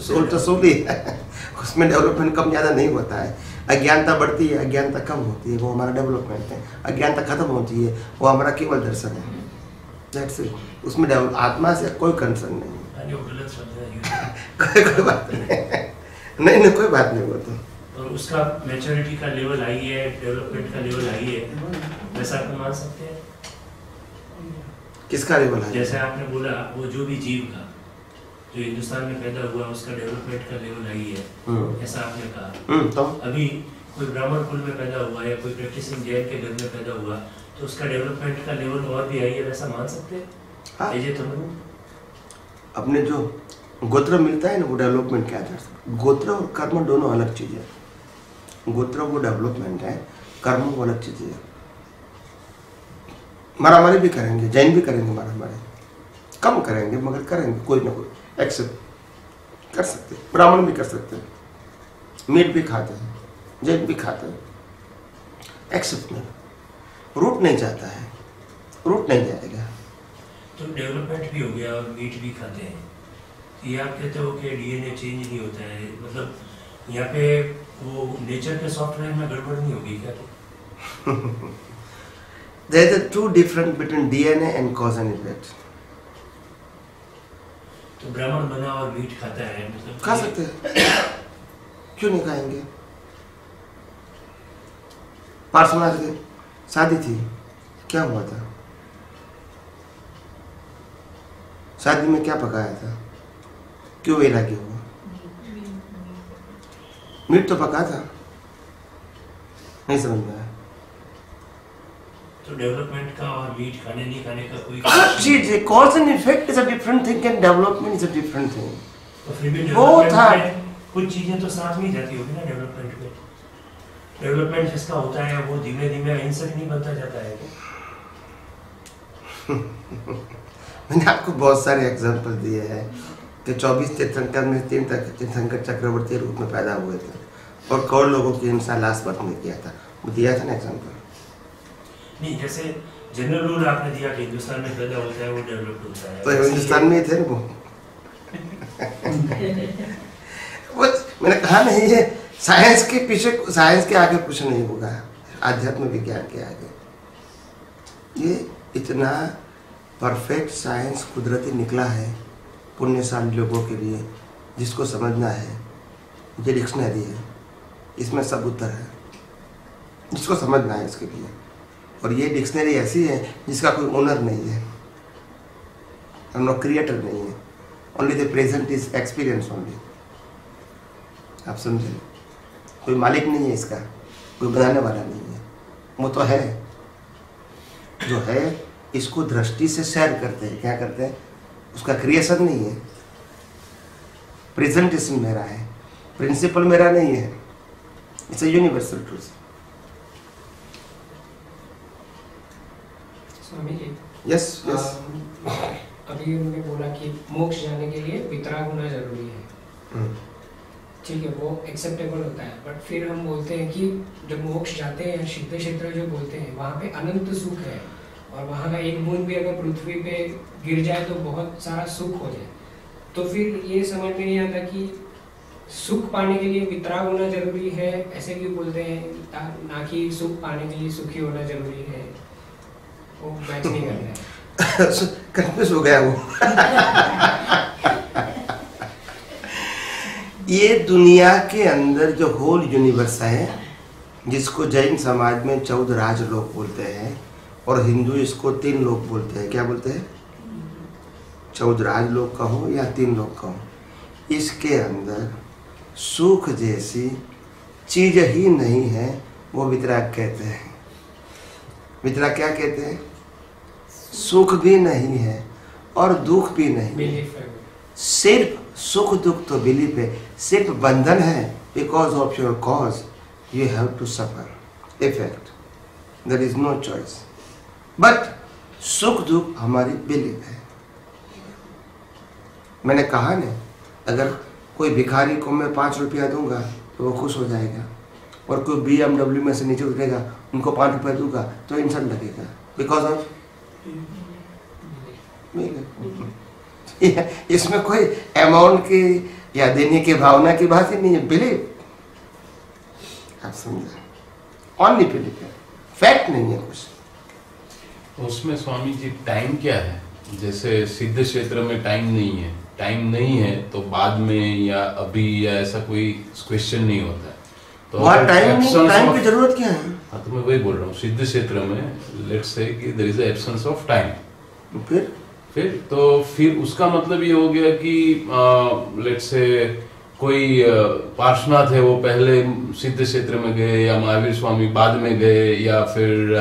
soul तो सोल ही। है उसमें डेवलपमेंट कम ज़्यादा नहीं होता है। अज्ञानता बढ़ती है अज्ञानता कम होती है वो हमारा डेवलपमेंट है। अज्ञानता खत्म होती है वो हमारा केवल दर्शन है। दैट्स इट उसमें आत्मा से कोई कंसर्न नहीं है। है (laughs) कोई कोई बात नहीं। नहीं नहीं कोई बात नहीं वो तो। और उसका मैच्योरिटी का लेवल हाई है डेवलपमेंट का लेवल हाई है वैसा मान सकते हैं? किसका लेवल है? जैसे आपने बोला वो जो भी जीव का जो हिंदुस्तान में पैदा हुआ उसका डेवलपमेंट का लेवल हाई है हम्म। ऐसा आपने कहा। हम्म, तो? अभी कोई ब्राह्मण कुल में पैदा हुआ या कोई प्रैक्टिसिंग जैन के घर में पैदा हुआ तो उसका डेवलपमेंट का लेवल और भी हाई है वैसा मान सकते हाँ। हैं। ये तो अपने जो गोत्र मिलता है ना वो डेवलपमेंट क्या था गोत्र और कर्म दोनों अलग चीज़ है। गोत्र वो डेवलपमेंट है कर्म वो अलग चीज़ है। मारामारी भी करेंगे जैन भी करेंगे मारामारी। कम करेंगे मगर करेंगे कोई ना कोई। एक्सेप्ट कर सकते ब्राह्मण भी कर सकते हैं। मीट भी खाते हैं जैन भी खाते हैं। एक्सेप्ट नहीं। रूट नहीं जाता है। रूट नहीं जाएगा। तो डेवलपमेंट भी हो गया और मीट भी खाते हैं। तो ये आप कहते हो कि डीएनए चेंज नहीं होता है। मतलब यहाँ पे वो नेचर के सॉफ्टवेयर में गड़बड़ नहीं होगी क्या? (laughs) There is a true difference between DNA and cause and effect. तो ब्राह्मण बना और मीट खाता है मतलब खा सकते हैं। क्यों नहीं खाएँगे? पार्श्वनाथ की शादी थी। क्या हुआ था? शादी में क्या पकाया था? क्यों वैराग्य हुआ? मीट तो पका था। नहीं समझ में आया। तो डेवलपमेंट का और मीट खाने नहीं खाने का कोई चीज़ है cause and effect is a different thing and development is a different thing वो था। कुछ चीज़ें तो साथ में जाती होगी ना डेवलपमेंट में। डेवलपमेंट जिसका होता है वो धीमे धीमे अहिंसक नहीं बनता जाता है। (laughs) मैंने आपको बहुत सारे एग्ज़ाम्पल दिए हैं कि 24 तीर्थंकर में तीन तीर्थंकर चक्रवर्ती रूप में पैदा हुए थे और कौन लोगों की हिंसा लास्ट वर्ष में किया था। वो दिया था ना एग्ज़ाम्पल नहीं जैसे जनरल रूल आपने दिया कि हिंदुस्तान में पैदा होता है वो डेवलप होता है। तो हिंदुस्तान में ही थे ना वो? (laughs) वो मैंने कहा नहीं है साइंस के पीछे साइंस के आगे कुछ नहीं होगा। आध्यात्म विज्ञान के आगे। ये इतना परफेक्ट साइंस कुदरती निकला है पुण्यशाली लोगों के लिए जिसको समझना है। ये डिक्शनरी है। इसमें सब उत्तर है। जिसको समझना है इसके लिए। और ये डिक्शनरी ऐसी है जिसका कोई ओनर नहीं है। हम लोग क्रिएटर नहीं है। Only the present is experience only आप समझे कोई मालिक नहीं है इसका। कोई बनाने वाला नहीं है। वो तो है। जो है, इसको दृष्टि से शेयर करते हैं। क्या करते हैं? उसका क्रिएशन नहीं है। प्रेजेंटेशन मेरा है। प्रिंसिपल मेरा नहीं है। It's a universal truth Swami ji yes yes अभी उन्होंने बोला कि मोक्ष जाने के लिए वितराग होना ज़रूरी है। ठीक है वो एक्सेप्टेबल होता है। बट फिर हम बोलते हैं कि जब मोक्ष जाते हैं सिद्ध क्षेत्र जो बोलते हैं वहाँ पे अनंत सुख है। और वहाँ का एक बूंद भी अगर पृथ्वी पे गिर जाए तो बहुत सारा सुख हो जाए। तो फिर ये समझ में नहीं आता कि सुख पाने के लिए वितराग होना ज़रूरी है? ऐसे क्यों बोलते हैं? ना कि सुख पाने के लिए सुखी होना ज़रूरी है। वो मैच नहीं हो। गया वो? (laughs) ये दुनिया के अंदर जो होल यूनिवर्स है, जिसको जैन समाज में चौदह राज लोग बोलते हैं, और हिंदू इसको तीन लोग बोलते हैं। क्या बोलते हैं? चौदह राज लोग कहो या तीन लोग कहो? इसके अंदर सुख जैसी चीज़ ही नहीं है, वो वितराग कहते हैं। वितराग क्या कहते हैं? सुख भी नहीं है और दुख भी नहीं है। सिर्फ़ सुख दुख तो बिलीफ है। सिर्फ़ बंधन है because of your cause you have to suffer effect there is no choice but सुख दुख हमारी बिलीफ है। मैंने कहा ना अगर कोई भिखारी को मैं पाँच रुपया दूँगा तो वो खुश हो जाएगा। और कोई बी एमडब्ल्यू में से नीचे उतरेगा उनको पाँच रुपया दूँगा तो इंसान लगेगा। बिकॉज़ ऑफ़ इसमें कोई अमाउंट की या देने की भावना की बात ही नहीं है। बिलीव आप समझे? ऑनली बिलीव है। फैक्ट नहीं है कुछ। तो उसमें स्वामी जी टाइम क्या है? जैसे सिद्ध क्षेत्र में टाइम नहीं है। टाइम नहीं है तो बाद में या अभी या ऐसा कोई क्वेश्चन नहीं होता। है तो वहाँ टाइम टाइम की ज़रूरत क्या है? हाँ तो मैं वही बोल रहा हूँ सिद्ध क्षेत्र में लेट्स से कि there is absence of time फिर? फिर तो फिर उसका मतलब ये हो गया कि लेट्स से कोई पार्श्वनाथ है वो पहले सिद्ध क्षेत्र में गए या महावीर स्वामी बाद में गए या फिर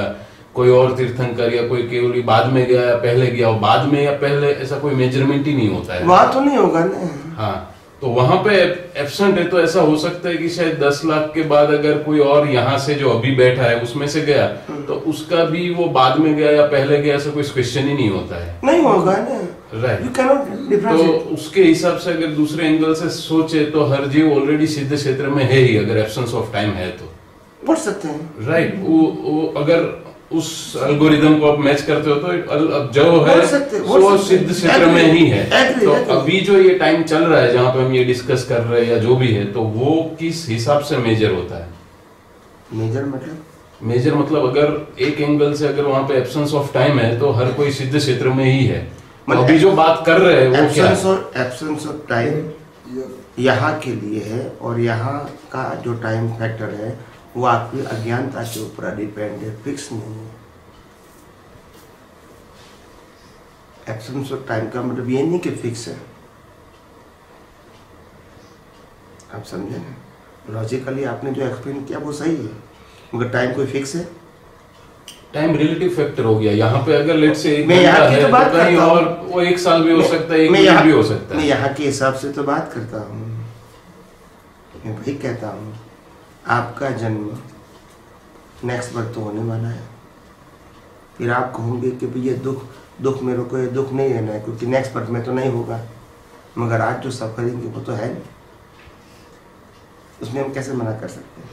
कोई और तीर्थंकर या कोई केवली बाद में गया या पहले गया वो बाद में या पहले ऐसा कोई मेज़रमेंट ही नहीं होता है। वहाँ तो नहीं होगा ना। हाँ। तो वहाँ पे एबसेंट है तो ऐसा हो सकता है कि शायद दस लाख के बाद अगर कोई और यहाँ से जो अभी बैठा है उसमें से गया तो उसका भी वो बाद में गया या पहले गया ऐसा कोई क्वेश्चन ही नहीं होता है। नहीं होगा ना। Right. यू कैनॉट तो उसके हिसाब से अगर दूसरे एंगल से सोचे तो हर जीव ऑलरेडी सिद्ध क्षेत्र में है ही अगर एब्सेंस ऑफ़ टाइम है तो। बोल सकते हैं। राइट वो, वो अगर उस एल्गोरिदम को आप मैच करते हो तो अब जो है वो सिद्ध क्षेत्र में ही है। तो अभी जो ये टाइम चल रहा है जहाँ पे हम ये डिस्कस कर रहे हैं या जो भी है तो वो किस हिसाब से मेजर होता है? मेजर मतलब? मेजर मतलब अगर एक एंगल से अगर वहाँ पे एब्सेंस ऑफ़ टाइम है तो हर कोई सिद्ध क्षेत्र में ही है। मतलब अभी जो बात कर रहे हैं वो क्या और एब्सेंस ऑफ़ टाइम यहाँ के लिए है और यहाँ का जो टाइम फैक्टर है वो आपकी अज्ञानता के ऊपर डिपेंड है फिक्स नहीं है एब्सेंस ऑफ़ टाइम का मतलब ये नहीं कि फिक्स है आप समझे ना लॉजिकली आपने जो एक्सप्लेन किया वो सही है मगर टाइम कोई फिक्स है टाइम रिलेटिव फैक्टर हो गया यहाँ पे अगर लेट से एक मैं यहाँ की तो तो बात कहीं करता हूँ। और वो एक साल भी हो सकता है एक मैं यहाँ- भी हो सकता है। मैं यहाँ के हिसाब से तो बात करता हूँ। मैं वही कहता हूँ। आपका जन्म नेक्स्ट बर्थ तो होने वाला है। फिर आप कहोगे कि भाई ये दुख दुख मेरे को ये दुख नहीं रहना है क्योंकि नेक्स्ट बर्थ में तो नहीं होगा। मगर आज जो सफरिंग वो तो है उसमें हम कैसे मना कर सकते हैं?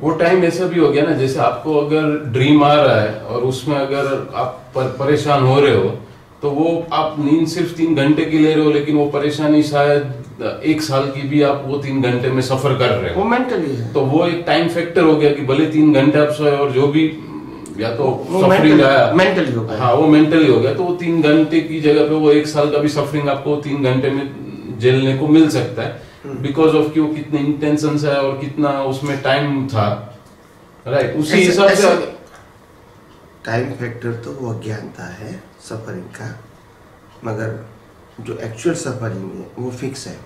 वो टाइम ऐसा भी हो गया ना जैसे आपको अगर ड्रीम आ रहा है और उसमें अगर आप पर, परेशान हो रहे हो तो वो आप नींद सिर्फ़ तीन घंटे की ले रहे हो लेकिन वो परेशानी शायद एक साल की भी आप वो तीन घंटे में सफ़र कर रहे वो हो मेंटली है। तो वो एक टाइम फैक्टर हो गया कि भले तीन घंटे आप सोए और जो भी या तो सफरिंग आया। mentally हो गया। हाँ वो मेंटली हो गया। तो वो तीन घंटे की जगह पे वो एक साल का भी सफरिंग आपको तीन घंटे में झेलने को मिल सकता हम्म। है बिकॉज़ ऑफ़ कि वो कितने इंटेंशन है और कितना उसमें टाइम था। राइट उसी हिसाब से टाइम फैक्टर तो वो अज्ञानता है सफरिंग का। मगर जो एक्चुअल सफरिंग है वो फिक्स है।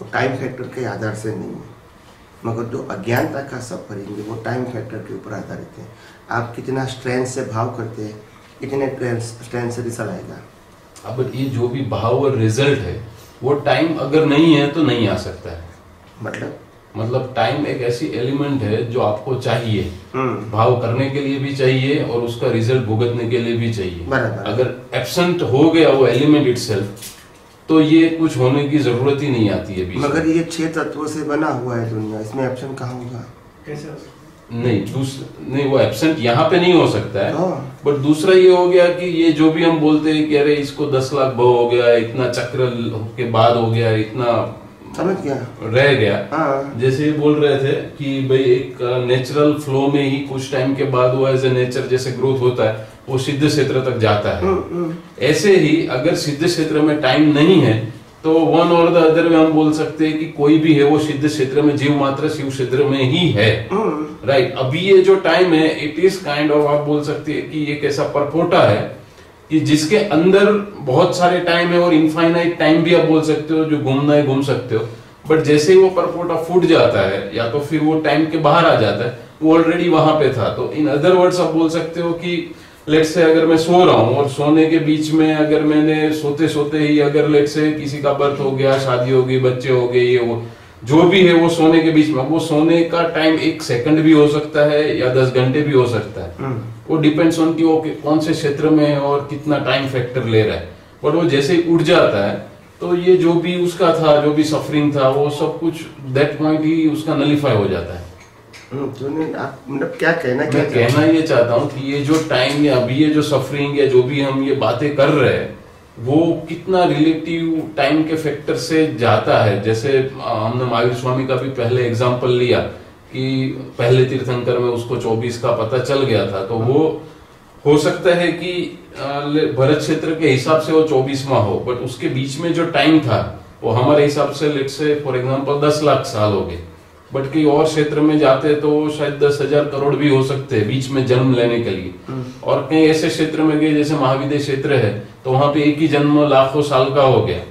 वो टाइम फैक्टर के आधार से नहीं है। मगर जो अज्ञानता का सफरिंग है वो टाइम फैक्टर के ऊपर आधारित है। आप कितना स्ट्रेंथ से भाव करते हैं कितने स्ट्रेंथ से रिज़ल्ट आएगा। अब ये जो भी भाव और रिज़ल्ट है वो टाइम अगर नहीं है तो नहीं आ सकता है। मतलब मतलब टाइम एक ऐसी एलिमेंट है जो आपको चाहिए। हम्म। भाव करने के लिए भी चाहिए और उसका रिज़ल्ट भुगतने के लिए भी चाहिए। अगर एब्सेंट हो गया वो एलिमेंट इटसेल्फ तो ये कुछ होने की ज़रूरत ही नहीं आती है मगर ये छह तत्वों से बना हुआ है दुनिया इसमें ऑप्शन कहाँ होगा? कैसे नहीं दूसरा नहीं वो एबसेंट यहाँ पे नहीं हो सकता है। हाँ। बट दूसरा ये हो गया कि ये जो भी हम बोलते हैं कि अरे इसको दस लाख बहु हो गया इतना चक्र के बाद हो गया इतना समझ गया। रह गया। हाँ। जैसे ये बोल रहे थे कि भाई एक नेचुरल फ्लो में ही कुछ टाइम के बाद वो एज ए नेचर जैसे ग्रोथ होता है वो सिद्ध क्षेत्र तक जाता है। हम्म, हम्म। ऐसे ही अगर सिद्ध क्षेत्र में टाइम नहीं है तो वन और द अदर में हम बोल सकते हैं कि कोई भी है वो सिद्ध क्षेत्र में जीव मात्र शिव क्षेत्र में ही है। हम्म। राइट अभी ये जो टाइम है इट इज़ काइंड ऑफ़ आप बोल सकते हैं कि एक ऐसा परपोटा है। कि जिसके अंदर बहुत सारे टाइम है और इनफाइनाइट टाइम भी आप बोल सकते हो, जो घूमना है घूम सकते हो। बट जैसे ही वो परपोटा फूट जाता है, या तो फिर वो टाइम के बाहर आ जाता है, वो ऑलरेडी वहाँ पे था। तो इन अदर वर्ड्स आप बोल सकते हो कि लेट से अगर मैं सो रहा हूँ और सोने के बीच में अगर मैंने सोते सोते ही अगर लेट से किसी का बर्थ हो गया, शादी हो गई, बच्चे हो गए, ये वो, जो भी है वो सोने के बीच में। वो सोने का टाइम एक सेकंड भी हो सकता है या दस घंटे भी हो सकता है। हम्म। वो डिपेंड्स ऑन कि वो कौन से क्षेत्र में है और कितना टाइम फैक्टर ले रहा है। बट वो जैसे ही उठ जाता है तो ये जो भी उसका था जो भी सफरिंग था वो सब कुछ दैट पॉइंट ही उसका नलीफाई हो जाता है। हम्म, तो आप मतलब क्या कहना क्या मैं कहना ये चाहता हूँ कि ये जो टाइम या अभी ये जो सफरिंग या जो भी हम ये बातें कर रहे हैं वो कितना रिलेटिव टाइम के फैक्टर से जाता है। जैसे हमने महावीर स्वामी का भी पहले एग्ज़ाम्पल लिया। कि पहले तीर्थंकर में उसको 24 का पता चल गया था तो वो हो सकता है कि भरत क्षेत्र के हिसाब से वो चौबीसवा हो बट उसके बीच में जो टाइम था वो हमारे हिसाब से लेट से फॉर एग्जांपल दस लाख साल हो गए। बट कई और क्षेत्र में जाते तो शायद दस हज़ार करोड़ भी हो सकते हैं बीच में जन्म लेने के लिए। और कई ऐसे क्षेत्र में गए जैसे महाविद्य क्षेत्र है तो वहाँ पे एक ही जन्म लाखों साल का हो गया।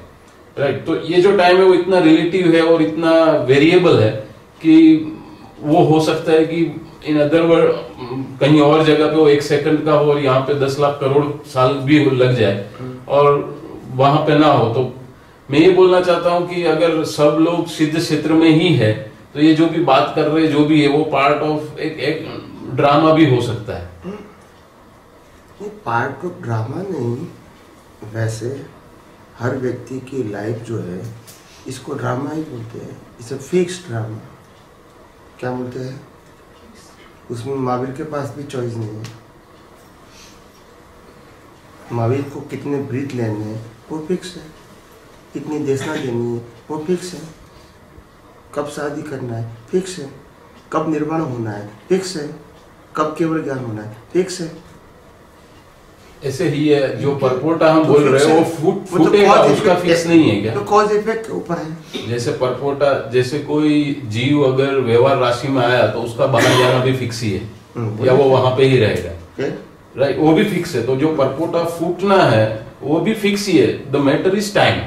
राइट तो ये जो टाइम है वो इतना रिलेटिव है और इतना वेरिएबल है कि वो हो सकता है कि इन अदर वर्ड कहीं और जगह पे वो एक सेकंड का हो और यहाँ पे दस लाख करोड़ साल भी लग जाए और वहाँ पे ना हो। तो मैं ये बोलना चाहता हूँ कि अगर सब लोग सिद्ध क्षेत्र में ही है तो ये जो भी बात कर रहे जो भी है, वो पार्ट ऑफ़ एक एक ड्रामा भी हो सकता है। ये पार्ट ऑफ़ ड्रामा नहीं, वैसे हर व्यक्ति की लाइफ जो है, इसको ड्रामा ही बोलते हैं। इसे फिक्स ड्रामा क्या बोलते हैं? उसमें महावीर के पास भी चॉइस नहीं है। महावीर को कितने ब्रीथ लेने हैं, वो फिक्स है। कितनी देशना देनी है, वो फिक्स है। कब शादी करना है फिक्स है। कब निर्वाण होना है फिक्स है। कब केवल ज्ञान होना है फिक्स है। ऐसे ही है जो परपोटा हम तो बोल रहे हैं वो फूट वो तो फूटेगा उसका फिक्स नहीं है क्या? तो कॉज इफ़ेक्ट ऊपर है। जैसे परपोटा जैसे कोई जीव अगर व्यवहार राशि में आया तो उसका बाहर जाना भी फिक्स ही है। हम्म, या वो वहाँ पे ही रहेगा। राइट वो भी फिक्स है। तो जो परपोटा फूटना है वो भी फिक्स ही है। The matter is time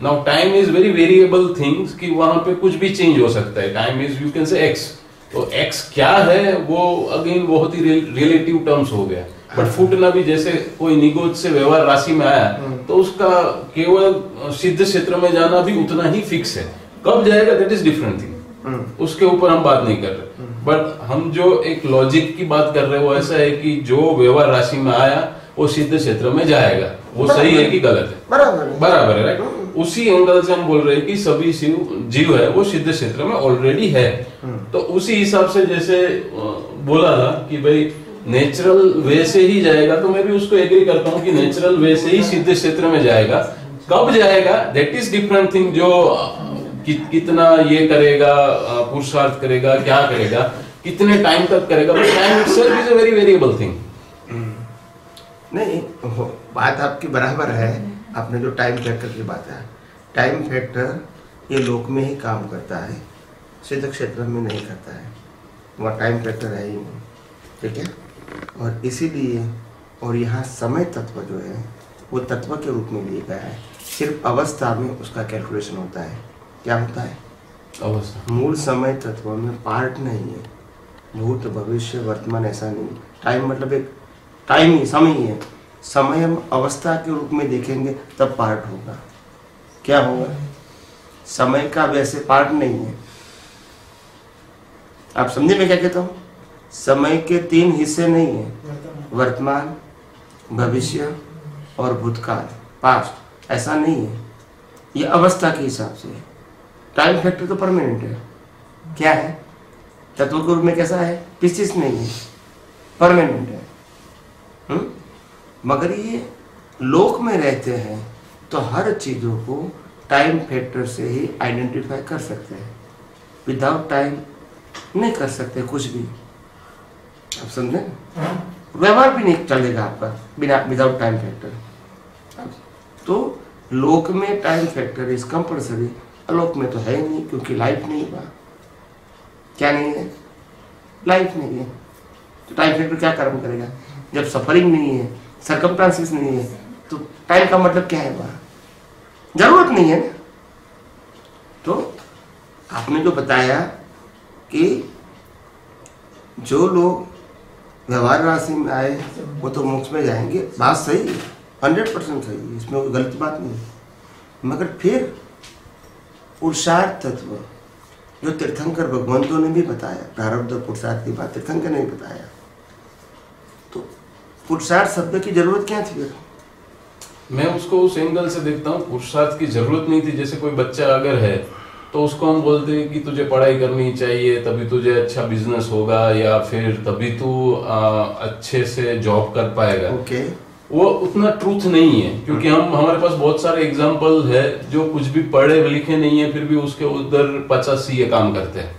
now time is very variable things कि वहाँ पे कुछ भी चेंज हो सकता है। Time is you can say X तो एक्स क्या है? वो अगेन बहुत ही रिलेटिव टर्म्स हो गया। बट फूटना भी जैसे कोई निगोज से व्यवहार राशि में आया तो उसका केवल सिद्ध क्षेत्र में जाना भी उतना ही फिक्स है। कब जाएगा दैट इज़ डिफरेंट थिंग उसके ऊपर हम बात नहीं कर रहे। बट हम जो एक लॉजिक की बात कर रहे हैं वो ऐसा है कि जो व्यवहार राशि में आया वो सिद्ध क्षेत्र में जाएगा। वो सही है कि गलत है? बराबर। है बराबर है राइट उसी एंगल से हम बोल रहे हैं कि सभी शिव जीव है वो सिद्ध क्षेत्र में ऑलरेडी है। तो उसी हिसाब से जैसे बोला था कि भाई नेचुरल वे से ही जाएगा तो मैं भी उसको एग्री करता हूँ कि नेचुरल वे से ही सिद्ध क्षेत्र में जाएगा। कब जाएगा? दैट इज़ डिफरेंट थिंग जो कि, कितना ये करेगा पुरुषार्थ करेगा क्या करेगा कितने टाइम तक करेगा। But time itself is a very variable thing नहीं बात आपकी बराबर है। आपने जो टाइम फैक्टर की बात है। टाइम फैक्टर ये लोक में ही काम करता है। सिद्ध क्षेत्र में नहीं करता है। वहाँ टाइम फैक्टर है ही नहीं। ठीक है? और इसीलिए और यहाँ समय तत्व जो है वो तत्व के रूप में लिया गया है। सिर्फ़ अवस्था में उसका कैलकुलेशन होता है। क्या होता है? अवस्था। मूल समय तत्व में पार्ट नहीं है। भूत भविष्य वर्तमान ऐसा नहीं। टाइम मतलब एक टाइम ही समय ही है। समय हम अवस्था के रूप में देखेंगे तब पार्ट होगा। क्या होगा? समय का वैसे पार्ट नहीं है। आप समझे मैं क्या कहता हूँ? समय के तीन हिस्से नहीं है। वर्तमान। भविष्य और भूतकाल पास्ट ऐसा नहीं है। ये अवस्था के हिसाब से है। टाइम फैक्टर तो परमानेंट है। क्या है? तत्व के रूप में कैसा है? पीसिस नहीं है। परमानेंट है। हुँ? मगर ये लोक में रहते हैं तो हर चीज़ों को टाइम फैक्टर से ही आइडेंटिफाई कर सकते हैं। विदाउट टाइम नहीं कर सकते कुछ भी। आप समझे? व्यवहार भी नहीं चलेगा आपका बिना विदाउट टाइम फैक्टर तो लोक में टाइम फैक्टर इज़ कंपल्सरी अलोक में तो है ही नहीं, क्योंकि लाइफ नहीं हुआ। क्या नहीं है? लाइफ नहीं है। तो टाइम फैक्टर क्या कर्म करेगा? जब सफरिंग नहीं है सरकमटांसिस नहीं है तो टाइम का मतलब क्या है वहाँ? ज़रूरत नहीं है ना? तो आपने जो बताया कि जो लोग व्यवहार राशि में आए, वो तो मोक्ष में जाएँगे। बात सही है हंड्रेड परसेंट सही है, इसमें कोई गलत बात नहीं है। मगर फिर पुरुषार्थ तत्व, जो तीर्थंकर भगवंतों ने भी बताया, प्रारब्ध पुरुषार्थ की बात तीर्थंकर ने भी बताया तो पुरुषार्थ शब्द की ज़रूरत क्या थी फिर? मैं उसको उस एंगल से देखता हूँ, पुरुषार्थ की ज़रूरत नहीं थी, जैसे कोई बच्चा अगर है तो उसको हम बोलते हैं कि तुझे पढ़ाई करनी चाहिए तभी तुझे अच्छा बिज़नेस होगा या फिर तभी तू अच्छे से जॉब कर पाएगा। ओके वो उतना ट्रूथ नहीं है क्योंकि हम हमारे पास बहुत सारे एग्ज़ाम्पल है जो कुछ भी पढ़े लिखे नहीं है फिर भी उसके उधर पचास सी काम करते हैं।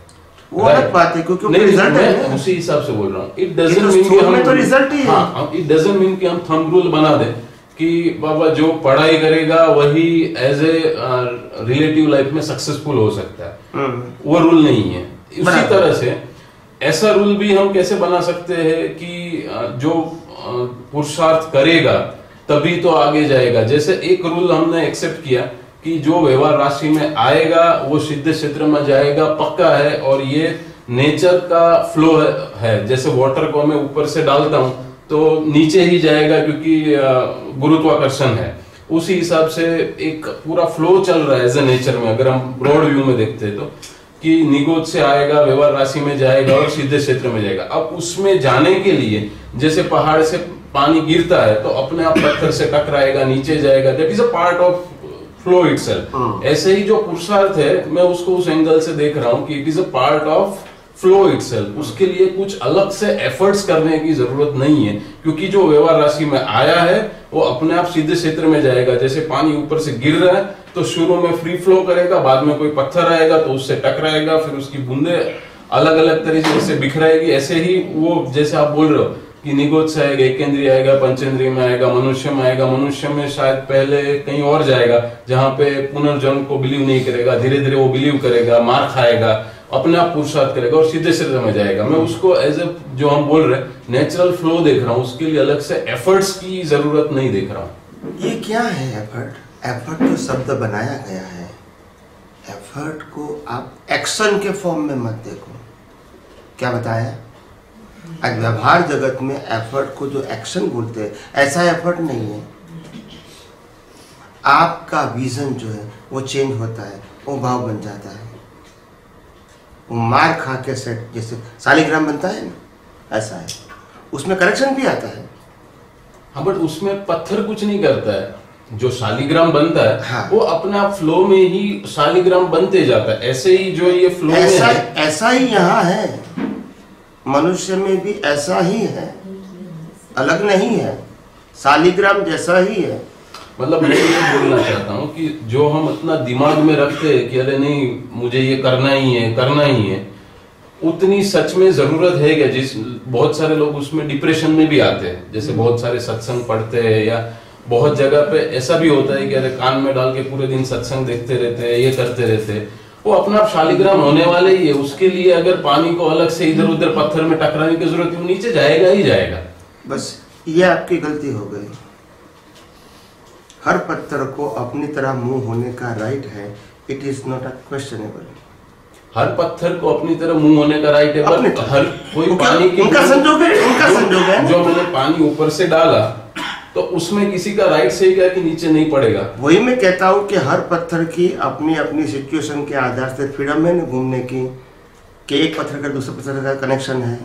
वो अलग बात है क्योंकि नहीं रिज़ल्ट मैं है उसी हिसाब से बोल रहा हूँ। इट ये डजेंट तो मीन कि हम तो result ही है। हाँ इट डजेंट मीन कि हम थंब रूल बना दें। कि बाबा जो पढ़ाई करेगा वही एज ए रिलेटिव लाइफ में सक्सेसफुल हो सकता है हम्म। वो रूल नहीं है उसी बराबर। तरह से ऐसा रूल भी हम कैसे बना सकते हैं कि जो पुरुषार्थ करेगा तभी तो आगे जाएगा जैसे एक रूल हमने एक्सेप्ट किया कि जो व्यवहार राशि में आएगा वो सिद्ध क्षेत्र में जाएगा पक्का है और ये नेचर का फ्लो है, है जैसे वाटर को मैं ऊपर से डालता हूँ तो नीचे ही जाएगा क्योंकि गुरुत्वाकर्षण है। उसी हिसाब से एक पूरा फ्लो चल रहा है एज ए नेचर में अगर हम ब्रॉड व्यू में देखते हैं तो कि निगोद से आएगा व्यवहार राशि में जाएगा और सीधे क्षेत्र में जाएगा। अब उसमें जाने के लिए जैसे पहाड़ से पानी गिरता है तो अपने आप पत्थर से टकराएगा नीचे जाएगा। That is a part of flow itself ऐसे ही जो पुरुषार्थ है मैं उसको उस एंगल से देख रहा हूँ कि it is a part of flow itself उसके लिए कुछ अलग से एफर्ट्स करने की ज़रूरत नहीं है, क्योंकि जो व्यवहार राशि में आया है, वो अपने आप सीधे क्षेत्र में जाएगा। जैसे पानी ऊपर से गिर रहा है तो शुरू में फ्री फ्लो करेगा, बाद में कोई पत्थर आएगा तो उससे टकराएगा, फिर उसकी बूंदे अलग अलग तरीके से बिखराएगी। ऐसे ही वो, जैसे आप बोल रहे हो कि निगोद से आएगा, एकेंद्रीय आएगा, पंचेंद्रीय में आएगा, मनुष्य में आएगा, मनुष्य में शायद पहले कहीं और जाएगा, जहाँ पे पुनर्जन्म को बिलीव नहीं करेगा धीरे धीरे वो बिलीव करेगा मार खाएगा। अपने आप पुरुषार्थ करेगा और सीधे सीधे में जाएगा। मैं उसको एज ए जो हम बोल रहे हैं नेचुरल फ्लो देख रहा हूँ, उसके लिए अलग से एफर्ट्स की ज़रूरत नहीं देख रहा हूँ। ये क्या है एफर्ट एफर्ट तो शब्द बनाया गया है। एफर्ट को आप एक्शन के फॉर्म में मत देखो। क्या बताया? आज व्यवहार जगत में एफर्ट को जो एक्शन बोलते हैं, ऐसा एफर्ट नहीं है। आपका विजन जो है, वो चेंज होता है, वो भाव बन जाता है। मार खा के सेट जैसे सालिग्राम बनता है ना ऐसा है। उसमें करेक्शन भी आता है। हाँ बट उसमें पत्थर कुछ नहीं करता है। जो शालिग्राम बनता है हाँ। वो अपने आप फ्लो में ही शालिग्राम बनते जाता है। ऐसे ही जो ये फ्लो में ऐसा है। ऐसा ही यहाँ है। मनुष्य में भी ऐसा ही है। अलग नहीं है। शालिग्राम जैसा ही है। मतलब मैं ये बोलना चाहता हूँ कि जो हम इतना दिमाग में रखते हैं कि अरे नहीं मुझे ये करना ही है करना ही है उतनी सच में ज़रूरत है क्या? जिस बहुत सारे लोग उसमें डिप्रेशन में भी आते हैं। जैसे बहुत सारे सत्संग पढ़ते हैं या बहुत जगह पे ऐसा भी होता है कि अरे कान में डाल के पूरे दिन सत्संग देखते रहते हैं ये करते रहते हैं। वो अपना शालिग्राम होने वाले ही है। उसके लिए अगर पानी को अलग से इधर उधर पत्थर में टकराने की ज़रूरत है वो नीचे जाएगा ही जाएगा। बस ये आपकी गलती हो गई। हर पत्थर को अपनी तरह मुँह होने का राइट है it is not a questionable हर पत्थर को अपनी तरह मुँह होने का राइट है। हर कोई पानी की उनका संजोग है, उनका संजोग है। जो मैंने पानी ऊपर से डाला तो उसमें किसी का राइट सही गया कि नीचे नहीं पड़ेगा वही मैं कहता हूँ कि हर पत्थर की अपनी अपनी सिचुएशन के आधार से फ्रीडम है ना घूमने की कि एक पत्थर का दूसरे पत्थर का कनेक्शन है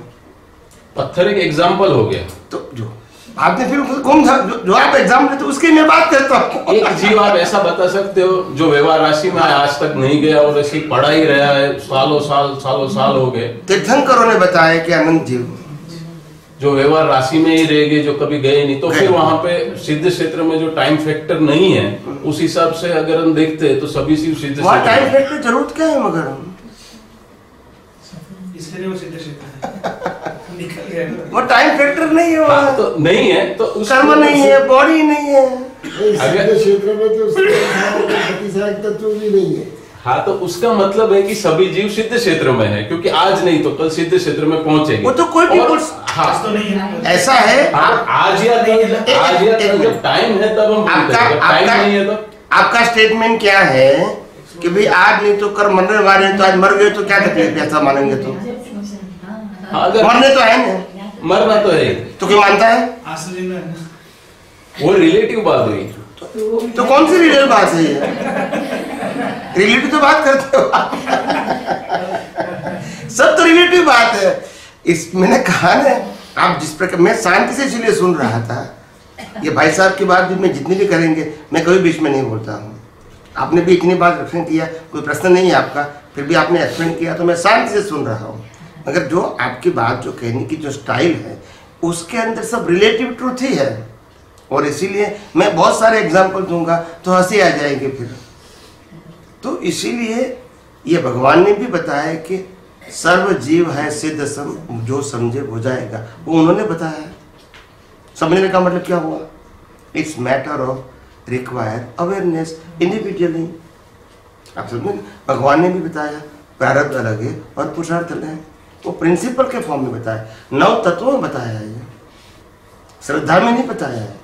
पत्थर एक एग्ज़ाम्पल हो गया तो जो आपने फिर कौन सा जो, जो आप एग्ज़ाम लेते उसकी मैं बात करता हूँ। एक जीव आप ऐसा बता सकते हो जो व्यवहार राशि में आज तक नहीं गया और ऐसी पढ़ा ही रहा है सालों साल सालों साल हो गए। तीर्थंकरों ने बताया कि अनंत जीव। जो व्यवहार राशि में ही रह गए जो कभी गए नहीं तो फिर। वहाँ पे सिद्ध क्षेत्र में जो टाइम फैक्टर नहीं है उस हिसाब से अगर हम देखते हैं तो सभी शिव सिद्ध क्षेत्र टाइम फैक्टर ज़रूरत क्या है मगर इसलिए वो गया ना। वो टाइम फैक्टर नहीं है हाँ, वहाँ तो नहीं है तो कर्म नहीं है बॉडी नहीं है। अगर- क्षेत्र में तो भी नहीं है। हाँ तो उसका मतलब है कि सभी जीव सिद्ध क्षेत्र में है क्योंकि आज नहीं तो कल सिद्ध क्षेत्र में पहुँचेंगे। वो तो कोई भी और- हाँ। तो नहीं है। ऐसा है? हाँ, आज या कल आज या कल जब टाइम है तब हम आपका टाइम आपका नहीं है तो आपका स्टेटमेंट क्या है कि भाई आज नहीं तो कर मरने वाले तो आज मर गए तो क्या तकलीफ़ है ऐसा मानेंगे तो? अगर मरने तो है ना। मरना तो है। तो क्यों मानता है? तो है। वो रिलेटिव बात हुई। तो कौन सी रिलेटिव बात है? ये रिलेटिव तो बात करते हो। सब तो रिलेटिव बात है। इस मैंने कहा ना आप जिस प्रकार मैं शांति से इसलिए सुन रहा था। ये भाई साहब की बात भी मैं जितनी भी करेंगे मैं कभी बीच में नहीं बोलता हूँ। आपने भी इतनी बार एक्सप्लेन किया कोई प्रश्न नहीं है आपका। फिर भी आपने एक्सप्लेन किया तो मैं शांति से सुन रहा हूँ। मगर जो आपकी बात जो कहने की जो स्टाइल है, उसके अंदर सब रिलेटिव ट्रूथ ही है। और इसीलिए मैं बहुत सारे एग्ज़ाम्पल दूँगा तो हँसी आ जाएँगे फिर। तो इसीलिए ये भगवान ने भी बताया कि सर्व जीव है, सिद्ध सम, जो समझे हो जाएगा। वो उन्होंने बताया। समझने का मतलब क्या हुआ? It's matter of require awareness individually आप समझे? भगवान ने भी बताया प्रारब्ध अलग है और पुरुषार्थ अलग है वो प्रिंसिपल के फॉर्म में बताया नौ तत्वों में बताया है श्रद्धा में नहीं बताया है।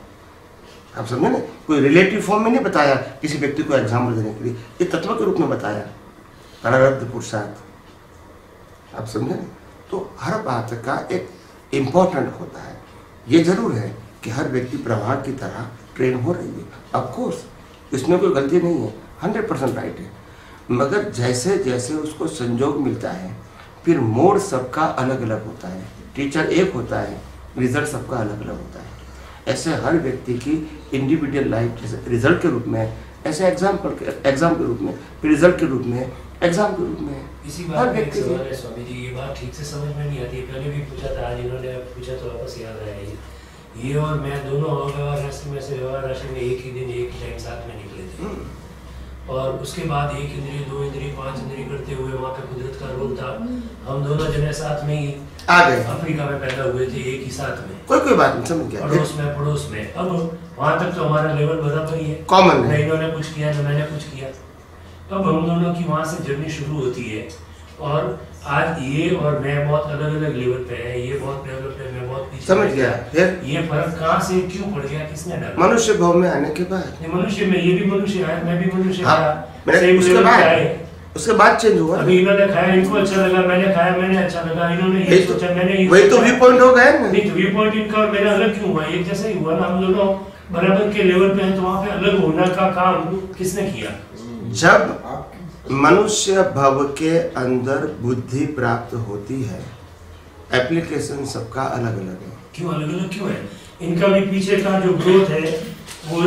आप समझे ना? कोई रिलेटिव फॉर्म में नहीं बताया किसी व्यक्ति को एग्ज़ाम्पल देने के लिए। ये तत्व के रूप में बताया। प्रारब्ध पुरुषार्थ। आप समझे तो हर बात का एक इम्पोर्टेंट होता है। ये ज़रूर है कि हर व्यक्ति प्रवाह की तरह ट्रेन हो रही है। ऑफकोर्स इसमें कोई गलती नहीं है। हंड्रेड परसेंट राइट है। मगर जैसे जैसे उसको संजोग मिलता है फिर मोड सबका अलग अलग होता है। टीचर एक होता है रिज़ल्ट सबका अलग अलग होता है। ऐसे हर व्यक्ति की इंडिविजुअल लाइफ जैसे रिज़ल्ट के रूप में ऐसे एग्ज़ाम्पल एग्ज़ाम के रूप में फिर रिज़ल्ट के रूप में एग्ज़ाम के रूप में। इसी बात में एक सवाल है स्वामी जी ये बात ठीक से समझ में नहीं आती पहले भी पूछा था आज इन्होंने पूछा तो वापस याद आया ये ये और मैं दोनों व्यवहार राशि में से व्यवहार राशि में एक ही दिन एक टाइम साथ में निकले थे। और उसके बाद एक इंद्री दो इंद्री पाँच इंद्री करते हुए वहाँ पे कुदरत का रोल था। हम दोनों जने साथ में ही आ गए। अफ्रीका में पैदा हुए थे एक ही साथ में। कोई कोई बात नहीं समझ गया। पड़ोस में पड़ोस में। अब वहाँ तक तो हमारा लेवल बराबर ही है। कॉमन है। न इन्होंने कुछ किया न मैंने कुछ किया। अब हम दोनों की वहाँ से जर्नी शुरू होती है। और आज ये और मैं बहुत अलग अलग लेवल पे है ये बहुत लेवल पे मैं बहुत पीछे समझ गया। फिर? ये फ़र्क कहाँ से क्यों पड़ गया किसने डाला? मनुष्य भाव में आने के बाद। मनुष्य में ये भी मनुष्य है मैं भी मनुष्य हाँ Same उसके बाद उसके बाद चेंज हुआ। अभी इन्होंने खाया इनको अच्छा लगा मैंने खाया मैंने अच्छा लगा इन्होंने ये तो- सोचा मैंने ये वही तो व्यू पॉइंट हो गया ना। नहीं तो व्यू पॉइंट इनका और मेरा अलग क्यों हुआ? एक जैसा ही हुआ ना हम दोनों बराबर के लेवल पे हैं तो वहाँ पे अलग होना का काम किसने किया? जब मनुष्य भव के अंदर बुद्धि प्राप्त होती है। एप्लीकेशन सबका अलग अलग है। क्यों अलग अलग क्यों है? इनका भी पीछे का जो ग्रोथ है वो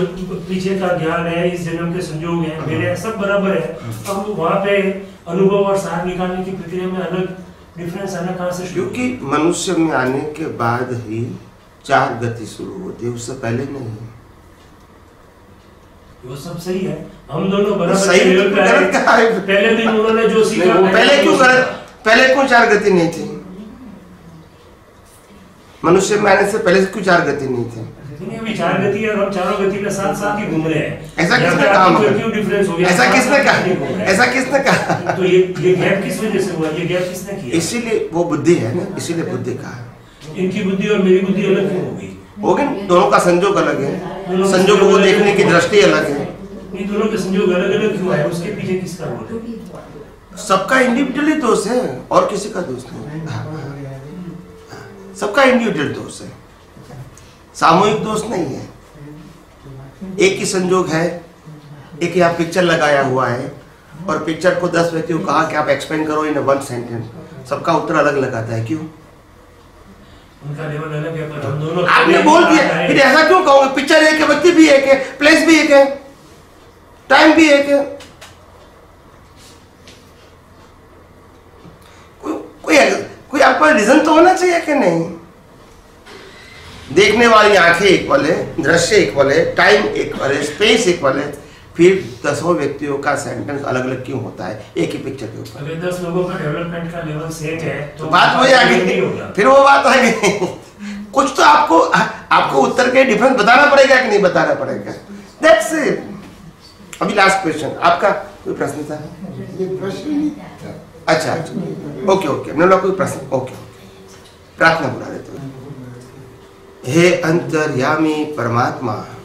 पीछे का ज्ञान है इस जन्म के संयोग है मेरे सब बराबर है। अब वहाँ पे अनुभव और सार निकालने की प्रक्रिया में अलग डिफरेंस आना कहाँ से क्योंकि मनुष्य में आने के बाद ही चार गति शुरू होती है उससे पहले नहीं। वो सब सही है। हम दोनों बराबर सही के लेवल पे गलत कहाँ है? पहले दिन उन्होंने जो सीखा वो पहले क्यों गलत पहले क्यों चार गति नहीं थी। मनुष्य में आने से पहले क्यों चार गति नहीं थी। नहीं, अभी चार गति और हम चारों गति में साथ साथ ही घूम रहे हैं। ऐसा किसने कहा क्यों डिफरेंस हो गया? ऐसा किसने कहा? ऐसा किसने कहा? तो ये ये गैप किस वजह से हुआ? ये गैप किसने किया? इसीलिए वो बुद्धि है ना इसीलिए बुद्धि कहा। इनकी बुद्धि और मेरी बुद्धि अलग क्यों हो गई? हो गया ना? दोनों का संजोग अलग है। संजोग को देखने की दृष्टि अलग है। ये दोनों के संयोग अलग अलग क्यों है? उसके पीछे किसका रोल है? सबका इंडिविजुअली दोष है और किसी का दोष नहीं। सबका इंडिविजुअल दोष है। सामूहिक दोष नहीं है। एक ही संजोग है। एक यहाँ पिक्चर लगाया हुआ है और पिक्चर को दस व्यक्तियों को कहा कि आप एक्सप्लेन करो इन वन सेंटेंस सबका उत्तर अलग लगाता है। क्यों? उनका लेवल अलग है पर हम दोनों आपने बोल दिया फिर ऐसा क्यों कहोगे? पिक्चर एक है व्यक्ति भी एक है प्लेस भी एक है टाइम भी एक है। कोई कोई कोई आपका रीजन तो होना चाहिए कि नहीं? देखने वाली आँखें इक्वल है दृश्य इक्वल है टाइम इक्वल है स्पेस इक्वल है फिर दसों व्यक्तियों का सेंटेंस अलग अलग क्यों होता है? एक ही पिक्चर के ऊपर। अगर दस लोगों का डेवलपमेंट का लेवल सेम है तो बात वही आ नहीं गई होगा। फिर वो बात आ गई (laughs) कुछ तो आपको आपको उत्तर के डिफरेंस बताना पड़ेगा कि नहीं बताना पड़ेगा? दैट्स इट अभी लास्ट क्वेश्चन आपका कोई प्रश्न था? ये प्रश्न अच्छा अच्छा। ओके ओके मैंने कोई प्रश्न? ओके प्रार्थना बुला देते हैं। हे अंतर्यामी परमात्मा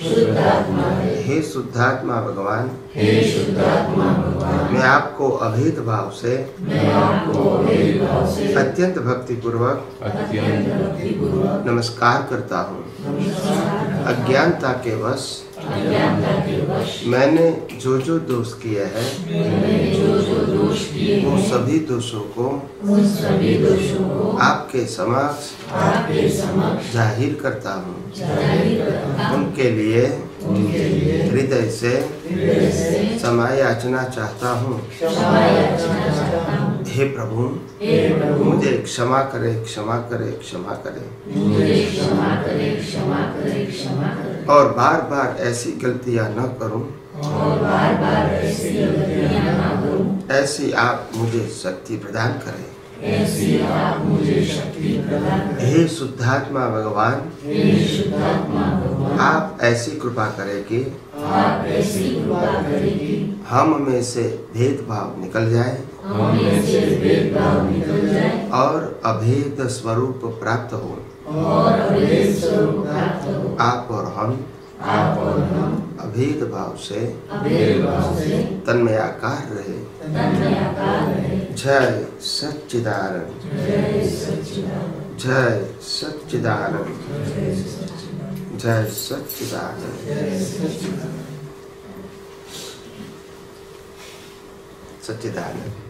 हे। शुद्धात्मा भगवान हे शुद्धात्मा भगवान। मैं आपको अभेद भाव से मैं आपको अत्यंत भक्ति पूर्वक अत्यंत नमस्कार करता हूँ। अज्ञानता के वश मैंने जो जो दोष किया है वो सभी दोषों को आपके समक्ष ज़ाहिर करता हूँ। उनके लिए हृदय से समय याचना चाहता हूँ। हे प्रभु, मुझे क्षमा करे क्षमा करे क्षमा करे। और बार बार ऐसी गलतियाँ न करूँ। ऐसी आप मुझे शक्ति प्रदान करें। हे शुद्धात्मा भगवान आप ऐसी कृपा करें कि हम में से भेदभाव निकल जाए और अभेद स्वरूप प्राप्त हो। आप और हम अभेद भाव से तन्मयाकार रहे। जय सच्चिदानंद। जय सच्चिदानंद। जय सच्चिदानंद। सच्चिदानंद।